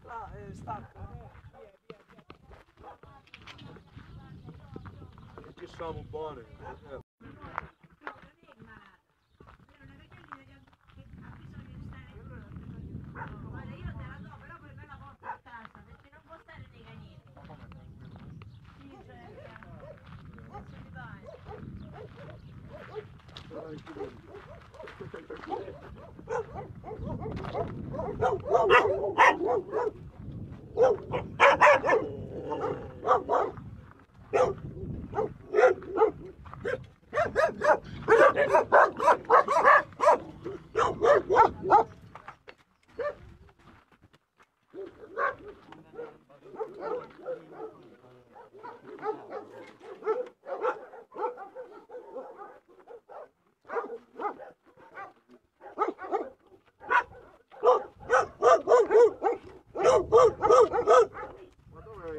Là, eh, stacca. Siamo buoni.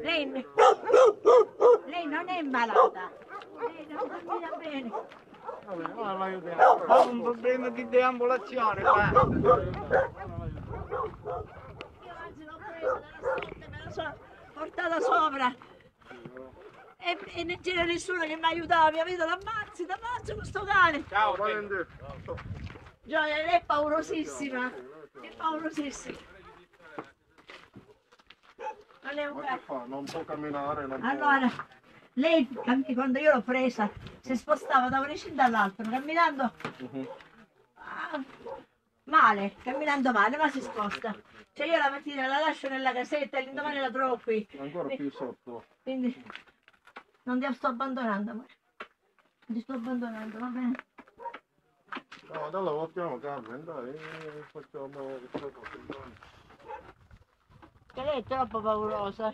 Lei, lei non è malata. Lei non cammina bene. Ho un problema di deambulazione qua. Io anzi l'ho presa dalla sorte, me la sono portata sopra. E, e non c'era nessuno che mi aiutava, mi avete l'ammazzi, l'ammazzi questo Ciao, Gioia, lei è paurosissima. È paurosissima. Non è un Ma che cazzo. fa? Non può camminare, non può... Allora, lei cammi- quando io l'ho presa si spostava da un recinto all'altro, camminando Mhm. ah, male, camminando male, ma si sposta. Cioè io la mattina la lascio nella casetta e l'indomani la trovo qui. Ancora più sotto. Quindi non ti sto abbandonando, amore. Non ti sto abbandonando, va bene? No, allora portiamo Carmen, dai, facciamo queste cose. Che lei è troppo paurosa.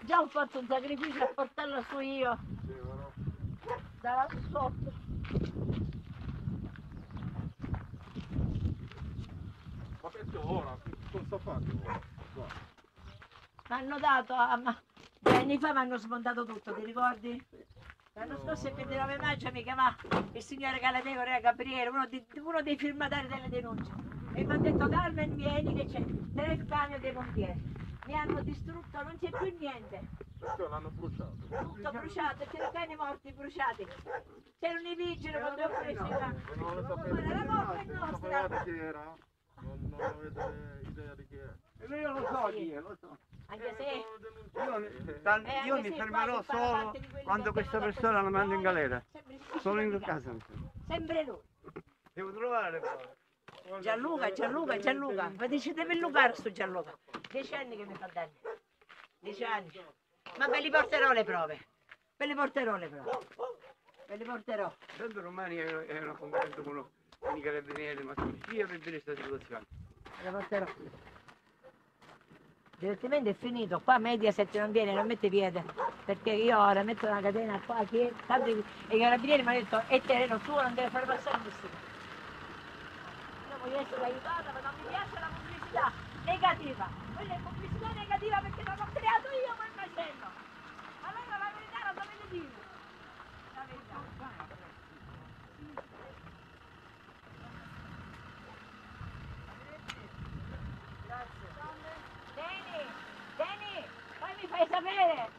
Già ho fatto un sacrificio a portarla su io. Da là sotto. Ma questo ora, cosa fate ora? Mi hanno dato, a, anni fa mi hanno smontato tutto, ti ricordi? L'anno scorso il 29 maggio mi chiamò il signore Galateo Re Gabriele, uno, di- uno dei firmatari delle denunce. E mi ha detto Carmen vieni che c'è tre camion dei pompieri. Mi hanno distrutto, non c'è più niente. Perché l'hanno bruciato? Tutto bruciato, c'erano cani morti bruciati. C'erano i vigili quando ho preso. Non lo Ma la morte è nostra. sapevate chi era? Non, non avete idea di chi è? Io lo so chi è, lo so. Anche se Io, tan- Eh, io anche mi se fermerò solo quando questa persona la mando in galera. Solo in casa. sempre lui. Devo trovare poi. Gianluca, Gianluca, Gianluca, ma dice deve illugare sto Gianluca. Dieci anni che mi fa danni. Dieci anni. Ma ve li porterò le prove. Ve le porterò le prove. Ve le porterò. Tanto domani è, una conferenza con i carabinieri, ma io per dire questa situazione. Ve le porterò. Direttimento è finito, qua Mediaset non viene, non mette piede, perché io ora metto una catena qua, che tanto i i carabinieri mi hanno detto è terreno suo, non deve fare passare nessuno. Io voglio essere aiutata, ma non mi piace la pubblicità negativa. Quella è pubblicità negativa perché non ho creato io quel macello. Allora la verità la dovete dire. La verità. Grazie. Deni, Deni, poi mi fai sapere.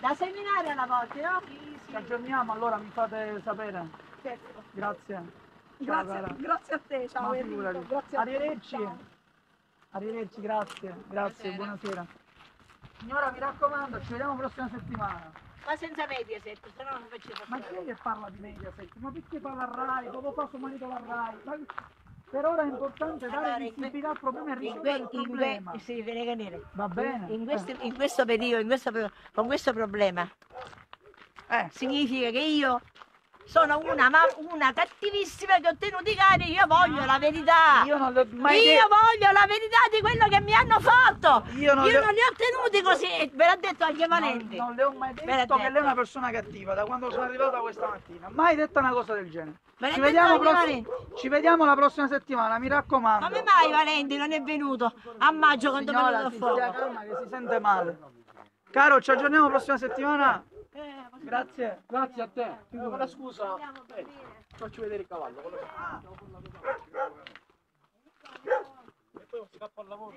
Da seminario alla volta, no? Ci aggiorniamo, allora mi fate sapere. Certo. Grazie. Ciao, Grazie, grazie a te, ciao Enrico, grazie. Arrivederci. ciao. Arrivederci, grazie. Grazie, buonasera. Signora, mi raccomando, ci vediamo prossima settimana. Ma senza Mediaset, se no non faccio Ma chi è che parla di Mediaset? Ma perché parla a Rai? Dopo fa suo marito la Rai? Ma per ora è importante dare visibilità al problema e risolvere il que- in problema. sì. Va bene? In questo, Eh. in questo periodo, in questo con questo problema, Eh. significa che io sono una, ma- una cattivissima che ho tenuto i cani, io voglio la verità. Io non le ho mai Io detto- voglio la verità di quello che mi hanno fatto. Io non Io le non li ho tenuti così, ve l'ha detto anche Valenti. Non, non le ho mai l'ha detto che lei è detto. una persona cattiva da quando sono arrivata questa mattina. Mai detto una cosa del genere. Me Ci detto vediamo, ci vediamo la prossima settimana, mi raccomando. Come mai Valenti non è venuto a maggio quando Signora, si a stia fuoco? calma che si sente male. Caro, ci aggiorniamo la prossima settimana. Eh, Grazie. Grazie a te. Eh, scusa, eh, faccio vedere il cavallo. che- E poi scappo al lavoro.